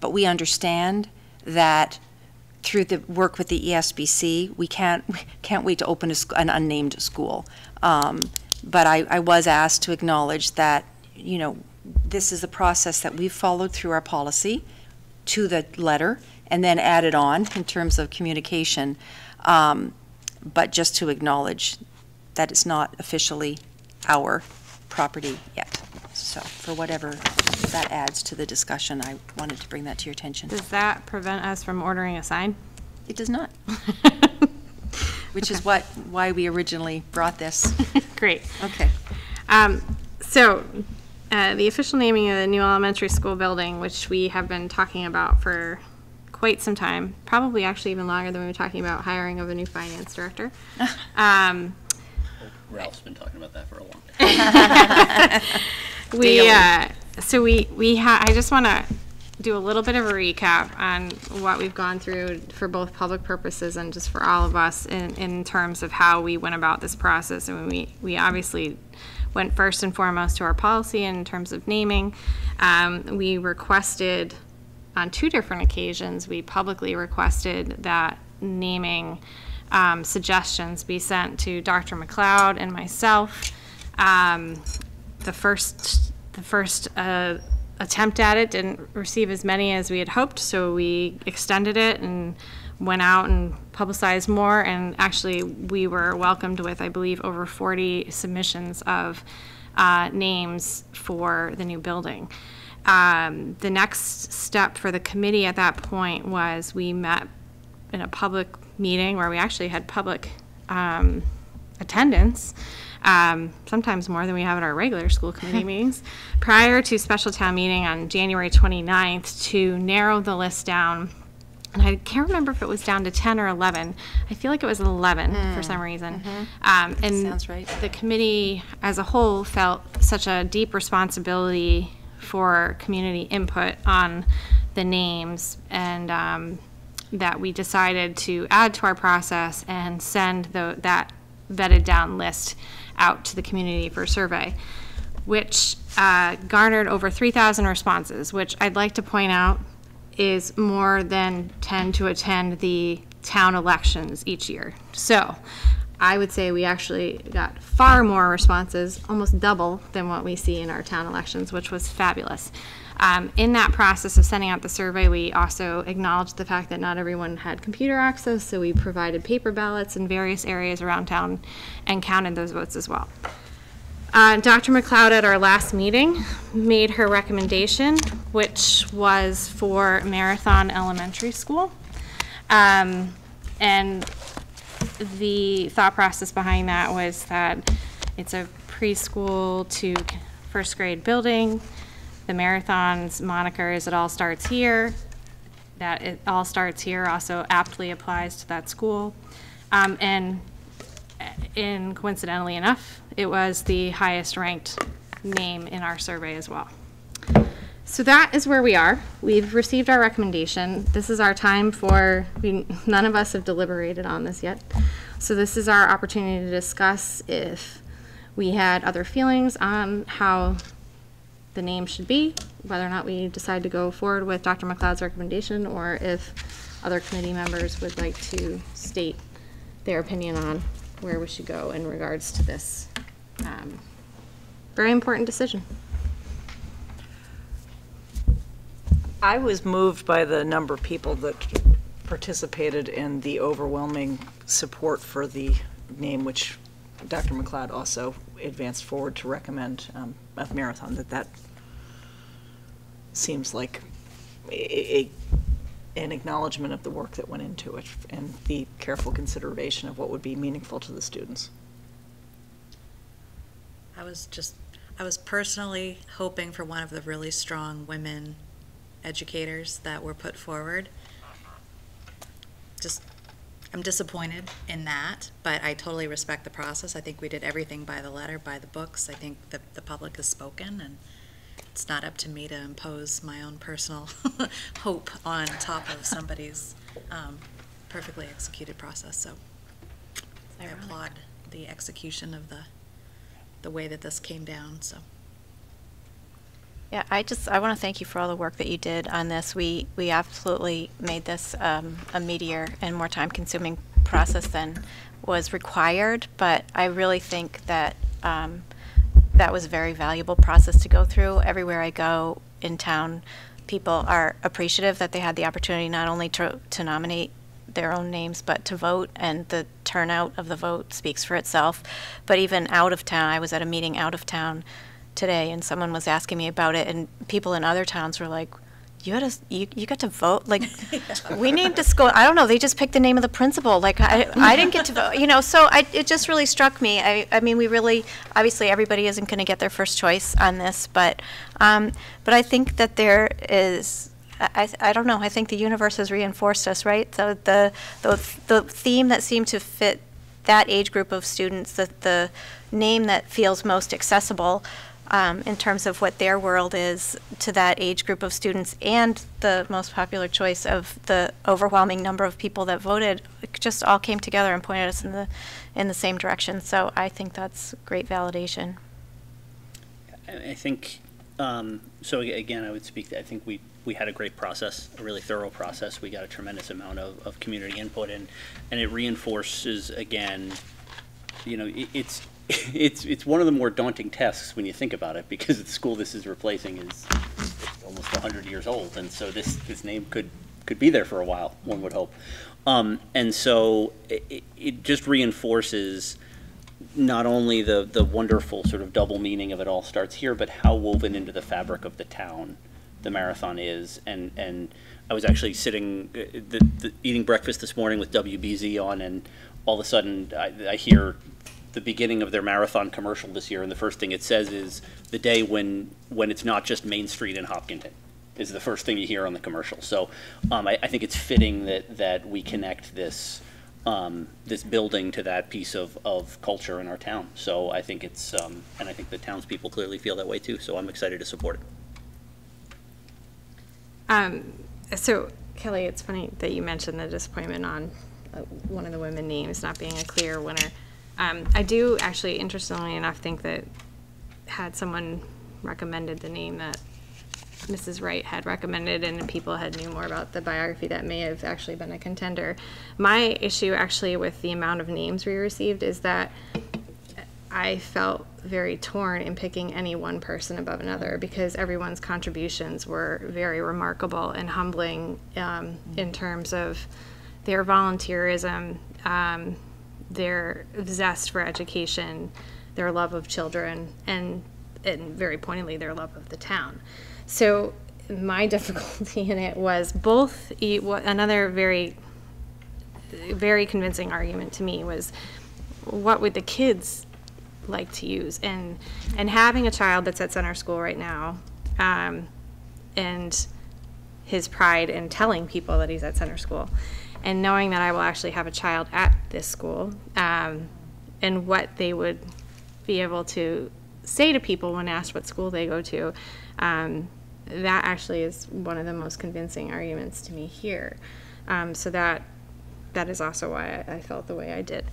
But we understand that through the work with the ESBC, we can't, can't wait to open a sc- an unnamed school. Um, But I, I was asked to acknowledge that, you know, this is a process that we've followed through our policy to the letter and then added on in terms of communication. Um, But just to acknowledge that it's not officially our property yet. So for whatever that adds to the discussion, I wanted to bring that to your attention. Does that prevent us from ordering a sign? It does not. Which is what, why we originally brought this. Great. Okay. Um, so, uh, the official naming of the new elementary school building, which we have been talking about for quite some time, probably actually even longer than we were talking about hiring of a new finance director. Um, Ralph's been talking about that for a long time. we, Daily. uh, so we, we ha, I just want to do a little bit of a recap on what we've gone through for both public purposes and just for all of us in, in terms of how we went about this process. And we, we obviously went first and foremost to our policy in terms of naming. Um, we requested, on two different occasions, we publicly requested that naming um, suggestions be sent to Dr. McLeod and myself. Um, the first, the first uh, attempt at it didn't receive as many as we had hoped, so we extended it and went out and publicized more. And actually, we were welcomed with, I believe, over 40 submissions of uh, names for the new building. Um, the next step for the committee at that point was we met in a public meeting where we actually had public um, attendance, um, sometimes more than we have at our regular school committee meetings, prior to special town meeting on January 29th to narrow the list down. And I can't remember if it was down to 10 or 11. I feel like it was 11 for Hmm. some reason. Mhm. Um, and Sounds right. the committee as a whole felt such a deep responsibility for community input on the names and um, that we decided to add to our process and send the, that vetted down list out to the community for a survey, which uh, garnered over 3,000 responses, which I'd like to point out is more than tend to attend the town elections each year. So I would say we actually got far more responses, almost double than what we see in our town elections, which was fabulous. Um, in that process of sending out the survey, we also acknowledged the fact that not everyone had computer access, so we provided paper ballots in various areas around town and counted those votes as well. Uh, Dr. McLeod at our last meeting made her recommendation, which was for Marathon Elementary School. Um, and the thought process behind that was that it's a preschool to first grade building. The marathon's moniker is it all starts here. That it all starts here also aptly applies to that school. Um, and in coincidentally enough, it was the highest ranked name in our survey as well. So that is where we are. We've received our recommendation. This is our time for, we, none of us have deliberated on this yet. So this is our opportunity to discuss if we had other feelings on how the name should be, whether or not we decide to go forward with Dr. McLeod's recommendation, or if other committee members would like to state their opinion on where we should go in regards to this um, very important decision. I was moved by the number of people that participated in the overwhelming support for the name, which Dr. McLeod also advanced forward to recommend um, of Marathon, that that seems like a, a- an acknowledgement of the work that went into it and the careful consideration of what would be meaningful to the students. I was just, I was personally hoping for one of the really strong women educators that were put forward. Just, I'm disappointed in that, but I totally respect the process. I think we did everything by the letter, by the books. I think the, the public has spoken, and it's not up to me to impose my own personal hope on top of somebody's um, perfectly executed process, so I applaud the execution of the, the way that this came down, so. Yeah, I just, I want to thank you for all the work that you did on this. We, we absolutely made this um, a meatier and more time-consuming process than was required, but I really think that um, that was a very valuable process to go through. Everywhere I go in town, people are appreciative that they had the opportunity not only to, to nominate their own names, but to vote, and the turnout of the vote speaks for itself. But even out of town, I was at a meeting out of town today, and someone was asking me about it, and people in other towns were like, "You got to, you, you got to vote. Like, we named a school. I don't know. They just picked the name of the principal. Like, I, I didn't get to vote. You know, so I, it just really struck me. I, I mean, we really, obviously, everybody isn't going to get their first choice on this, but, um, but I think that there is. I, I don't know. I think the universe has reinforced us, right? So the the the theme that seemed to fit that age group of students, the the name that feels most accessible um, in terms of what their world is to that age group of students, and the most popular choice of the overwhelming number of people that voted, just all came together and pointed us in the in the same direction. So I think that's great validation. I I think, um, so again, I would speak, I think we, we had a great process, a really thorough process. We got a tremendous amount of, of community input and, and it reinforces, again, you know, it, it's, it's, it's one of the more daunting tasks when you think about it because the school this is replacing is almost hundred years old. And so this, this name could, could be there for a while, one would hope. Um, and so it, it- it just reinforces, not only the, the wonderful sort of double meaning of it all starts here, but how woven into the fabric of the town the marathon is. And, and I was actually sitting, uh, the, the, eating breakfast this morning with WBZ on, and all of a sudden I, I hear the beginning of their marathon commercial this year, and the first thing it says is the day when, when it's not just Main Street in Hopkinton is the first thing you hear on the commercial. So um, I, I think it's fitting that, that we connect this um, this building to that piece of, of culture in our town. So I think it's, um, and I think the townspeople clearly feel that way too. So I'm excited to support it. Um, so Kelly, it's funny that you mentioned the disappointment on uh, one of the women names not being a clear winner. Um, I do actually, interestingly enough, think that had someone recommended the name that Mrs. Wright had recommended and people had knew more about the biography that may have actually been a contender. My issue actually with the amount of names we received is that I felt very torn in picking any one person above another because everyone's contributions were very remarkable and humbling um, in terms of their volunteerism, um, their zest for education, their love of children, and, and very pointedly, their love of the town. So my difficulty in it was both, another very, very convincing argument to me was what would the kids like to use and and having a child that's at center school right now um, and his pride in telling people that he's at center school and knowing that i will actually have a child at this school um, and what they would be able to say to people when asked what school they go to um, that actually is one of the most convincing arguments to me here um, so that that is also why I, I felt the way I did.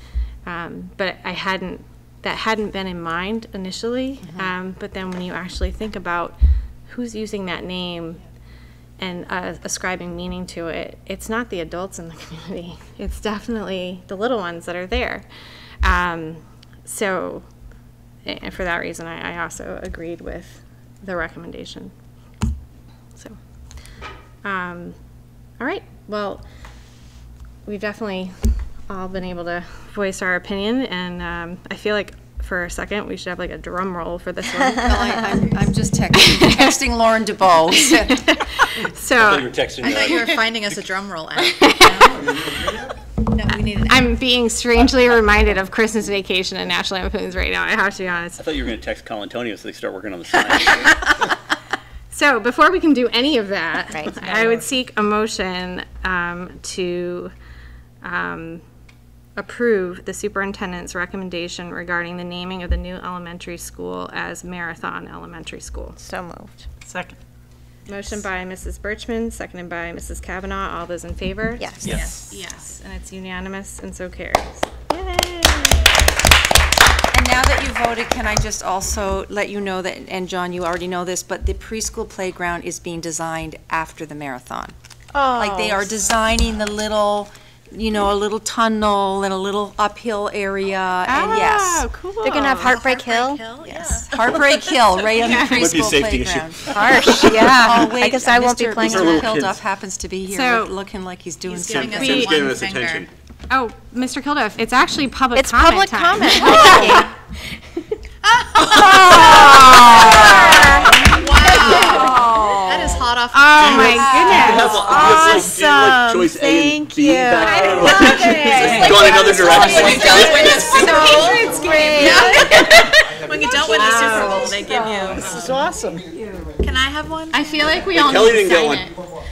Um, but I hadn't that hadn't been in mind initially. Um, but then when you actually think about who's using that name and uh, ascribing meaning to it, it's not the adults in the community. It's definitely the little ones that are there. Um, so, and for that reason, I, I also agreed with the recommendation. So, um, all right. Well, we've definitely all been able to voice our opinion, and um, I feel like for a second we should have like a drum roll for this one. Well, I- I'm- I'm just texting- texting Lauren DeBow. so I thought you were texting I thought you were finding us a drum roll app. No, we need an I'm being strangely reminded of Christmas Vacation and National Lampoons right now. I have to be honest. I thought you were going to text Colin Antonio so they start working on the sign. So before we can do any of that, I would seek a motion um, to um, approve the superintendent's recommendation regarding the naming of the new elementary school as Marathon Elementary School. So moved. Second. Motion by Mrs. Birchman, seconded by Mrs. Kavanaugh. All those in favor? Yes. Yes. Yes, and it's unanimous and so carries. And now that you voted, can I just also let you know that, and John, you already know this, but the preschool playground is being designed after the marathon. Oh. Like they are designing the little, you know, a little tunnel and a little uphill area, and ah, yes. Oh, cool. They're gonna have Heartbreak Hill? Yes, Heartbreak Hill, right on the Might be a preschool safety issue. playground. Harsh, yeah. Oh, wait, I guess I won't be Mr. playing Mr. with Kilduff happens to be here, So- looking like he's doing giving something. us giving us finger. attention. Oh, Mr. Kilduff, it's actually public It's comment public time. comment. That is hot off. Oh my goodness. You have, like, choice A and Thank B you. back I love it. Gone another direction. When you don't win the Super Bowl, Patriots game. when you don't win the Super Bowl, they give you. This is um, awesome. Can I have one? I feel like we all Kelly need to didn't get sign one. it.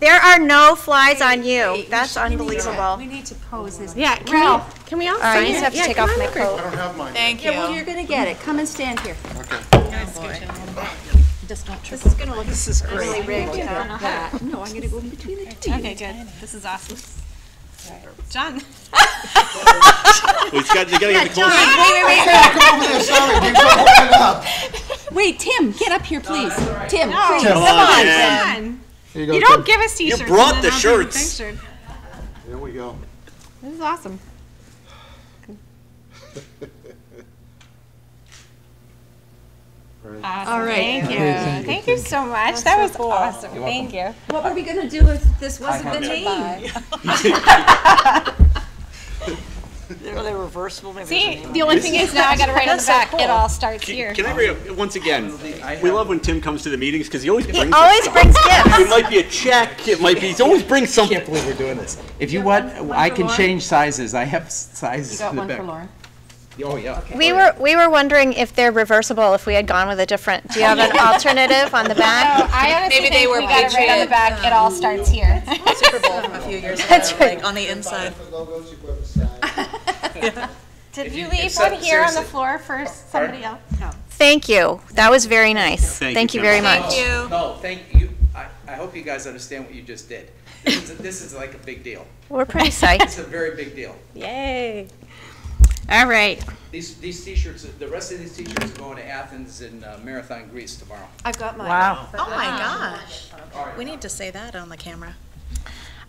There are no flies on you. That's unbelievable. We need to pose this. Yeah, can we, can we all All right, sign you just have to Yeah, take come off on my over. coat. I don't have mine. Thank Yeah, well, you. you're gonna get it. Come and stand here. Just don't trip. This is gonna look This is great. really rigged, you know? No, I'm gonna go in between the two. Okay, good. This is awesome. John. We got, you got to get the close. Wait, wait, Come over there, sorry, they open up. wait. Wait, Tim, get up here, please. Tim, No, please. come on, on, Tim. come on. Here you go, You don't Tim. give us t-shirts. You brought and the I'll be shirts. pictured. There we go. This is awesome. Awesome. All right. Thank you. Thank you so much. That was awesome. Thank you. What were we gonna do if this wasn't the name? Are they reversible? Maybe See, there's a name the only thing is now I got to write on the That's so back. It all starts here. Can I bring up, once again, we love when Tim comes to the meetings because he always brings us always brings gifts. It might be a check, it might be, he always brings something. I something. can't believe we're doing this. If you want, I can Lauren? change sizes. I have sizes. You sizes got in the one for back. Lauren? Oh, yeah. We were, we were wondering if they're reversible, if we had gone with a different, do you have an alternative on the No, back? I honestly Maybe they were we got to write on the Patriot, back. It all starts here. Super Bowl from a few years ago, That's right. like on the inside. Logos, you go to the side. Did you you- leave one here on the floor for somebody else? No. Thank you. That was very nice. Thank Thank you, you very much. Thank you. No, thank you. I, I hope you guys understand what you just did. This is, this is like a big deal. We're pretty psyched. It's a very big deal. Yay. All right. These, these t-shirts, the rest of these t-shirts are going to Athens and uh, Marathon, Greece tomorrow. I've got mine. Wow. Oh my gosh. We need to say that on the camera.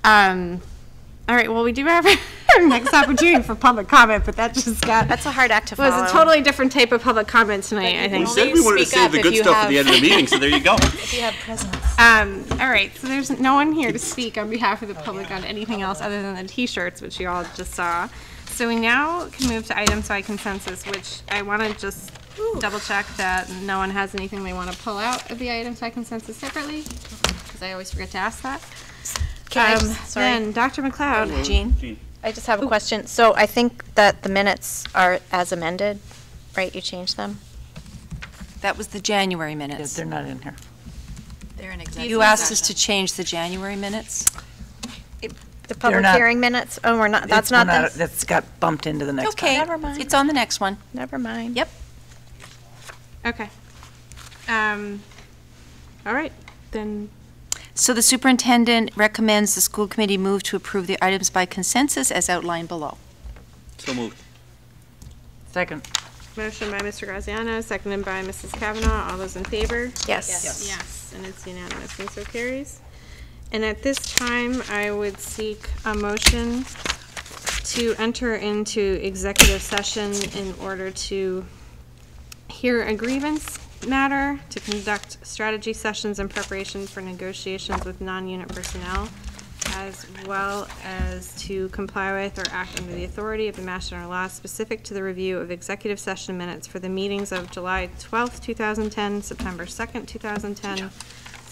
Um, all right, well, we do have our next opportunity for public comment, but that just got. That's a hard act to follow. It Was a totally different type of public comment tonight, I think. We think. said we wanted to save the good stuff for the end of the meeting, so there you go. If you have presents. Um, all right, so there's no one here to speak on behalf of the public on anything else other than the T-shirts, which you all just saw. So we now can move to items by consensus, which I want to just double check that no one has anything they want to pull out of the items by consensus separately, because I always forget to ask that. Can I Um, just- sorry. Then, Dr. McLeod. Jean? I just have a question. So I think that the minutes are as amended, right? You changed them? That was the January minutes. They're not in here. They're an executive You asked us to change the January minutes? The public not- hearing minutes? Oh, we're not, that's It's not this? That's got bumped into the next one. Okay, Never mind. it's on the next one. Never mind. Yep. Okay. Um, all right, then, So the superintendent recommends the school committee move to approve the items by consensus as outlined below. So moved. Second. motion by Mr. Graziano, seconded by Mrs. Kavanaugh. All those in favor? Yes. Yes. Yes, and it's unanimous, and so carries. And at this time, I would seek a motion to enter into executive session in order to hear a grievance matter, to conduct strategy sessions in preparation for negotiations with non-unit personnel, as well as to comply with or act under the authority of the Mass General Law specific to the review of executive session minutes for the meetings of July 12, two thousand ten, September second, two thousand ten,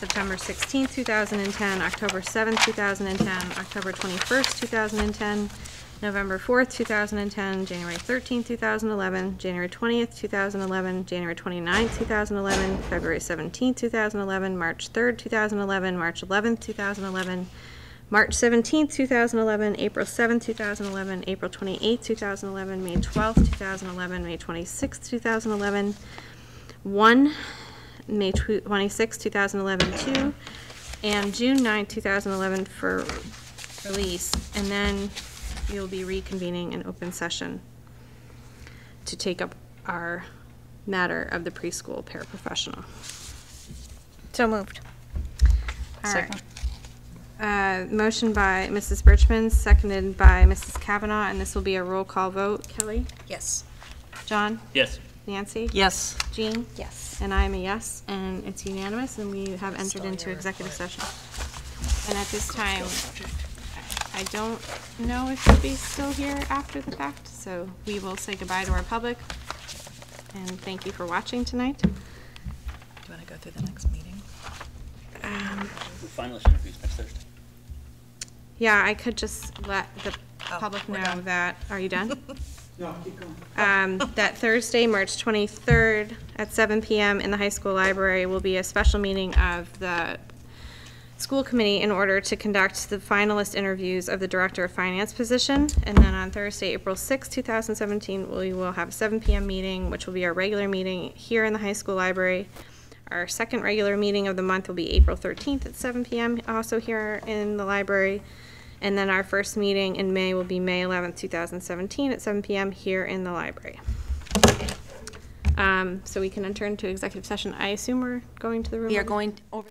September sixteenth, two thousand and ten, October seventh, two thousand and ten, October twenty-first, two thousand and ten, November fourth, two thousand and ten, January thirteenth, two thousand eleven, January twentieth, two thousand eleven, January twenty-ninth, two thousand eleven, February seventeenth, two thousand eleven, March third, two thousand eleven, March eleventh, two thousand eleven, March seventeenth, two thousand eleven, April seventh, two thousand eleven, April twenty-eighth, two thousand eleven, May twelfth, two thousand eleven, May twenty-sixth, two thousand eleven, one, May twenty-sixth, two thousand eleven, two, and June 9, two thousand eleven for release, and then we'll be reconvening an open session to take up our matter of the preschool paraprofessional. So moved. All right. Uh, motion by Mrs. Birchman, seconded by Mrs. Kavanaugh, and this will be a roll call vote. Kelly? Yes. John? Yes. Nancy? Yes. Jean? Yes. And I am a yes, and it's unanimous, and we have entered into executive session. And at this time, I don't know if you'll be still here after the fact, so we will say goodbye to our public. And thank you for watching tonight. Do you want to go through the next meeting? Um, The finalist interviews next Thursday. Yeah, I could just let the Oh, public we're know done. that, are you done? Um, that Thursday, March 23rd at 7 PM in the high school library will be a special meeting of the school committee in order to conduct the finalist interviews of the director of finance position. And then on Thursday, April 6th, 2017, we will have a 7 PM meeting, which will be our regular meeting here in the high school library. Our second regular meeting of the month will be April 13th at 7 PM, also here in the library. And then our first meeting in May will be May 11th, 2017 at 7 PM here in the library. Um, So we can enter into executive session. I assume we're going to the room. We are over- going over.